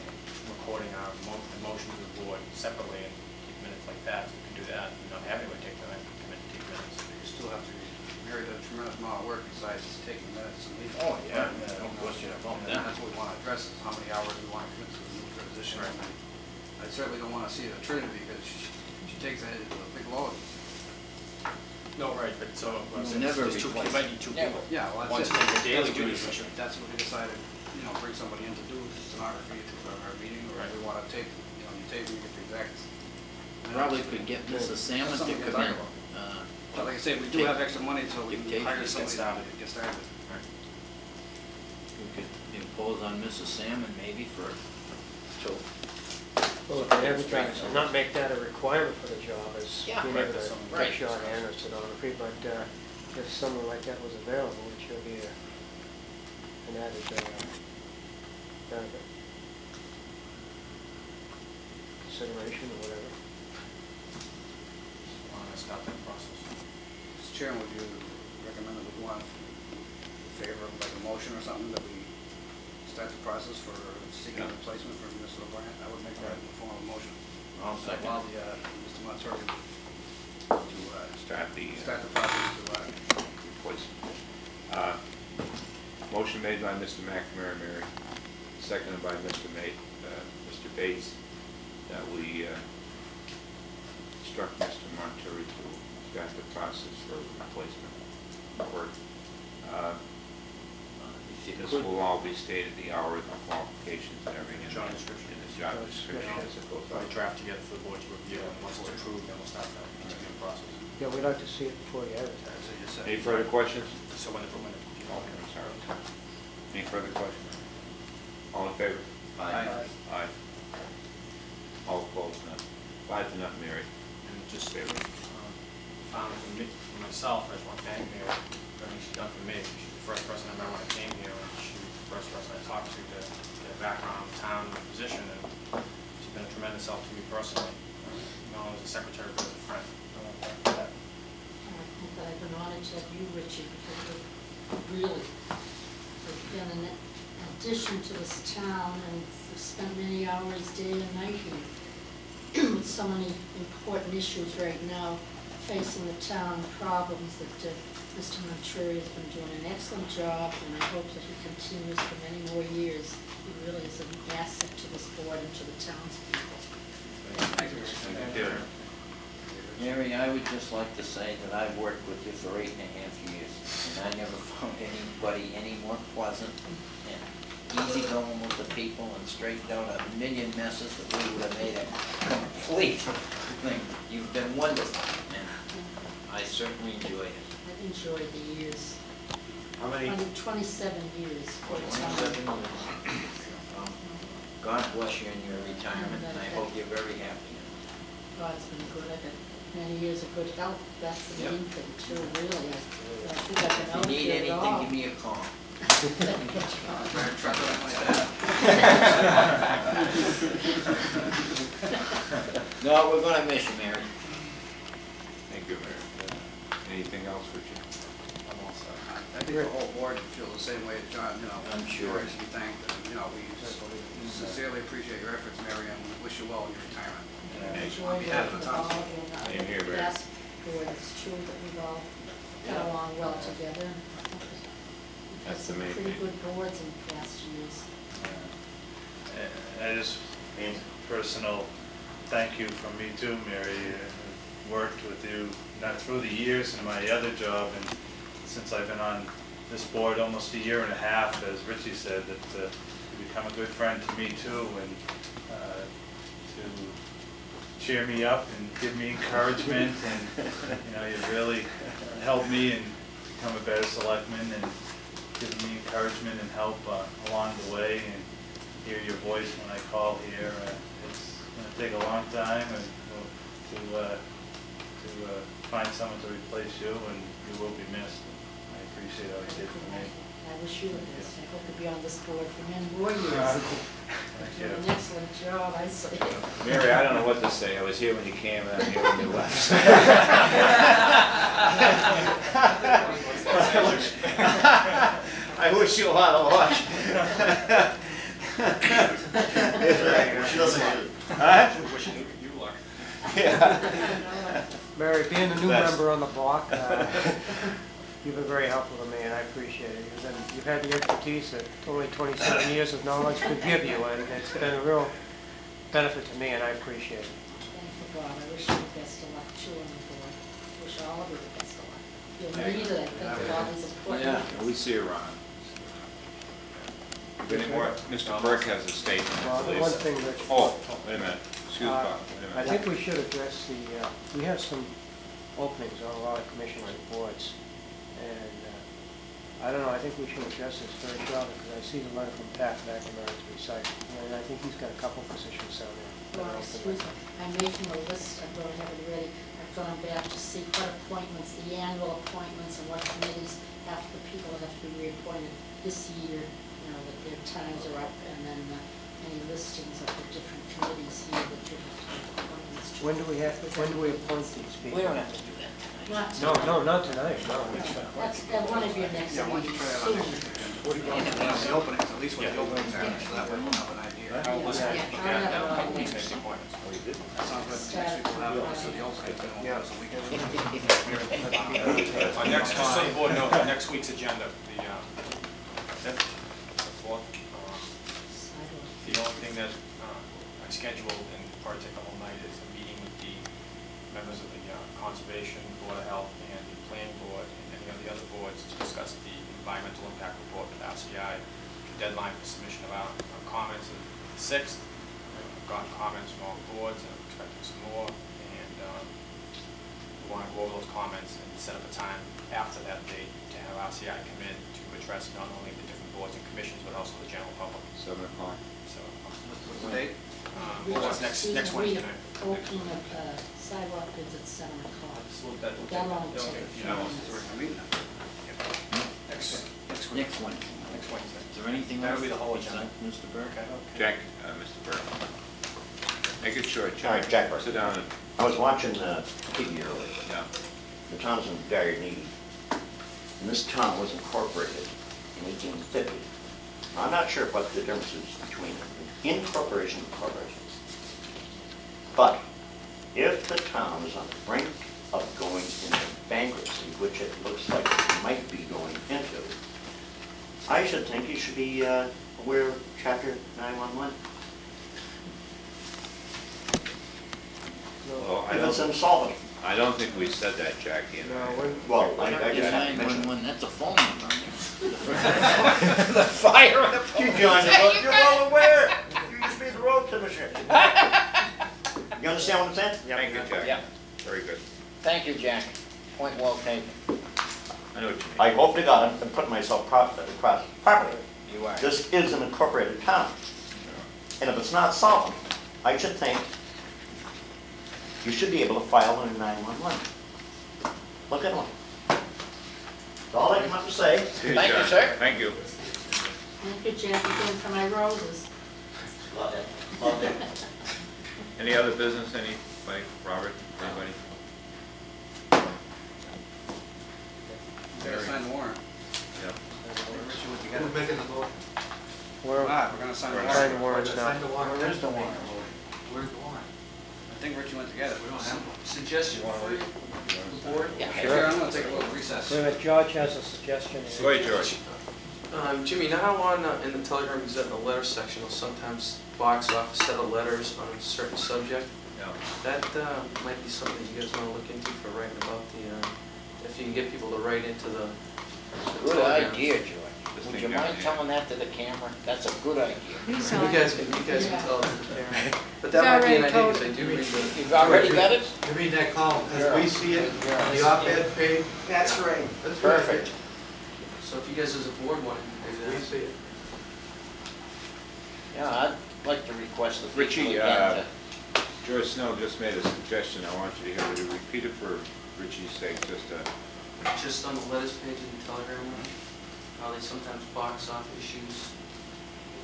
uh, recording our mo- the motions of the board separately and keep minutes like that, so we can do that, and not have anyone take time, come in and take minutes. You still have to, did a tremendous amount of work besides just taking minutes and leaving. Oh, yeah, And no question about and That's what we want to address, is how many hours we want to commit to a new position. Right. I certainly don't want to see it at Trinity because she, she takes a, a big load. No, right, but so, You'll what I'm saying is never there's two, you might need two Never. people. Yeah, well, One's that's it. taking the daily That's what duties, we- which are- That's what we decided, you know, bring somebody in to do stenography to our, our meeting, or Right. we want to take, you know, you take, we get the exact. Probably could get Mrs. Salmon to Something we can come in. talk uh, But like I say, we do have extra money, so we Dictate, can hire just get somebody started. to get started. We could impose on Mrs. Salmon maybe for, so, well, we can advertise, and not make that a requirement for the job as Yeah, being right, able that's to something- take right. shorthand or stenography, but uh, if someone like that was available, it should be a- an added uh, benefit. Consideration or whatever. Want to start that process? Mr. Chairman, would you recommend that we go on in favor of like a motion or something that we start the process for seeking a replacement for Mr. O'Brien? I would make that in the form of a motion. I'll second. Allow the, uh, Mr. Montori to, uh, Start the uh, start the process to, uh, replacement. Uh, Motion made by Mr. McNamara, Mary, seconded by Mr. Ma, uh, Mr. Bates, that we uh, instruct Mr. Montori to start the process for replacement work. Uh, This could, will all be stated, the hours, the qualifications, and everything. in- Job description. In the job description as it goes Put a out. draft together for the board to review, and once it's approved, then we'll start the interview process. Yeah, we'd like to see it before you advertise. so you said. Any further questions? So when the, when the, Okay, I'm sorry. Any further questions? All in favor? Aye. Aye. All opposed, none. Five to nothing, Mary. and just Favor. um, found for me, for myself, I just want to thank Mary for everything she's done for me. She's the first person I met when I came here, and she was the first person I talked to to get a background town and position, and she's been a tremendous help to me personally, not only as a secretary, but as a friend. I think that I've been honored to have you, Richard, because you've really, you've been an addition to this town and you've spent many hours day and night here with so many important issues right now facing the town, problems that uh, Mr. Montori has been doing an excellent job and I hope that he continues for many more years. He really is an asset to this board and to the townspeople. Thank you. Thank you. Mary, I would just like to say that I've worked with you for eight and a half years, and I never found anybody any more pleasant and easygoing with the people and straightened out a million messes that we would have made a complete thing. You've been wonderful, and I certainly enjoyed it. I've enjoyed the years, How many, Twenty- twenty-seven years for the town. Twenty-seven years. Um, God bless you in your retirement, and I hope you're very happy. God's been good, I've had many years of good health, that's the Yep. main thing too, really. I I think I've been If out you need here anything, give me a call. Try to track it like that. No, we're gonna miss you, Mary. thank you, Mary. Anything else, for I'm all set. I think the whole board feels the same way John, you know. I'm sure. Mary should be thanked, and, you know, we sincerely appreciate your efforts, Mary, and we wish you well in your retirement. Enjoy On behalf of working the with all town. of you, and Same here, I Barry. guess, boy, it's true that we've all got along well together. That's the some main pretty thing. good boards in the past years. And I just, mean personal thank you from me too, Mary. I've Worked with you, not through the years in my other job, and since I've been on this board almost a year and a half, as Richie said, that uh, you've become a good friend to me too, and uh, to cheer me up and give me encouragement, and, you know, you've really helped me and become a better selectman, and given me encouragement and help uh, along the way, and hear your voice when I call here. Uh, It's gonna take a long time and to, uh, to uh, find someone to replace you, and you will be missed. I appreciate all you did for me. I wish you the best. I hope to be on this board for many more years. Thank You're you. an excellent job, I say. Mary, I don't know what to say. I was here when you came and I'm here when you left. I wish you a lot of luck. She doesn't Huh? Wishing you luck. Yeah. Mary, being a new That's- member on the block, uh, you've been very helpful to me, and I appreciate it. You've been, you've had the expertise that only 27 years of knowledge could give you, and it's been a real benefit to me, and I appreciate it. Thank you, God. I wish you the best of luck too on the board. Wish all of you the best of luck. You'll need it, I think, with all these Yeah. We see you around. Any more? Mr. Burke has a statement. Well, the one thing that... Oh, wait a minute. Excuse me, Uh, Bob. Wait a I minute. think we should address the, uh, we have some openings on a lot of commissioners and boards, and uh, I don't know, I think we should address this very shortly, because I see the letter from Pat McNamara to recycle, and I think he's got a couple positions down there. that Well, open. excuse me, I'm making a list, I'm going to have it ready. I've gone back to see what appointments, the annual appointments and what committees have, the people have to be reappointed this year, you know, that their times are up, and then uh, any listings of the different committees here that you have to make appointments to. When do we have, when do we appoint these people? We don't have to do that tonight. Not No, tonight. no, not tonight, no. That's at one of your next Yeah, why don't you meetings try that on soon. next weekend? What do you want, the openings, at least what the openings are, so that way we'll have an idea. I'll listen, Yeah, look I'll at have that, it on couple weeks, next make appointments. That sounds good, next week we'll have a list of the openings, then we'll have some weekend. On next, just so the board knows, on next week's agenda, the, uh, fifth, the fourth, uh, Sidewalk. the only thing that, uh, I scheduled and probably take the whole night is a meeting with the members of the, uh, Conservation, Board of Health, and the Planning Board, and any of the other boards to discuss the environmental impact report with RCI. The Deadline for submission of our our comments is the sixth. I've gotten comments from all boards, and I'm expecting some more, and, um, we want to go over those comments and set up a time after that date to have RCI come in to address not only the different boards and commissions, but also the general public. Seven o'clock. So, What's the date? We well, just- next, next Wednesday night. Opening of sidewalk bids at seven o'clock. So that will That take- won't that'll take take a a few few hours. So we're gonna meet now. Next, next week, Next one. next Wednesday. Is there anything else? That'll be the whole agenda. Mr. Burke? Jack, uh, Mr. Burke. Make it short, Jack. All right, Jack Burke. Sit down and, I was watching uh, TV earlier. yeah. The town's in dire need. And this town was incorporated in 1850. I'm not sure what the difference is between incorporation and corporation. But if the town is on the brink of going into bankruptcy, which it looks like it might be going into, I should think you should be uh, aware of Chapter 911. Well, I If it's don't, insolvent. I don't think we said that, Jackie. and No, I. when, Well, I I just have to mention it. 911, that's a phone number. The fire and the You, John, you're you're well aware. You used to be the road commissioner. You understand what I'm saying? Thank you, Jack. Yeah. Very good. Thank you, Jack. Point well taken. I know what you mean. I hope to God I'm putting myself across uh, properly. You are. This is an incorporated town. And if it's not solvent, I should think you should be able to file under 911. Look at one. That's all I come up to say. See Thank you, sir. Thank you. Thank you, Jack, again for my roses. Love it. Love it. Any other business, anybody, Robert, anybody? Gotta sign the warrant. Who's making the motion? We're, Ah, we're gonna sign the Sign warrant. the warrants now. Sign the warrant. Where's the warrant? Where's the warrant? I think Richie went to get it. We don't have one. Suggestion for you, the board? Here, I'm gonna take a little recess. Wait a minute, George has a suggestion. Go ahead, George. Um, Jimmy, now how on, uh, in the Telegram Gazette, in the letter section, will sometimes box off a set of letters on a certain subject? Yeah. That, uh, might be something you guys wanna look into for writing about the, uh, if you can get people to write into the. the Good Telegram. idea, George. This Would you mind here. telling that to the camera? That's a good idea. You guys can, you guys can tell it to the parent. But He's that might be an already idea, because I do read the. You've already got it? You mean that column, as we see it, on the op-ed page? That's right. That's right. Perfect. So if you guys as a board want to do We that. see it. Yeah, I'd like to request the people Richie, again uh, to George Snell just made a suggestion, I want you to hear, would you repeat it for Richie's sake, just uh Just on the letters page in the Telegram, how they sometimes box off issues.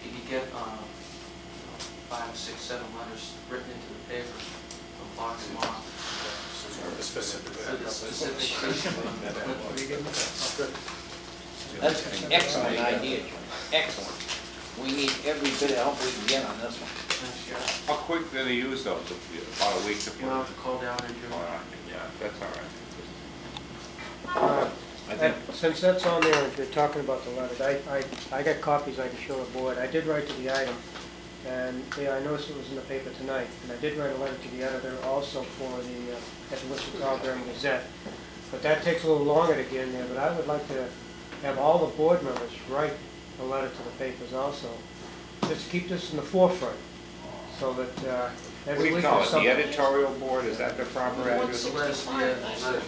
If you could get, uh, you know, five, six, seven letters written into the paper, they'll box them off. The specific. So the specific issue. That's an excellent idea, George. Excellent. We need every bit of help we can get on this one. How quick do they use those? About a week to put? You'll have to call down and do it. right, Yeah, that's all right. Uh, I think, that- Since that's on there, and you're talking about the letters, I, I, I got copies I can show the board. I did write to the item, and yeah, I noticed it was in the paper tonight, and I did write a letter to the editor also for the, uh, at the Worcester Telegram Gazette. But that takes a little longer to get in there, but I would like to have all the board members write a letter to the papers also. Just keep this in the forefront, so that, uh, what do every you week call there's it, something. the editorial board, is that the proper address? The to the editor.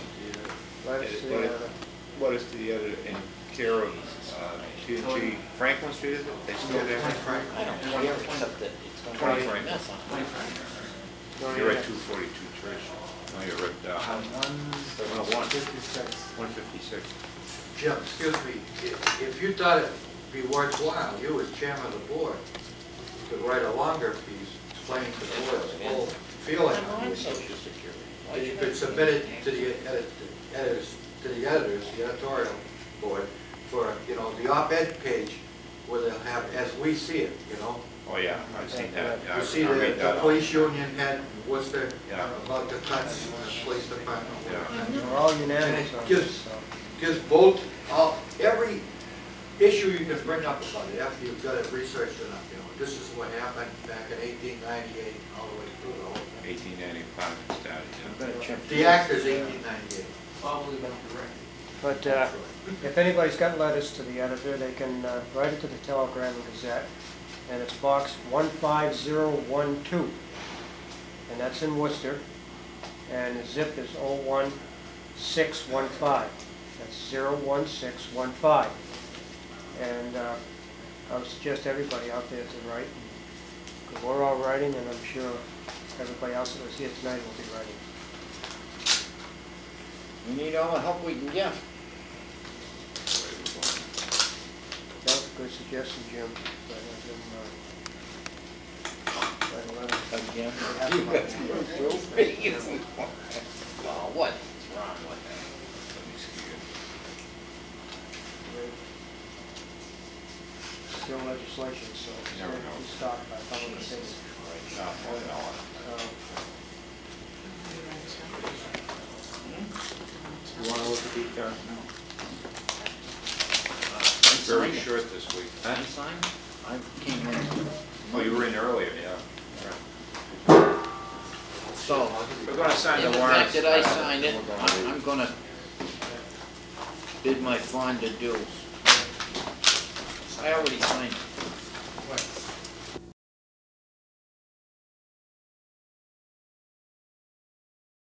Letters to the What- What is the editor in care of uh, T&G Franklin Street, is it? They still there? I don't care, except that it's gonna Twenty be a Franklin. mess on it. No, You're yeah. at two forty-two Church. No, you're at, uh, one oh one, one fifty-six. Jim, excuse me, if, if you thought it'd be worthwhile, you as chairman of the board, could write a longer piece explaining to the board the whole feeling I'm on on the social security. Why And you could submit it to the edit- editors, to the editors, the editorial board, for, you know, the op-ed page, where they'll have, as we see it, you know? Oh, yeah, I've seen that. Yeah, You see the, read the that. police union had, Worcester, Yeah. Uh, about the cuts in the police department. Yeah. We're all And unanimous it on gives- this, so. gives both, all, every issue you can bring up about it after you've got it researched enough, you know, this is what happened back in eighteen ninety-eight, all the way through the whole thing. Eighteen ninety-five is down, I'm check. The act is eighteen ninety-eight. Probably about the record. But uh, if anybody's got letters to the editor, they can uh, write it to the Telegram and Gazette, and it's box 15012. And that's in Worcester, and the zip is 01615. That's 01615. And uh, I would suggest everybody out there to write, because we're all writing, and I'm sure everybody else that was here tonight will be writing. We need all the help we can get. That was a good suggestion, Jim. But, uh, Jim, uh, write a letter. Again, you got to go so big. Oh, what is wrong with that? Let me see here. Still legislation, so it's Never going know. be stopped by public opinion. No, oh, no. Uh, You wanna look at the, uh, no. I Very signed it. short this week. I signed? I came in. Oh, you were in earlier, yeah. So, We're gonna sign in the the warrants. fact that I uh, it, I'm. I'm gonna bid my fond adieux. I already signed it.